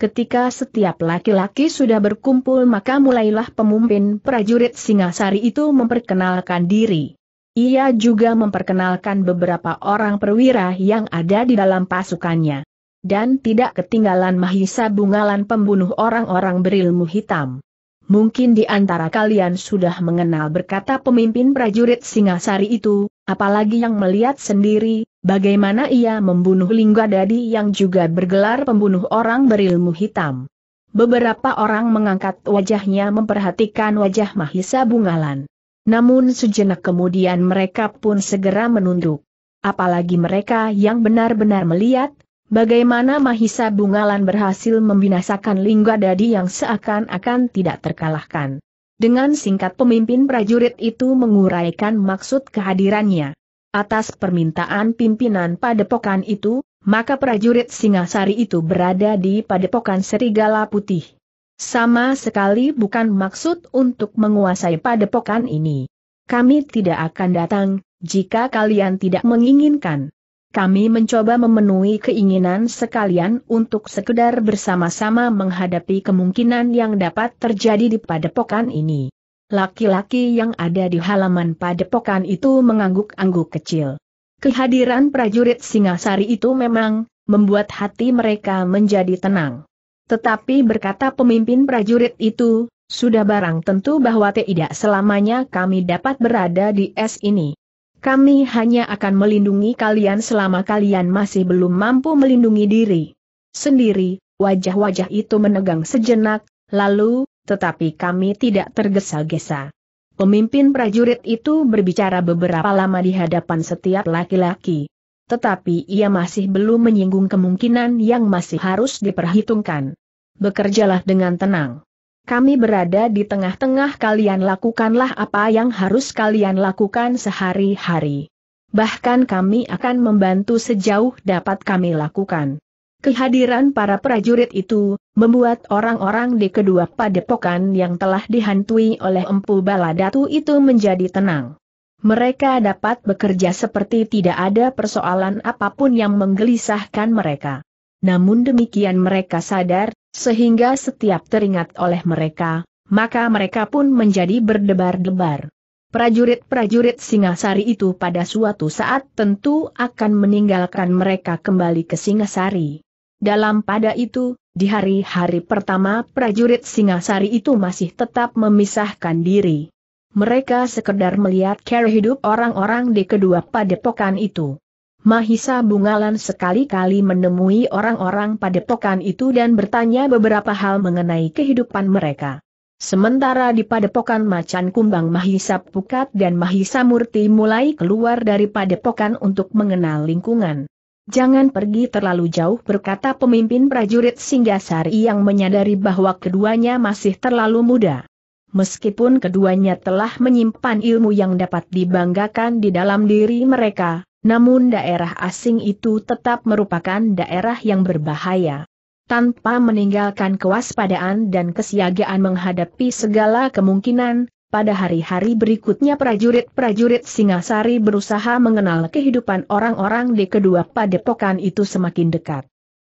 Ketika setiap laki-laki sudah berkumpul maka mulailah pemimpin prajurit Singasari itu memperkenalkan diri. Ia juga memperkenalkan beberapa orang perwira yang ada di dalam pasukannya. Dan tidak ketinggalan Mahisa Bungalan pembunuh orang-orang berilmu hitam. Mungkin di antara kalian sudah mengenal berkata pemimpin prajurit Singasari itu, apalagi yang melihat sendiri, Bagaimana ia membunuh Linggadadi yang juga bergelar pembunuh orang berilmu hitam. Beberapa orang mengangkat wajahnya memperhatikan wajah Mahisa Bungalan. Namun sejenak kemudian mereka pun segera menunduk. Apalagi mereka yang benar-benar melihat, Bagaimana Mahisa Bungalan berhasil membinasakan Linggadadi yang seakan-akan tidak terkalahkan. Dengan singkat pemimpin prajurit itu menguraikan maksud kehadirannya. Atas permintaan pimpinan padepokan itu, maka prajurit Singasari itu berada di padepokan Serigala Putih. Sama sekali bukan maksud untuk menguasai padepokan ini. Kami tidak akan datang, jika kalian tidak menginginkan kami mencoba memenuhi keinginan sekalian untuk sekedar bersama-sama menghadapi kemungkinan yang dapat terjadi di padepokan ini. Laki-laki yang ada di halaman padepokan itu mengangguk-angguk kecil. Kehadiran prajurit Singasari itu memang membuat hati mereka menjadi tenang. Tetapi berkata pemimpin prajurit itu, sudah barang tentu bahwa tidak selamanya kami dapat berada di es ini. Kami hanya akan melindungi kalian selama kalian masih belum mampu melindungi diri. Sendiri, wajah-wajah itu menegang sejenak, lalu, tetapi kami tidak tergesa-gesa. Pemimpin prajurit itu berbicara beberapa lama di hadapan setiap laki-laki. Tetapi ia masih belum menyinggung kemungkinan yang masih harus diperhitungkan. Bekerjalah dengan tenang kami berada di tengah-tengah kalian lakukanlah apa yang harus kalian lakukan sehari-hari. Bahkan kami akan membantu sejauh dapat kami lakukan. Kehadiran para prajurit itu, membuat orang-orang di kedua padepokan yang telah dihantui oleh Empu Baladatu itu menjadi tenang. Mereka dapat bekerja seperti tidak ada persoalan apa pun yang menggelisahkan mereka. Namun demikian mereka sadar, sehingga setiap teringat oleh mereka, maka mereka pun menjadi berdebar-debar. Prajurit-prajurit Singasari itu pada suatu saat tentu akan meninggalkan mereka kembali ke Singasari. Dalam pada itu, di hari-hari pertama prajurit Singasari itu masih tetap memisahkan diri. Mereka sekedar melihat cara hidup orang-orang di kedua padepokan itu. Mahisa Bungalan sekali-kali menemui orang-orang padepokan itu dan bertanya beberapa hal mengenai kehidupan mereka. Sementara di padepokan Macan Kumbang Mahisa Pukat dan Mahisa Murti mulai keluar dari padepokan untuk mengenal lingkungan. Jangan pergi terlalu jauh berkata pemimpin prajurit Singgasari yang menyadari bahwa keduanya masih terlalu muda. Meskipun keduanya telah menyimpan ilmu yang dapat dibanggakan di dalam diri mereka, namun daerah asing itu tetap merupakan daerah yang berbahaya. Tanpa meninggalkan kewaspadaan dan kesiagaan menghadapi segala kemungkinan, pada hari-hari berikutnya prajurit-prajurit Singasari berusaha mengenal kehidupan orang-orang di kedua padepokan itu semakin dekat.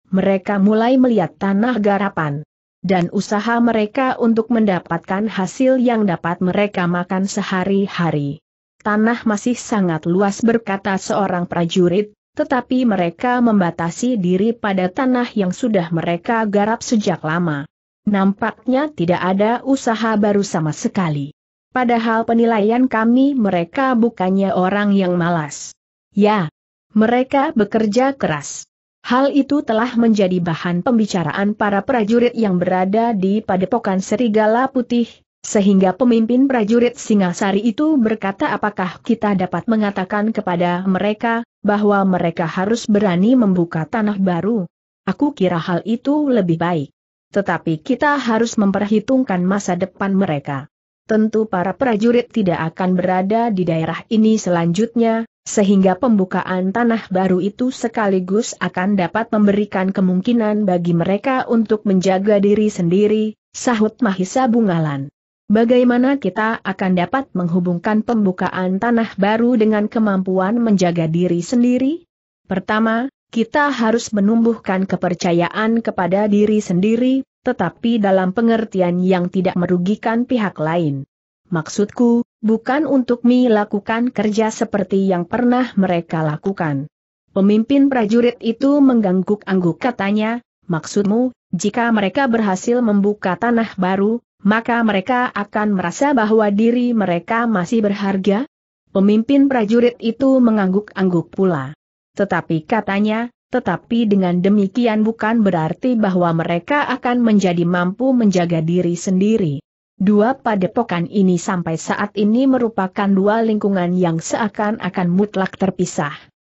Mereka mulai melihat tanah garapan. Dan usaha mereka untuk mendapatkan hasil yang dapat mereka makan sehari-hari tanah masih sangat luas berkata seorang prajurit, tetapi mereka membatasi diri pada tanah yang sudah mereka garap sejak lama. Nampaknya tidak ada usaha baru sama sekali. Padahal penilaian kami mereka bukannya orang yang malas. Ya, mereka bekerja keras. Hal itu telah menjadi bahan pembicaraan para prajurit yang berada di Padepokan Serigala Putih, sehingga pemimpin prajurit Singasari itu berkata apakah kita dapat mengatakan kepada mereka, bahwa mereka harus berani membuka tanah baru. Aku kira hal itu lebih baik. Tetapi kita harus memperhitungkan masa depan mereka. Tentu para prajurit tidak akan berada di daerah ini selanjutnya, sehingga pembukaan tanah baru itu sekaligus akan dapat memberikan kemungkinan bagi mereka untuk menjaga diri sendiri, sahut Mahisa Bungalan. Bagaimana kita akan dapat menghubungkan pembukaan tanah baru dengan kemampuan menjaga diri sendiri? Pertama, kita harus menumbuhkan kepercayaan kepada diri sendiri, tetapi dalam pengertian yang tidak merugikan pihak lain. Maksudku, bukan untuk melakukan kerja seperti yang pernah mereka lakukan. Pemimpin prajurit itu mengangguk-angguk katanya, maksudmu, jika mereka berhasil membuka tanah baru, maka mereka akan merasa bahwa diri mereka masih berharga? Pemimpin prajurit itu mengangguk-angguk pula. Tetapi katanya, tetapi dengan demikian bukan berarti bahwa mereka akan menjadi mampu menjaga diri sendiri. Dua padepokan ini sampai saat ini merupakan dua lingkungan yang seakan-akan mutlak terpisah.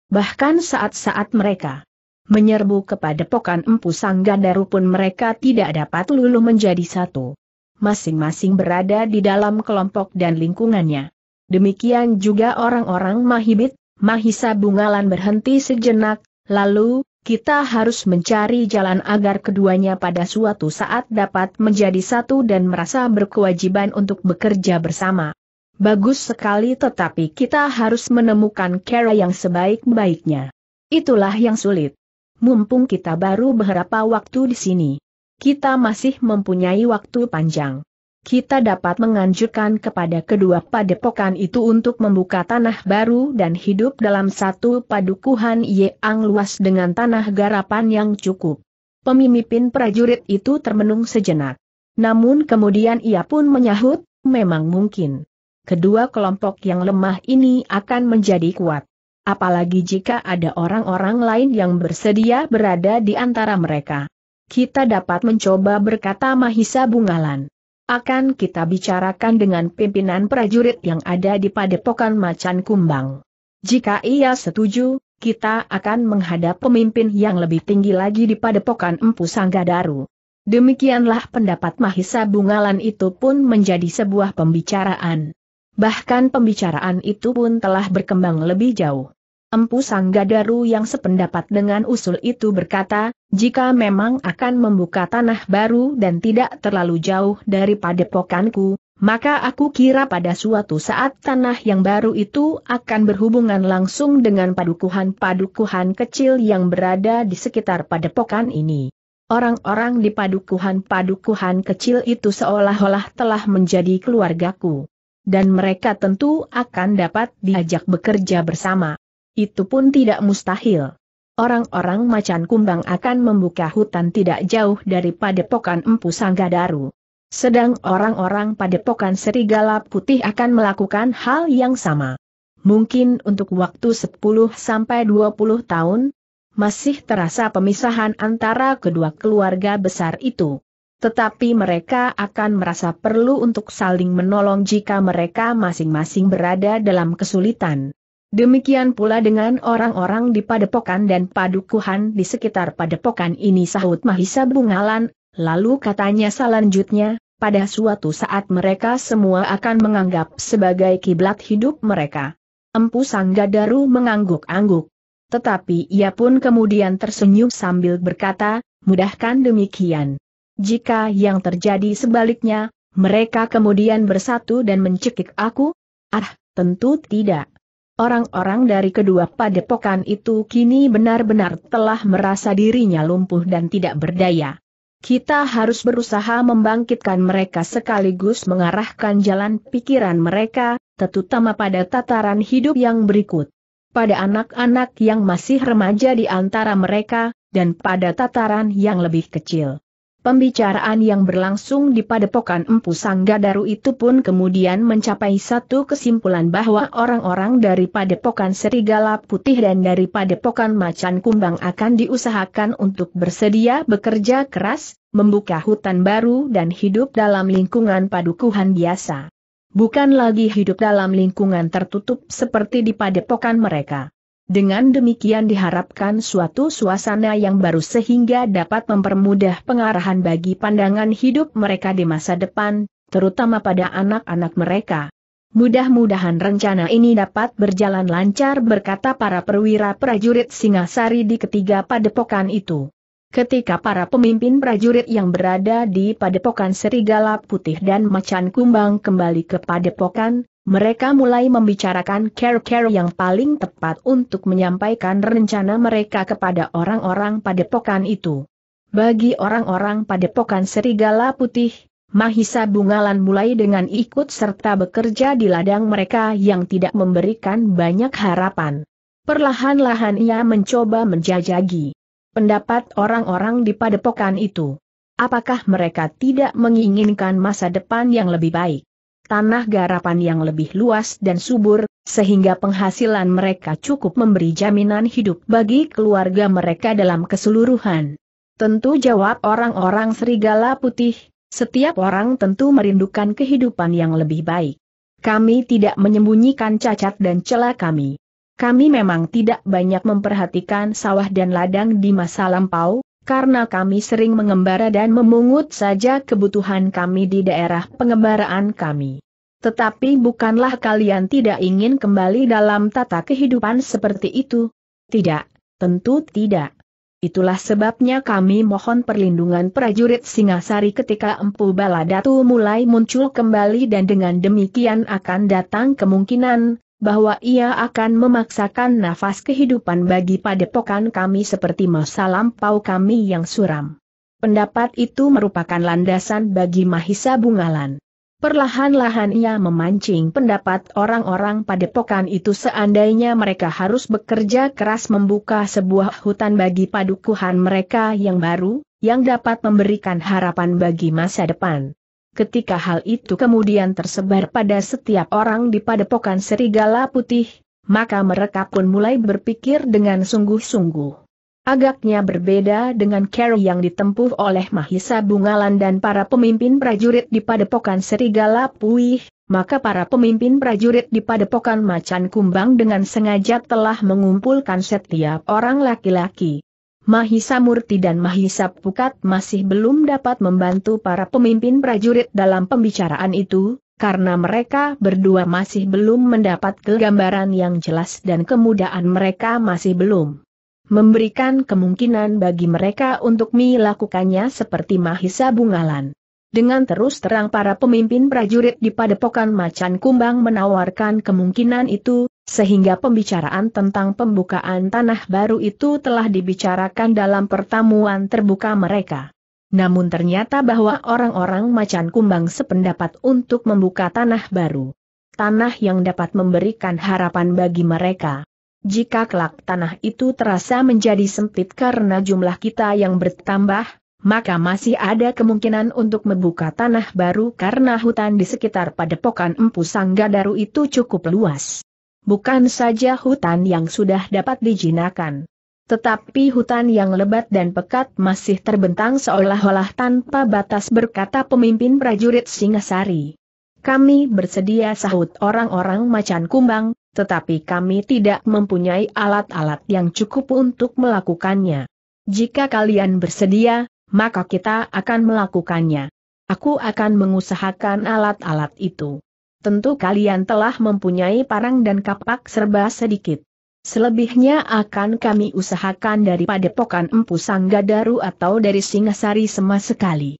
Bahkan saat-saat mereka menyerbu kepada pokan Empu Sanggadaru pun mereka tidak dapat luluh menjadi satu. Masing-masing berada di dalam kelompok dan lingkungannya. Demikian juga orang-orang Mahibit, Mahisa Bungalan berhenti sejenak, lalu, kita harus mencari jalan agar keduanya pada suatu saat dapat menjadi satu dan merasa berkewajiban untuk bekerja bersama. Bagus sekali tetapi kita harus menemukan cara yang sebaik-baiknya. Itulah yang sulit. Mumpung kita baru beberapa waktu di sini. Kita masih mempunyai waktu panjang. Kita dapat menganjurkan kepada kedua padepokan itu untuk membuka tanah baru dan hidup dalam satu padukuhan yang luas dengan tanah garapan yang cukup. Pemimpin prajurit itu termenung sejenak. Namun kemudian ia pun menyahut, memang mungkin. Kedua kelompok yang lemah ini akan menjadi kuat apalagi jika ada orang-orang lain yang bersedia berada di antara mereka. Kita dapat mencoba berkata Mahisa Bungalan. Akan kita bicarakan dengan pimpinan prajurit yang ada di padepokan Macan Kumbang. Jika ia setuju, kita akan menghadap pemimpin yang lebih tinggi lagi di padepokan Empu Sanggadaru. Demikianlah pendapat Mahisa Bungalan itu pun menjadi sebuah pembicaraan. Bahkan pembicaraan itu pun telah berkembang lebih jauh. Empu Sanggadaru yang sependapat dengan usul itu berkata, jika memang akan membuka tanah baru dan tidak terlalu jauh dari padepokanku, maka aku kira pada suatu saat tanah yang baru itu akan berhubungan langsung dengan padukuhan-padukuhan kecil yang berada di sekitar padepokan ini. Orang-orang di padukuhan-padukuhan kecil itu seolah-olah telah menjadi keluargaku. Dan mereka tentu akan dapat diajak bekerja bersama itu pun tidak mustahil. Orang-orang macan kumbang akan membuka hutan tidak jauh dari padepokan Empu Sanggadaru. Sedang orang-orang padepokan serigala putih akan melakukan hal yang sama. Mungkin untuk waktu 10 sampai 20 tahun, masih terasa pemisahan antara kedua keluarga besar itu. Tetapi mereka akan merasa perlu untuk saling menolong jika mereka masing-masing berada dalam kesulitan. Demikian pula dengan orang-orang di padepokan dan padukuhan di sekitar padepokan ini sahut Mahisa Bungalan, lalu katanya selanjutnya, pada suatu saat mereka semua akan menganggap sebagai kiblat hidup mereka. Empu Sanggadaru mengangguk-angguk. Tetapi ia pun kemudian tersenyum sambil berkata, mudahkan demikian. Jika yang terjadi sebaliknya, mereka kemudian bersatu dan mencekik aku? Ah, tentu tidak. Orang-orang dari kedua padepokan itu kini benar-benar telah merasa dirinya lumpuh dan tidak berdaya. Kita harus berusaha membangkitkan mereka sekaligus mengarahkan jalan pikiran mereka, terutama pada tataran hidup yang berikut. Pada anak-anak yang masih remaja di antara mereka, dan pada tataran yang lebih kecil. Pembicaraan yang berlangsung di padepokan Empu Sanggadaru itu pun kemudian mencapai satu kesimpulan bahwa orang-orang dari padepokan Serigala Putih dan dari padepokan Macan Kumbang akan diusahakan untuk bersedia bekerja keras, membuka hutan baru dan hidup dalam lingkungan padukuhan biasa. Bukan lagi hidup dalam lingkungan tertutup seperti di padepokan mereka. Dengan demikian diharapkan suatu suasana yang baru sehingga dapat mempermudah pengarahan bagi pandangan hidup mereka di masa depan, terutama pada anak-anak mereka. Mudah-mudahan rencana ini dapat berjalan lancar berkata para perwira prajurit Singasari di ketiga padepokan itu. Ketika para pemimpin prajurit yang berada di padepokan Serigala Putih dan Macan Kumbang kembali ke padepokan, mereka mulai membicarakan care-care yang paling tepat untuk menyampaikan rencana mereka kepada orang-orang padepokan itu. Bagi orang-orang padepokan serigala putih, Mahisa Bungalan mulai dengan ikut serta bekerja di ladang mereka yang tidak memberikan banyak harapan. Perlahan-lahan ia mencoba menjajagi pendapat orang-orang di padepokan itu. Apakah mereka tidak menginginkan masa depan yang lebih baik? Tanah garapan yang lebih luas dan subur, sehingga penghasilan mereka cukup memberi jaminan hidup bagi keluarga mereka dalam keseluruhan. Tentu jawab orang-orang serigala putih, setiap orang tentu merindukan kehidupan yang lebih baik. Kami tidak menyembunyikan cacat dan celah kami. Kami memang tidak banyak memperhatikan sawah dan ladang di masa lampau, karena kami sering mengembara dan memungut saja kebutuhan kami di daerah pengembaraan kami. Tetapi bukanlah kalian tidak ingin kembali dalam tata kehidupan seperti itu? Tidak, tentu tidak. Itulah sebabnya kami mohon perlindungan prajurit Singasari ketika Empu Baladatu mulai muncul kembali dan dengan demikian akan datang kemungkinan, bahwa ia akan memaksakan nafas kehidupan bagi padepokan kami seperti masa lampau kami yang suram. Pendapat itu merupakan landasan bagi Mahisa Bungalan. Perlahan-lahan ia memancing pendapat orang-orang padepokan itu seandainya mereka harus bekerja keras membuka sebuah hutan bagi padukuhan mereka yang baru, yang dapat memberikan harapan bagi masa depan. Ketika hal itu kemudian tersebar pada setiap orang di padepokan serigala putih, maka mereka pun mulai berpikir dengan sungguh-sungguh. Agaknya berbeda dengan cara yang ditempuh oleh Mahisa Bungalan dan para pemimpin prajurit di padepokan serigala puih, maka para pemimpin prajurit di padepokan macan kumbang dengan sengaja telah mengumpulkan setiap orang laki-laki. Mahisa Murti dan Mahisa Pukat masih belum dapat membantu para pemimpin prajurit dalam pembicaraan itu, karena mereka berdua masih belum mendapat kegambaran yang jelas dan kemudahan mereka masih belum memberikan kemungkinan bagi mereka untuk melakukannya seperti Mahisa Bungalan. Dengan terus terang para pemimpin prajurit di Padepokan Macan Kumbang menawarkan kemungkinan itu, sehingga pembicaraan tentang pembukaan tanah baru itu telah dibicarakan dalam pertemuan terbuka mereka. Namun ternyata bahwa orang-orang macan kumbang sependapat untuk membuka tanah baru. Tanah yang dapat memberikan harapan bagi mereka. Jika kelak tanah itu terasa menjadi sempit karena jumlah kita yang bertambah, maka masih ada kemungkinan untuk membuka tanah baru karena hutan di sekitar padepokan Empu Sanggadaru itu cukup luas. Bukan saja hutan yang sudah dapat dijinakan. Tetapi hutan yang lebat dan pekat masih terbentang seolah-olah tanpa batas berkata pemimpin prajurit Singasari. Kami bersedia sahut orang-orang macan kumbang, tetapi kami tidak mempunyai alat-alat yang cukup untuk melakukannya. Jika kalian bersedia, maka kita akan melakukannya. Aku akan mengusahakan alat-alat itu tentu kalian telah mempunyai parang dan kapak serba sedikit. Selebihnya akan kami usahakan dari Padepokan Empu Sanggadaru atau dari Singasari sama sekali.